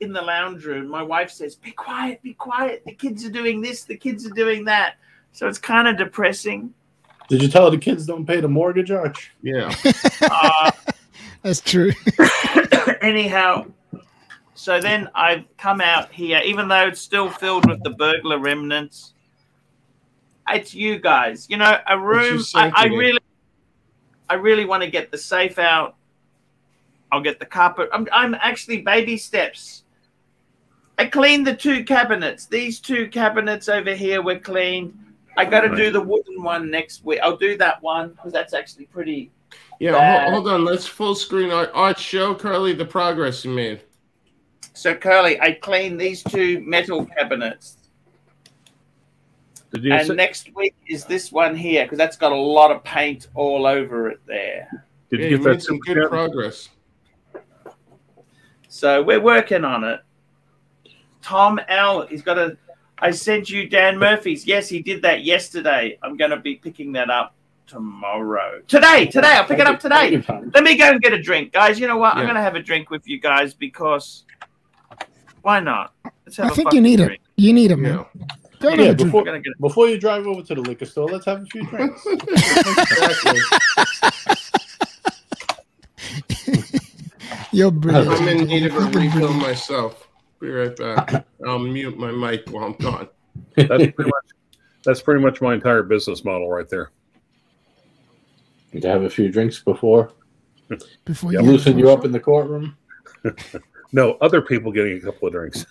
in the lounge room, my wife says, "Be quiet, be quiet. The kids are doing this. The kids are doing that." So it's kind of depressing. Did you tell her the kids don't pay the mortgage, Arch? Yeah. [laughs] Uh, [laughs] That's true. [coughs] anyhow, so then I've come out here, even though it's still filled with the burglar remnants. It's you guys. You know, a room. I, I really, I really want to get the safe out. I'll get the carpet. I'm, I'm actually baby steps. I cleaned the two cabinets. These two cabinets over here were cleaned. I got to do the wooden one next week. I'll do that one because that's actually pretty. Yeah, bad. hold, hold on. Let's full screen Arch. Arch, show Curly the progress you made. So Curly, I cleaned these two metal cabinets. Did you and say- next week is this one here because that's got a lot of paint all over it there. Did Yeah, you you get made that some good chat? progress. So we're working on it. Tom L. He's got a. I sent you Dan Murphy's. Yes, he did that yesterday. I'm going to be picking that up tomorrow. Today, today. I'll pick it up today. Let me go and get a drink, guys. You know what? I'm going to have a drink with you guys because why not? Let's have I a think you fucking need it. You need it, man. Yeah. Go Yeah, to the drink. before, I'm gonna get- before you drive over to the liquor store, let's have a few drinks. [laughs] [laughs] You're brilliant. I'm in need of a refill brilliant. myself. Be right back. I'll mute my mic while I'm gone. That's pretty much that's pretty much my entire business model right there. Need to have a few drinks before. Before Yeah, you Loosen you up in the courtroom. [laughs] No, other people getting a couple of drinks.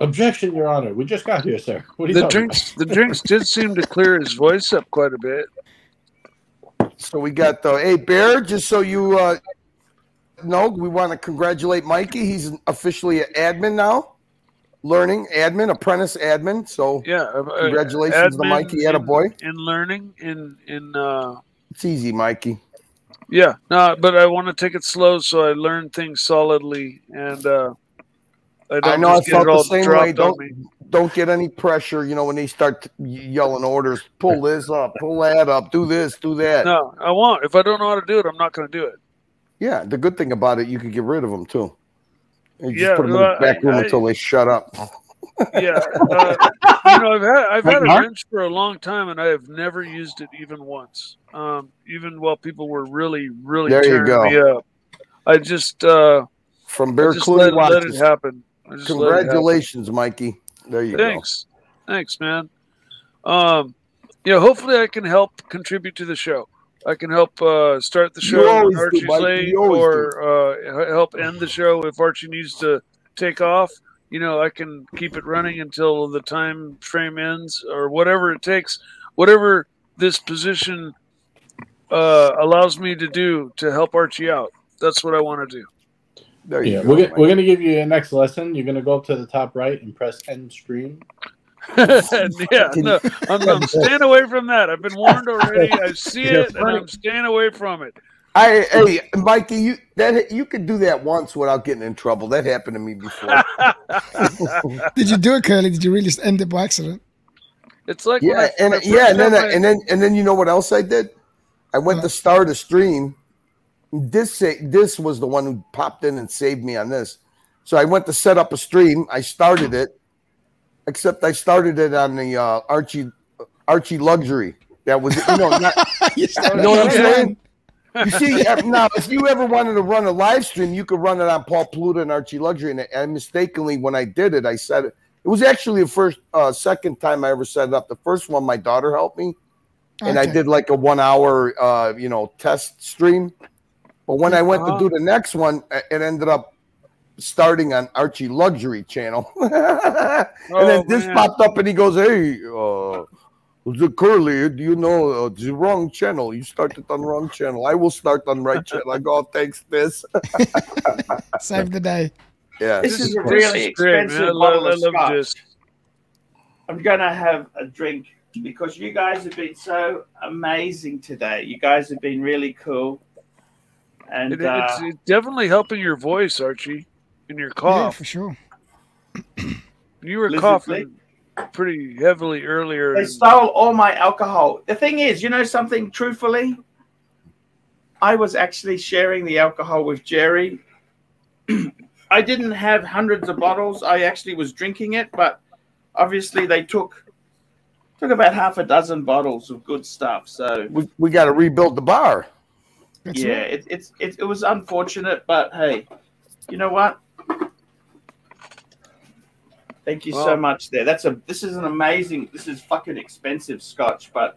Objection, Your Honor. We just got here, sir. What are you The talking drinks, the drinks did seem to clear his voice up quite a bit. So we got the hey Bear. Just so you uh, know, we want to congratulate Mikey. He's officially an admin now, learning admin, apprentice admin. So Yeah. uh, uh, congratulations to Mikey. Had a boy. in learning in in uh It's easy, Mikey. Yeah no but i want to take it slow so i learn things solidly and uh i don't I know I felt the same dropped way. Don't don't get any pressure. You know when they start yelling orders, pull this up, pull that up, do this, do that. no i won't if i don't know how to do it i'm not going to do it Yeah, the good thing about it, you can get rid of them too. You just Yeah, put them in the back room I- until they shut up. Yeah uh, [laughs] you know i've had i've had a Mark? wrench for a long time and i have never used it even once um even while people were really really There you go. me up i just uh From Bear just let, let it happen I just let it happen. Congratulations, Mikey. There you go. Thanks. Thanks, man. Um, yeah, hopefully I can help contribute to the show. I can help uh, start the show when do, Archie's late, or uh, help end the show if Archie needs to take off. You know, I can keep it running until the time frame ends, or whatever it takes, whatever this position uh, allows me to do to help Archie out. That's what I want to do. There you Yeah, go. we're, gonna, we're gonna give you a next lesson. You're gonna go up to the top right and press end stream. [laughs] yeah, no, I'm, I'm staying away from that. I've been warned already. I see [laughs] it, and I'm staying away from it. I, hey, Mikey, you that you could do that once without getting in trouble. That happened to me before. [laughs] [laughs] Did you do it, Curly? Did you really end it by accident? It's like yeah, I- and I yeah, and then I, my- and then and then you know what else I did? I went to start a stream. This say, this was the one who popped in and saved me on this. So I went to set up a stream. I started it, except I started it on the uh, Archie Archie Luxury. That was you know not, [laughs] you you know what I'm saying. You see, now if you ever wanted to run a live stream, you could run it on Paul Pluta and Archie Luxury. And I mistakenly, when I did it, I said it. It was actually the first, uh, second time I ever set it up. The first one, my daughter helped me, and I did like a one-hour, uh, you know, test stream. But when I went to do the next one, it ended up starting on Archie Luxury channel, [laughs] and then Oh, this man. popped up, and he goes, "Hey, uh, curly, do you know uh, the wrong channel? You started on wrong channel. I will start on right channel." I go, oh, "Thanks, this." [laughs] Save the day. yeah, This is a This really is great, man. expensive bottle of scotch. I'm gonna have a drink because you guys have been so amazing today. You guys have been really cool, and It, uh, it's, it's definitely helping your voice, Archie, and your Yeah, cough. for sure. [clears throat] you were Lizard coughing pretty heavily earlier. they stole all my alcohol. The thing is, you know something. Truthfully, I was actually sharing the alcohol with Jerry. [clears throat] I didn't have hundreds of bottles. I actually was drinking it, but obviously they took took about half a dozen bottles of good stuff. So we, we got to rebuild the bar. That's yeah, it. it, it's it, it was unfortunate, but hey, you know what? Thank you so much. There, that's a this is an amazing. This is fucking expensive scotch, but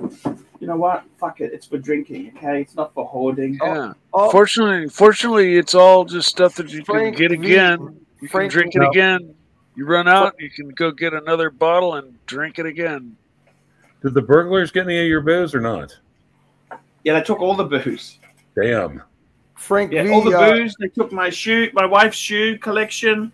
you know what? Fuck it, it's for drinking. Okay, it's not for hoarding. yeah. Oh, Fortunately, fortunately, it's all just stuff that you Frank can get again. You Frank- can drink it no. again. You run out, you can go get another bottle and drink it again. Did the burglars get any of your booze or not? Yeah, they took all the booze. Damn. Frank Yeah, V, all the uh, booze. They took my shoe, my wife's shoe collection.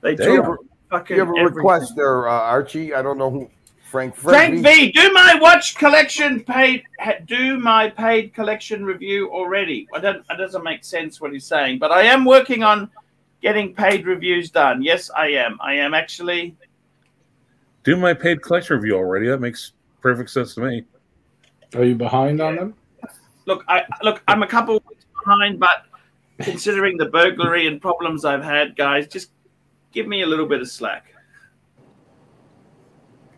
They Damn. took fucking you have a everything. request there, uh, Archie? I don't know who. Frank. Frank V, do my watch collection paid. ha- Do my paid collection review already. I don't. It doesn't make sense what he's saying, but I am working on getting paid reviews done. Yes, I am. I am actually. Do my paid collection review already. That makes perfect sense to me. Are you behind on them? Look, I look. I'm a couple weeks behind, but considering the burglary and problems I've had, guys, just give me a little bit of slack.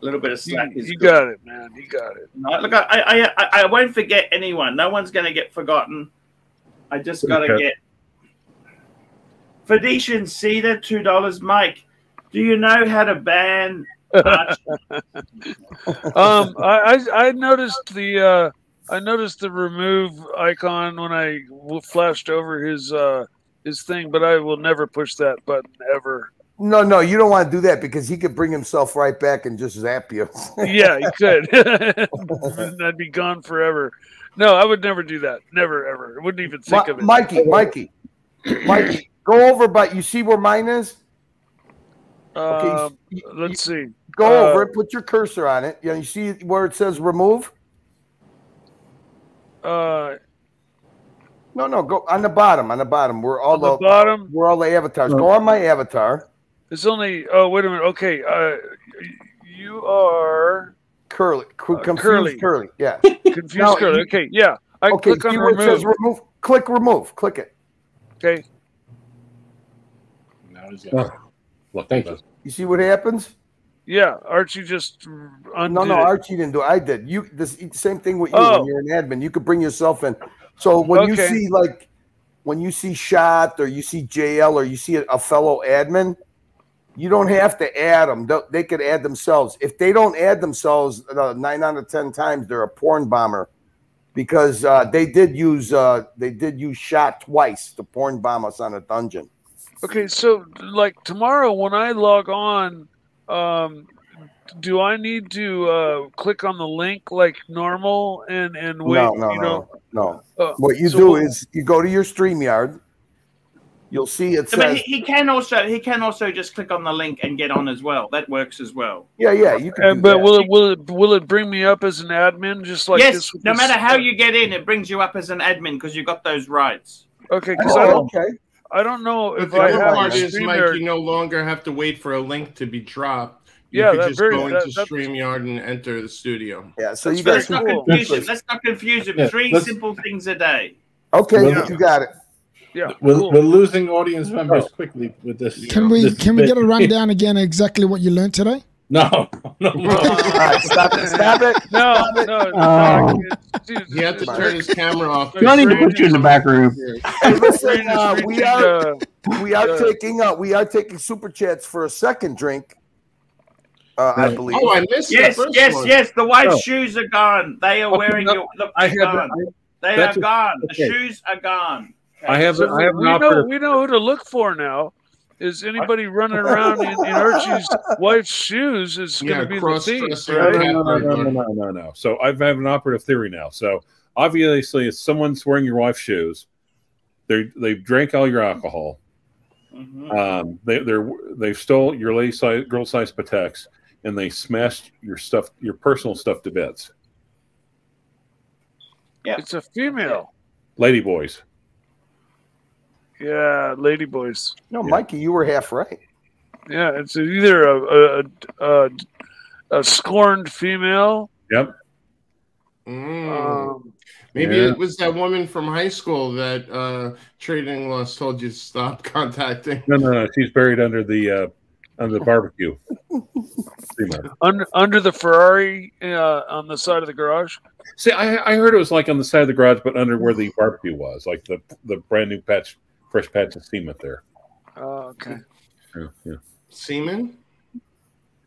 A little bit of You, slack is you good. got it, man. You got it. No, look, I, I, I, I won't forget anyone. No one's going to get forgotten. I just got to Okay. get Phoenician Cedar, two dollars. Mike, do you know how to ban? [laughs] [laughs] Um, I, I I noticed the uh, I noticed the remove icon when I flashed over his uh, his thing, but I will never push that button ever. No, no, you don't want to do that because he could bring himself right back and just zap you. [laughs] Yeah, he could. And [laughs] [laughs] I'd be gone forever. No, I would never do that. Never ever. I wouldn't even think Mi- of it. Mikey, Mikey, Mikey, go over, but you see where mine is? Okay, you- Um, you- let's see. Go Uh, over it, put your cursor on it. Yeah, you see where it says remove? Uh, No, no, go on the bottom, on the bottom. Where all on the the, bottom, where all the avatars. Go on my avatar. It's only. Oh, wait a minute. Okay. Uh, you are Curly, cu- Uh, [laughs] confused curly. curly. Yeah. confused. No, Curly. Okay. Yeah. I okay, click on see says remove. remove? Click remove. Click it. Okay. Now he's got. Oh, look, Thank you. You see what happens? Yeah. Archie just undid No, no. Archie didn't do it. I did. You this same thing with you Oh. when you're an admin. You could bring yourself in. So when you see like when you see shot or you see JL or you see a, a fellow admin, you don't have to add them. They, could add themselves. If they don't add themselves, uh, nine out of ten times they're a porn bomber. because uh, they did use uh, they did use shot twice to porn bomb us on a dungeon. Okay, so like tomorrow when I log on, um, do I need to uh, click on the link like normal and and wait? no, no, you no, know, no. Uh, What you so do is you go to your StreamYard. You'll see it So, but he, he can also he can also just click on the link and get on as well. That works as well. yeah, yeah, you can. Uh, but that. will it will it will it bring me up as an admin just like yes, this? no this- matter how you get in, it brings you up as an admin because you got those rights. Okay, because I Oh, don't okay. I don't know if I other have part a is, Mike, you no longer have to wait for a link to be dropped. You Yeah, could that just very- go that- into that's- StreamYard and enter the studio. Yeah, so That's you guys. Let's not cool. confuse him. Let's- Let's not confuse him. Yeah, Three let's- simple things a day. Okay, Well, you got it. Yeah, We're, cool. we're losing audience members quickly with this. Can we this can we get a rundown [laughs] again exactly what you learned today? No, [laughs] no, no. All right, stop it. Stop it. no, Stop it. no, no, Oh. I can't- dude, He had to turn his camera off. You don't need to put you in the back room. Hey, listen, uh, we are we are taking uh, we are taking super chats for a second drink. Uh, I believe. Oh, I missed Yes, the first yes, one. yes. The white Oh. shoes are gone. They are Okay, wearing no, your. The, I they're have gone. They are that's a- gone. The shoes are gone. Okay. I have so I have an we know we know who to look for now. Is anybody running around in, in Archie's wife's shoes? Is going to be the thief, No, right? no, no, no, no, no, no, no, no. So I have an operative theory now. So obviously, if someone's wearing your wife's shoes, they they've drank all your alcohol. Mhm. Um, they they're they've stole your lady size, girl size Pateks, and they smashed your stuff, your personal stuff to bits. Yeah, It's a female. Lady boys. Yeah, lady boys. No, Mikey, you were half right. Yeah, it's either a a, a, a scorned female. Yep. Mm. Um, Maybe Yeah. it was that woman from high school that uh, Trading Loss told you to stop [laughs] contacting. No, no, no. She's buried under the uh, under the barbecue. [laughs] Under under the Ferrari uh, on the side of the garage. See, I, I heard it was like on the side of the garage, but under where the barbecue was, like the the brand new patch, fresh patch of cement there. Oh, okay. Yeah, yeah. Seaman?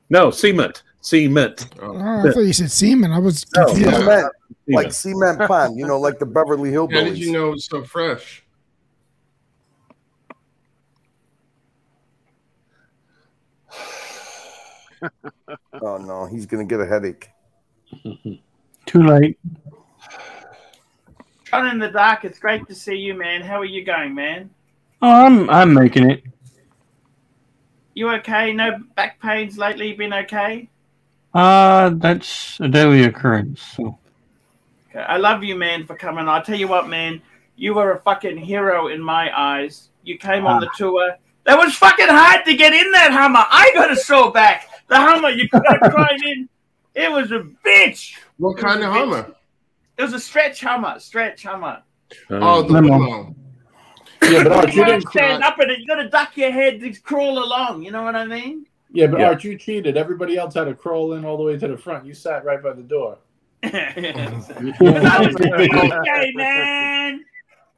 No, cement, cement. Oh. Oh, I thought you said semen. I was No, confused. yeah. Cement, like Cement. cement pond, you know, like the Beverly How did Hillbillies. you know it was so fresh? Oh no, he's gonna get a headache. Too late. John in the dark. It's great to see you, man. How are you going, man? Oh, I'm I'm making it. You okay? No back pains lately? Been okay? Uh that's a daily occurrence. So Okay. I love you, man, for coming. I tell you what, man, you were a fucking hero in my eyes. You came on the tour. That was fucking hard to get in that Hummer. I got a sore back. The Hummer, you could have tried [laughs] in. It was a bitch. What kind of Hummer? It was a stretch Hummer, Stretch Hummer. Oh, oh, the Limo. limo. Yeah, but Art, You you gotta didn't. stand up in it. You gotta duck your head to crawl along. You know what I mean? Yeah, but Yeah. Art, you cheated. Everybody else had to crawl in all the way to the front. You sat right by the door. But that was [laughs] okay, man.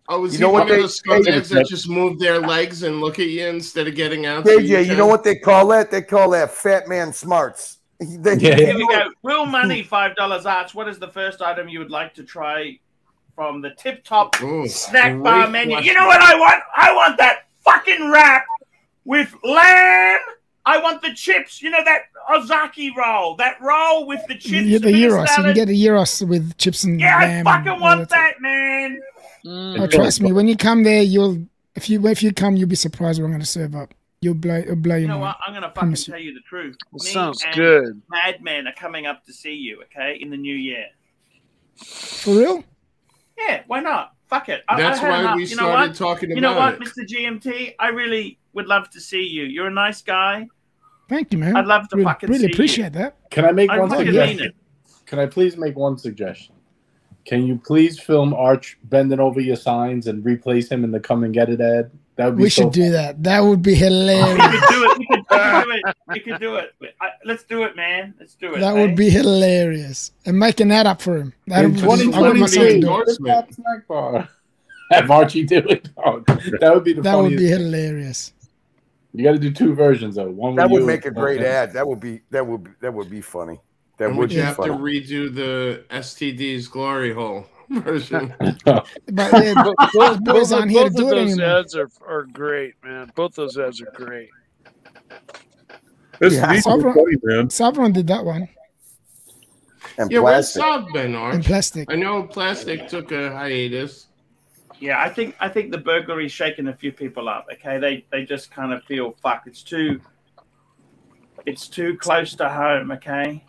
Oh, was You he know one what of they- those scumbags they- that just move their legs and look at you instead of getting out? so KJ, you can? know what they call that? They call that fat man smarts. [laughs] They- Yeah, Here we go. Real money, five dollars arts. What is the first item you would like to try from the tip top Ooh, snack bar menu? question. You know what I want? I want that fucking wrap with lamb. I want the chips. You know that Ozaki roll. That roll with the chips. Yeah, the bit of gyros. You can get a gyros with chips and Yeah, I fucking want all that, man. Mm. Oh, trust me, when you come there, you'll if you if you come, you'll be surprised what I'm going to serve up. You'll blow, it'll blow You your know mind. what? I'm gonna fucking Promise you. tell you the truth. That Me sounds and good. Madman are coming up to see you. Okay, in the new year. For real? Yeah, why not? Fuck it. I, That's I why enough. we you know started what? talking You know what, it. Mr. GMT? I really would love to see you. You're a nice guy. Thank you, man. I'd love to really, fucking really see you. appreciate that. Can I make I one fucking mean suggestion? it. Can I please make one suggestion? Can you please film Arch bending over your signs and replace him in the "Come and Get It" ad? That would be We so should do that. That would be We hilarious. could do it. We could, do it. We could do it. I, let's do it, man. Let's do it. That eh? would be hilarious. And making that up for him. That In would, I want my son 2023, do it. Snack bar. [laughs] Have Archie do it. Oh, that would be the That would be hilarious. You got to do two versions though. One That would make a and- great ad. That would be that would be that would be funny. That And would would you be have funny. to redo the STD's glory hole? Version. [laughs] But yeah, Bo- [laughs] both, both, aren't here to both do of it those anymore. ads are, are great, man. Both those ads are great. This Yeah. these are Sabra- funny, man. Savron did that one And Yeah, where's plastic. Saab been, in Arch? plastic. I know plastic took a hiatus. Yeah, I think I think the burglary's shaking a few people up. Okay, they they just kind of feel fuck. It's too it's too close to home. Okay,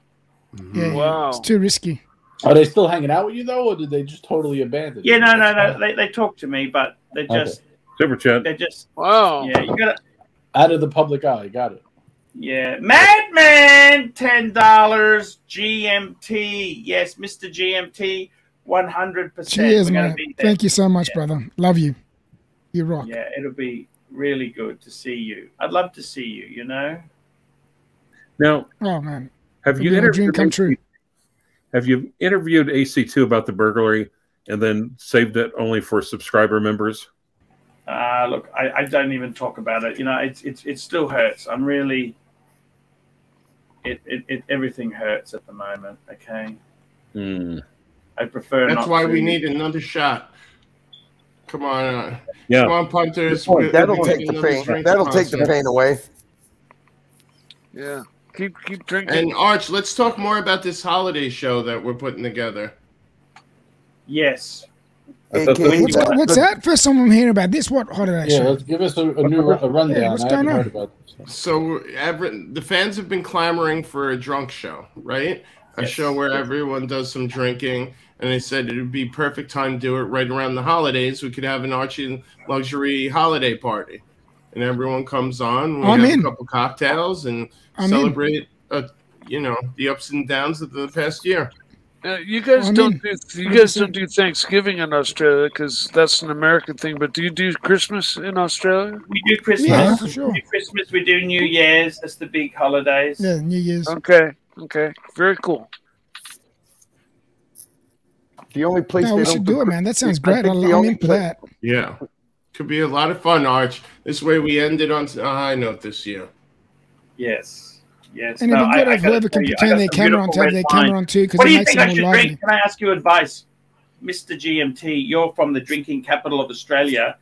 Yeah, yeah, Wow. it's too risky. Are they still hanging out with you though, or did they just totally abandon? yeah, you? no, no, no. They they talk to me, but they Okay. just Super chat. they're just Wow. yeah. You gotta Out of the public eye, got it. yeah. Madman, ten dollars. GMT, yes, Mister GMT, one hundred percent. Cheers, man. Thank you so much, brother. Love you. You rock. Yeah, it'll be really good to see you. I'd love to see you. You know. Now, Oh man, have It'll you be my dream interviewed come true. Have you interviewed AC2 about the burglary and then saved it only for subscriber members? Uh, look, I, I don't even talk about it. You know, it's it's it still hurts. I'm really. It, it, it everything hurts at the moment. Okay, Hmm. I prefer. That's not why to. we need another shot. Come on, uh, Yeah. come on, punters. Good point. we- That'll take the pain. That'll take the pain away. Yeah. Keep keep drinking. And Arch, let's talk more about this holiday show that we're putting together. Yes. I thought AKA what's, that- what's that? First time I'm hearing about this. What holiday Yeah, show? let's give us a, a new a rundown. Yeah, what's going haven't on? heard about this. So every, the fans have been clamoring for a drunk show, right? A Yes. show where everyone does some drinking, and they said it would be perfect time to do it right around the holidays. We could have an Archie luxury holiday party, and everyone comes on. We I'm have in. a couple cocktails and I'm celebrate, uh, you know, the ups and downs of the past year. Uh, you guys I'm don't in. do you guys 100%. don't do Thanksgiving in Australia because that's an American thing. But do you do Christmas in Australia? We do Christmas. Yeah, for We sure. do Christmas. We do New Year's. That's the big holidays. Yeah, New Year's. Okay, okay, very cool. The only place No, they we don't should do it, man. That sounds great. I, the I'm in for that. Yeah, could be a lot of fun, Arch. This way, we ended on a high note this year. Yes. Yes. And No, it'd be good I if gotta whoever can pretend I turn got their some camera on beautiful to have red their wine. camera on too, because What do you think I should lively. drink? Can I ask you advice, Mister GMT? You're from the drinking capital of Australia.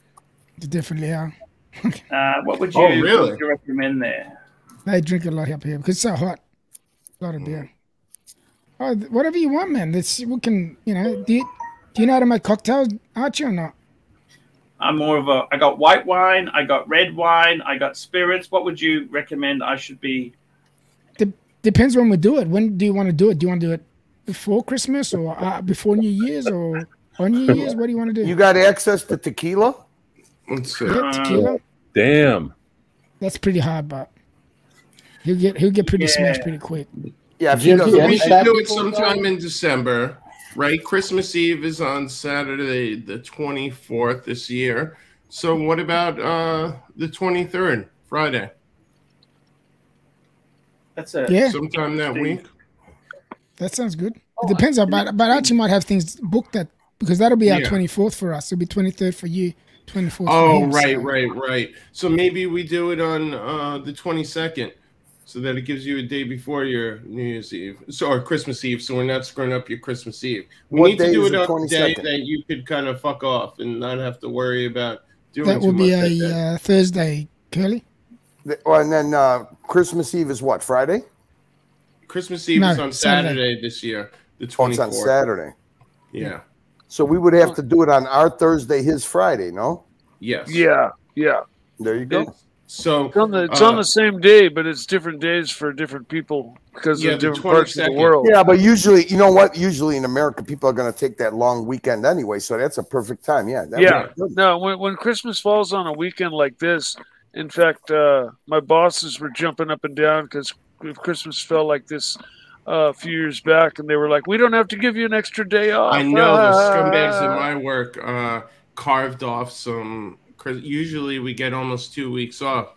They definitely are. [laughs] Uh, what would you, Oh, really? would you recommend there? They drink a lot up here because it's so hot. A lot of beer. Oh, whatever you want, man. This we can, you know. Do you, do you know how to make cocktails, Archie, or not? I'm more of a. I got white wine. I got red wine. I got spirits. What would you recommend I should be? De- depends when we do it. When do you want to do it? Do you want to do it before Christmas or uh, before New Year's or on New [laughs] Year's? What do you want to do? You got access to tequila? Let's see. yeah, tequila. Damn. That's pretty hard, but he'll get he'll get pretty Yeah. smashed pretty quick. Yeah, if he GMT, We should do it sometime in December, right? Christmas Eve is on Saturday, the 24th this year. So, what about uh, the 23rd, Friday? That's a. Yeah, Sometime that week? that sounds good. It depends, on, but but Archie might have things booked that because that'll be our Yeah. twenty fourth for us. It'll be twenty third for you, twenty fourth. Oh, for him, right, so- right, right. So, maybe we do it on uh, the 22nd so that it gives you a day before your New Year's Eve. So, or Christmas Eve, so we're not screwing up your Christmas Eve. We What need to do it on a day that you could kind of fuck off and not have to worry about doing That too will be much that a day. uh, Thursday, Curly. oh, and then uh, Christmas Eve is what? Friday? Christmas Eve No, is on Saturday. Saturday. this year, the Oh, 24th. it's on Saturday. Yeah. So we would have to do it on our Thursday, his Friday, no? Yes. Yeah, yeah. There you go. It's- So It's on the it's uh, on the same day, but it's different days for different people because Yeah, of the different parts of the world. Yeah, but usually, you know what? Usually in America, people are going to take that long weekend anyway, so that's a perfect time. Yeah. that yeah. would be good. No, when when Christmas falls on a weekend like this, in fact, uh, my bosses were jumping up and down because Christmas fell like this uh, a few years back, and they were like, "We don't have to give you an extra day off." I know the Ah. scumbags in [laughs] my work uh, carved off some. Chris- Usually we get almost two weeks off.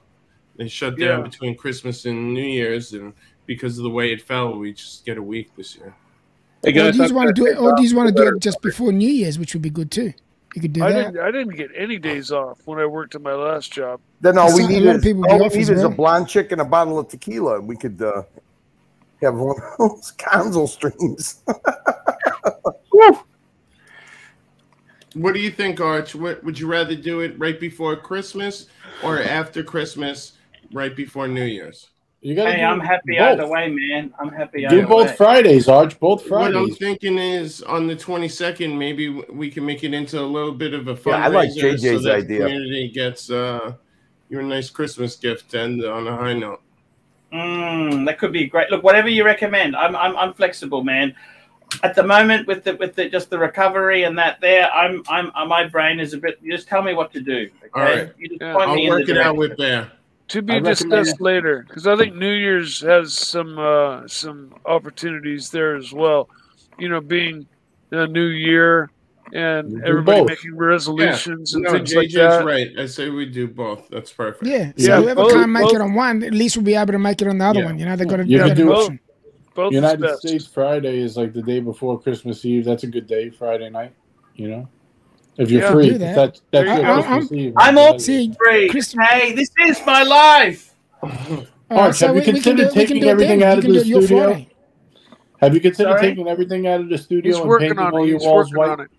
They shut down Yeah. between Christmas and New Year's, and because of the way it fell, we just get a week this year. Hey Or do you want to do it? to Or do you just want to do it just before New Year's, which would be good too? You could do I that. didn't. I didn't get any days off when I worked at my last job. Then all we Some- a need is, people all we off need is a blonde chick and a bottle of tequila, and we could uh, have one of those [laughs] console streams. [laughs] What do you think, Arch? What, would you rather do it right before Christmas or after Christmas, right before New Year's? You gotta Hey, I'm happy both. either way, man. I'm happy Do either both way. Fridays, Arch. Both Fridays. What I'm thinking is on the 22nd, maybe we can make it into a little bit of a fundraiser. Yeah, I like so JJ's that idea. The community gets uh, your nice Christmas gift and on a high note. Mm, that could be great. Look, whatever you recommend, I'm I'm, I'm flexible, man. At the moment, with the with the just the recovery and that there, I'm I'm uh, my brain is a bit. You just tell me what to do. Okay? All right. You just Yeah. point I'll me in work the it out with Bear. To be I discussed later, because I think New Year's has some uh, some opportunities there as well. You know, being a new year and everybody both. making resolutions and No, things JJ's like that. right. I say we do both. That's perfect. Yeah. So Yeah, whoever both- can't make both- it on one, at least we'll be able to make it on the other Yeah. one. You know, they've got to You get can an do- option. Both United best. States Friday is like the day before Christmas Eve. That's a good day, Friday night. You know, if you're Yeah, free, that. that's that's I- your I'm- Christmas Eve. I'm all free. Chris- Hey, this is my life. Uh, all Arch, have you we- we can considered do- we taking do it everything out of the do it your studio? Friday. Have you considered Sorry? taking everything out of the studio He's and working painting on all it. your He's walls working white? on it.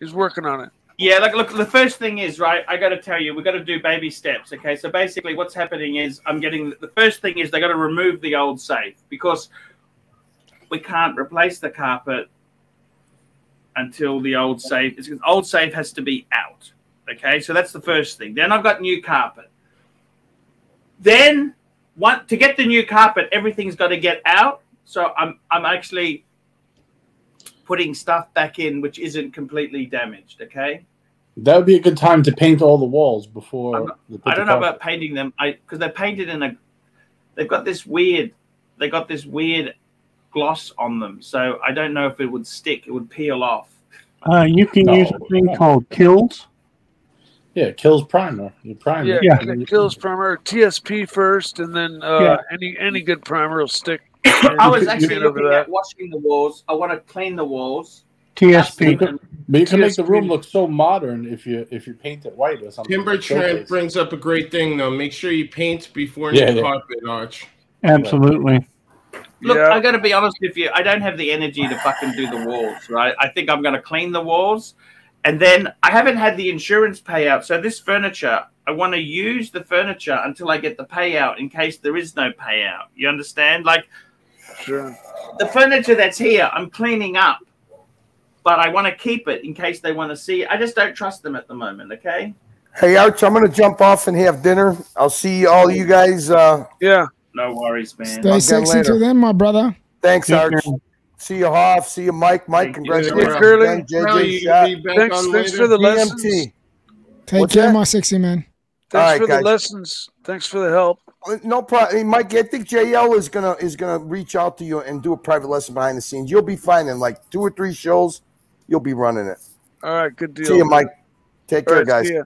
He's working on it. Yeah, look, look. The first thing is right. I got to tell you, we got to do baby steps. Okay, so basically, what's happening is I'm getting the first thing is they got to remove the old safe because we can't replace the carpet until the old safe. It's because old safe has to be out. Okay, so that's the first thing. Then I've got new carpet. Then, one to get the new carpet, everything's got to get out. So I'm I'm actually putting stuff back in which isn't completely damaged. Okay. That would be a good time to paint all the walls before. Not- I don't know about painting them. I because they're painted in a. They've got this weird. They got this weird gloss on them, so I don't know if it would stick. It would peel off. Uh, you can No, use a thing no. called Kilz. Yeah, Kilz primer. You prime Yeah. Yeah. you- it Kilz primer TSP first, and then uh, Yeah. any any good primer will stick. [coughs] I was you- actually looking over at that. washing the walls. I want to clean the walls. TSP. Dust them But you can make the room look so modern if you if you paint it white or something. Timber like Trent showcase. brings up a great thing though. Make sure you paint before Yeah, new yeah. carpet, Arch. Absolutely. Look, Yeah. I got to be honest with you. I don't have the energy to fucking do the walls, right? I think I'm going to clean the walls, and then I haven't had the insurance payout. So this furniture, I want to use the furniture until I get the payout in case there is no payout. You understand? Like Sure. the furniture that's here, I'm cleaning up, but I want to keep it in case they want to see. it. I just don't trust them at the moment. Okay. Hey, Arch, I'm gonna jump off and have dinner. I'll see all you guys. Uh, Yeah. No worries, man. Stay Again sexy later. to them, my brother. thanks, Take Arch. care. See you, Hoff. See you, Mike. Mike, Thank you. congratulations Curly. Curly, JJ you shot. be back Thanks, thanks for the lessons. Take What's care, that? my sexy man. Thanks All right, for the guys. lessons. Thanks for the help. Uh, no problem, Mike. I think JL is gonna is gonna reach out to you and do a private lesson behind the scenes. You'll be fine in like two or three shows. You'll be running it. All right, good deal. See you, Mike. Take All care, right, guys. see ya.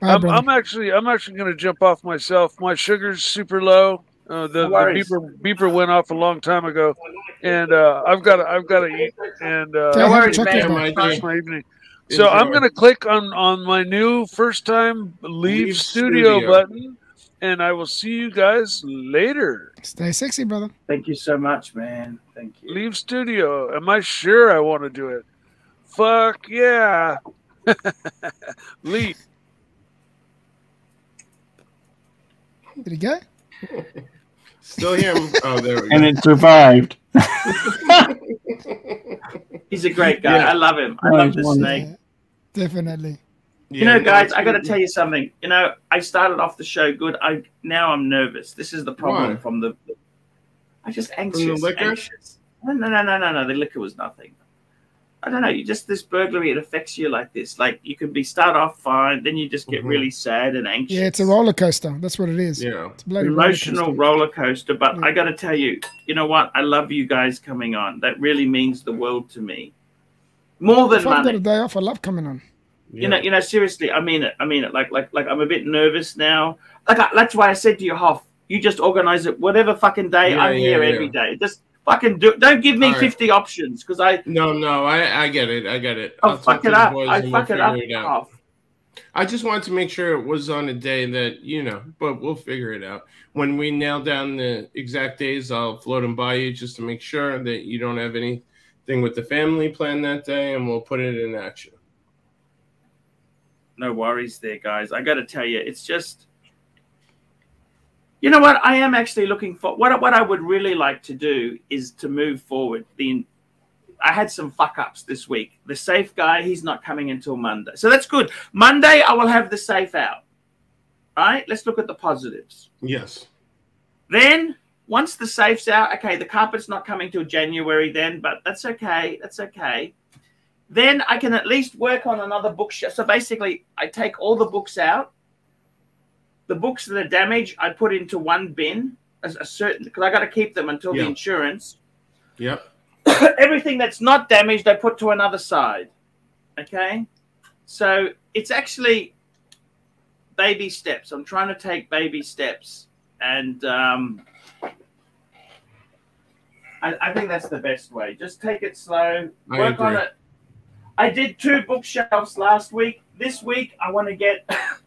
Bye, I'm. I'm actually I'm actually going to jump off myself. My sugar's super low. Uh, the, No the beeper beeper went off a long time ago, and uh, I've got to I've got to eat and uh, Okay, No worries, chocolate man. bar. my finish my evening. So I'm going to click on on my new first time leave, Leave studio, studio. button, and I will see you guys later. Stay sexy, brother. Thank you so much, man. Thank you. Leave studio. Am I sure I want to do it? Fuck yeah. [laughs] Leave. Did he go? [laughs] Still hear him? Oh, there we go. And it survived. [laughs] He's a great guy. Yeah. I love him. I Oh, love this wonderful. snake. Yeah, definitely. You know, guys, I got to tell you something. You know, I started off the show good. I now I'm nervous. This is the problem Why? from the. I just anxious. The liquor? anxious. No, no, no, no, no, no. The liquor was nothing. I don't know. You just this burglary. It affects you like this. Like you can be start off fine, then you just get Mhm. really sad and anxious. Yeah, it's a roller coaster. That's what it is. Yeah. It's a bloody roller emotional coaster. roller coaster. But Yeah. I got to tell you, you know what? I love you guys coming on. That really means the world to me. More than If I've got a day off, I love coming on. You know, you know, seriously, I mean it. I mean it. Like, like, like, I'm a bit nervous now. Like, I, that's why I said to you, Hoff, you just organize it whatever fucking day. Yeah, I'm here yeah, every yeah. day. Just fucking do. Don't give me All right. 50 options because I, No, no, I, I get it. I get it. Oh, I'll I'll fuck it up. I and we'll fuck it up. figure out. Hoff. I just wanted to make sure it was on a day that, you know, but we'll figure it out. When we nail down the exact days, I'll float them by you just to make sure that you don't have anything with the family plan that day and we'll put it in action. no worries there, guys. I got to tell you, it's just, you know what? I am actually looking for what what I would really like to do is to move forward. The I had some fuck ups this week. The safe guy, he's not coming until Monday, so that's good. Monday, I will have the safe out. All right, let's look at the positives. Yes. Then once the safe's out, okay, the carpet's not coming till January then, but that's okay. That's okay. Then I can at least work on another bookshelf. So basically, I take all the books out. The books that are damaged, I put into one bin, a, a certain because I got to keep them until Yeah. the insurance. Yep. [coughs] Everything that's not damaged, I put to another side. Okay, so it's actually baby steps. I'm trying to take baby steps, and um, I, I think that's the best way. Just take it slow, I work on it. I did two bookshelves last week. This week, I want to get [laughs]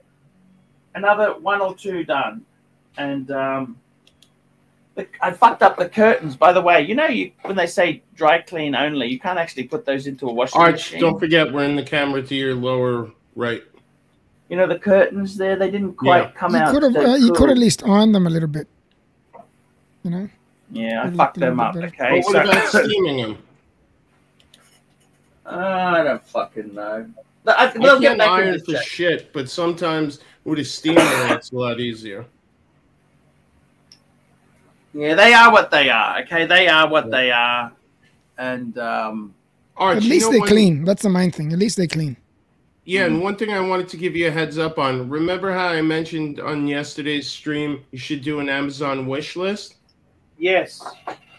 another one or two done, and um, the, I fucked up the curtains. By the way, you know, you when they say dry clean only, you can't actually put those into a washing Arch, machine. don't forget we're in the camera to your lower right. You know the curtains there; they didn't quite Yeah. come You out. could have that uh, you could at least iron them a little bit. You know. Yeah, I fucked them up. bit Okay, But what so about steaming them? [laughs] I don't fucking know. I, I they'll get can't back iron for shit, but sometimes with a steamer, it's a lot easier. Yeah, they are what they are. Okay, they are what they are, and um, Arch, At least they when- clean. That's the main thing. At least they're clean. Yeah, and one thing I wanted to give you a heads up on. Remember how I mentioned on yesterday's stream you should do an Amazon wish list yes,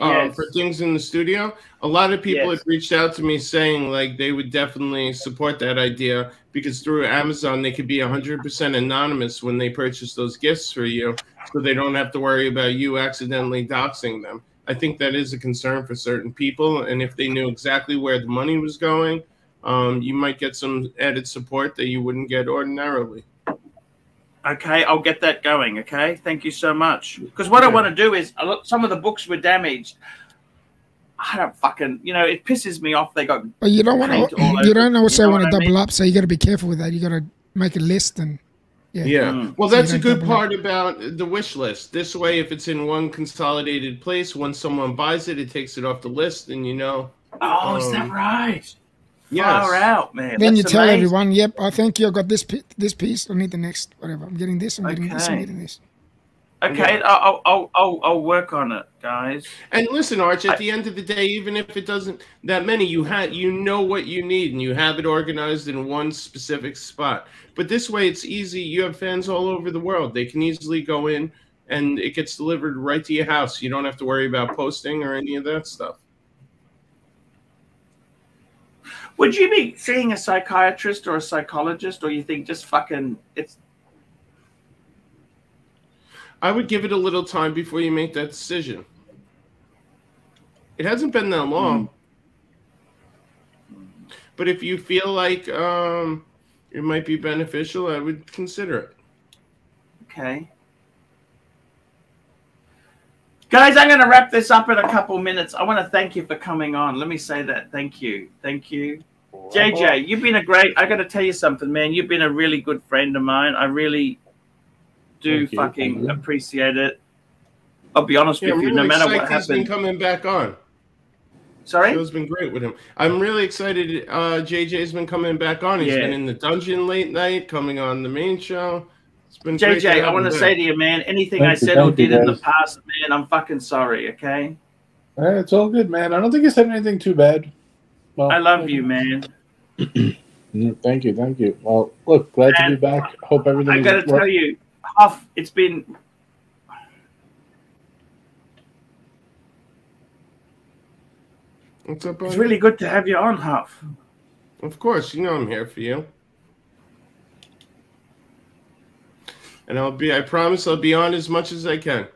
um, Yes. for things in the studio? A lot of people Yes. had reached out to me saying like they would definitely support that idea because through Amazon they could be 100% anonymous when they purchase those gifts for you, so they don't have to worry about you accidentally doxing them. I think that is a concern for certain people, and if they knew exactly where the money was going, um, you might get some added support that you wouldn't get ordinarily. Okay, I'll get that going. Okay, thank you so much. Because what I want to do is, a lot- some of the books were damaged. I don't fucking, you know, it pisses me off. They got But you don't want to. You don't it, also know want to double mean? up. So you got to be careful with that. You got to make a list and. Yeah. Yeah. Mm. Well, So that's a good double up. part about the wish list. This way, if it's in one consolidated place, when someone buys it, it takes it off the list, and you know. Oh, is that Um, right? Yes. Far out, man. Then you tell amazing. everyone, "Yep, I thank you. I got this this piece. I need the next whatever. I'm getting this. I'm getting this. I'm Okay. getting this." Okay, I'll, I'll, I'll, I'll work on it, guys. And listen, Arch. At the end of the day, even if it doesn't that many, you had you know what you need, and you have it organized in one specific spot. But this way, it's easy. You have fans all over the world. They can easily go in, and it gets delivered right to your house. You don't have to worry about posting or any of that stuff. Would you be seeing a psychiatrist or a psychologist, or you think just fucking it's I would give it a little time before you make that decision. It hasn't been that long. But if you feel like um, it might be beneficial, I would consider it. okay? Guys, I'm going to wrap this up in a couple minutes. I want to thank you for coming on. Let me say that. Thank you. Thank you. JJ, you've been a great. I got to tell you something, man. You've been a really good friend of mine. I really do Thank fucking you. appreciate it. I'll be honest Yeah, I'm with you. really No matter what he's been happens. coming back on. Sorry. Show's been great with him. I'm really excited. Uh, JJ's been coming back on. He's Yeah. been in the dungeon late night, coming on the main show. It's been great JJ, I want to say to you, man, anything Thank I you, said or did in the past, man, I'm fucking sorry. Okay. Eh, it's all good, man. I don't think you said anything too bad. Well, I love you, man. [clears throat] Mm, Thank you, thank you. Well, look, glad to be back. Hope everything. I got to tell you, Huff, it's been What's up, it's really good to have you on, Huff. Of course, you know I'm here for you. And I'll be I promise I'll be on as much as I can.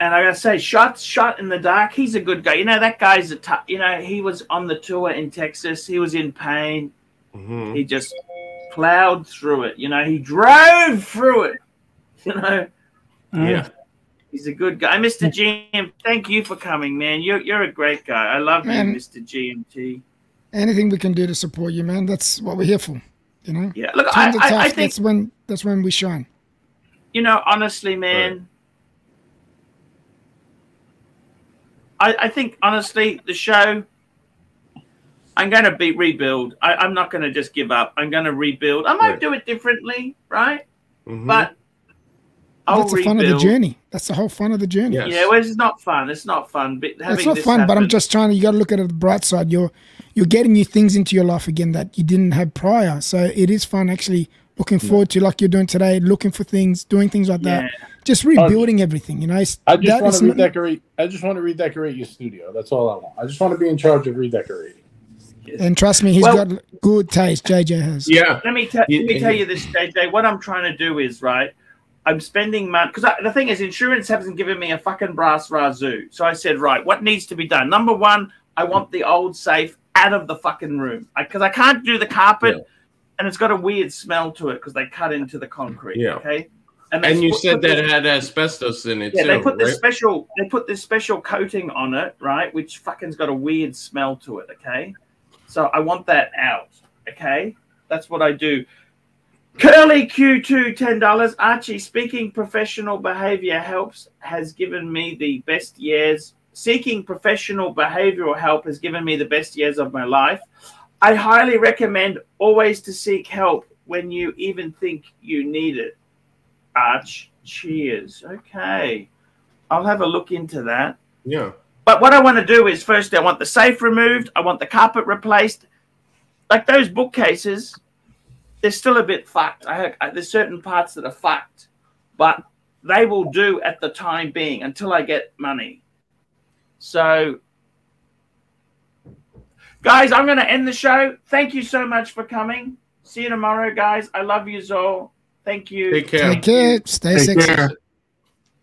And I gotta say, shot shot in the dark. He's a good guy. You know that guy's a tough. You know he was on the tour in Texas. He was in pain. Mhm. He just plowed through it. You know he drove through it. [laughs] You know Yeah. he's a good guy. Mr. GM, thank you for coming, man. You're you're a great guy. I love Man. you, Mr. GMT. Anything we can do to support you, man. That's what we're here for. You know. Yeah, look, Times I- are I- tough. I think- that's when that's when we shine. You know, honestly, man, I, I think honestly the show. I'm going to be rebuild. I, I'm not going to just give up. I'm going to rebuild. I might Right. do it differently, right? Mhm. But I'll That's the fun of the journey. That's the whole fun of the journey. Yes. Yeah, well, it's not fun. It's not fun. But having It's not this fun, but I'm just trying to. You got to look at it the bright side. You're you're getting new things into your life again that you didn't have prior. So it is fun actually looking forward to like you're doing today, looking for things, doing things like that, Yeah. just rebuilding everything. You know, I just that want is to not- redecorate. I just want to redecorate your studio. That's all I want. I just want to be in charge of redecorating. and trust me, he's Well- got good taste. JJ has. Yeah. Let me tell. You- let me tell you this, JJ. What I'm trying to do is right. I'm spending money because the thing is, insurance hasn't given me a fucking brass razoo. So I said, right, what needs to be done? Number one, I want the old safe out of the fucking room because I, can't do the carpet, Yeah. And it's got a weird smell to it because they cut into the concrete. Yeah. Okay. they And you said that this- it had asbestos in it yeah, too, they put this special they put this special coating on it, right? Which fucking's got a weird smell to it, okay? So I want that out, okay? That's what I do. Curly Q2 $10. Archie, speaking professional behavior helps has given me the best years. Seeking professional behavioral help has given me the best years of my life. I highly recommend always to seek help when you even think you need it. Arch, cheers. Okay. I'll have a look into that. Yeah. But what I want to do is first, I want the safe removed. I want the carpet replaced. Like those bookcases, they're still a bit fucked. I, I, there's certain parts that are fucked, but they will do at the time being until I get money. So, guys, I'm going to end the show. Thank you so much for coming. See you tomorrow, guys. I love you, Zol. Thank you. Take care. Take care. Stay Take sexy. care.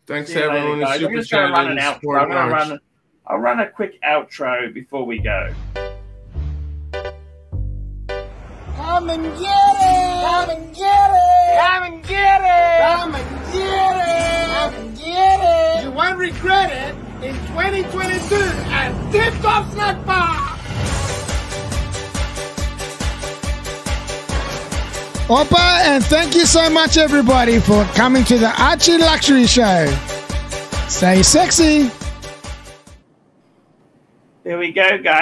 Thanks See to you later, everyone who guys. I'm just going to run an outro. I'm going to run, I'll run a quick outro before we go. Come and get it! Come and get it! Come and get it! Come and get it! Come and get it! You won't regret it in 2022 at Tip Top Snack Bar! Opa, and thank you so much, everybody, for coming to the Archie Luxury Show. Stay sexy. There we go, guys.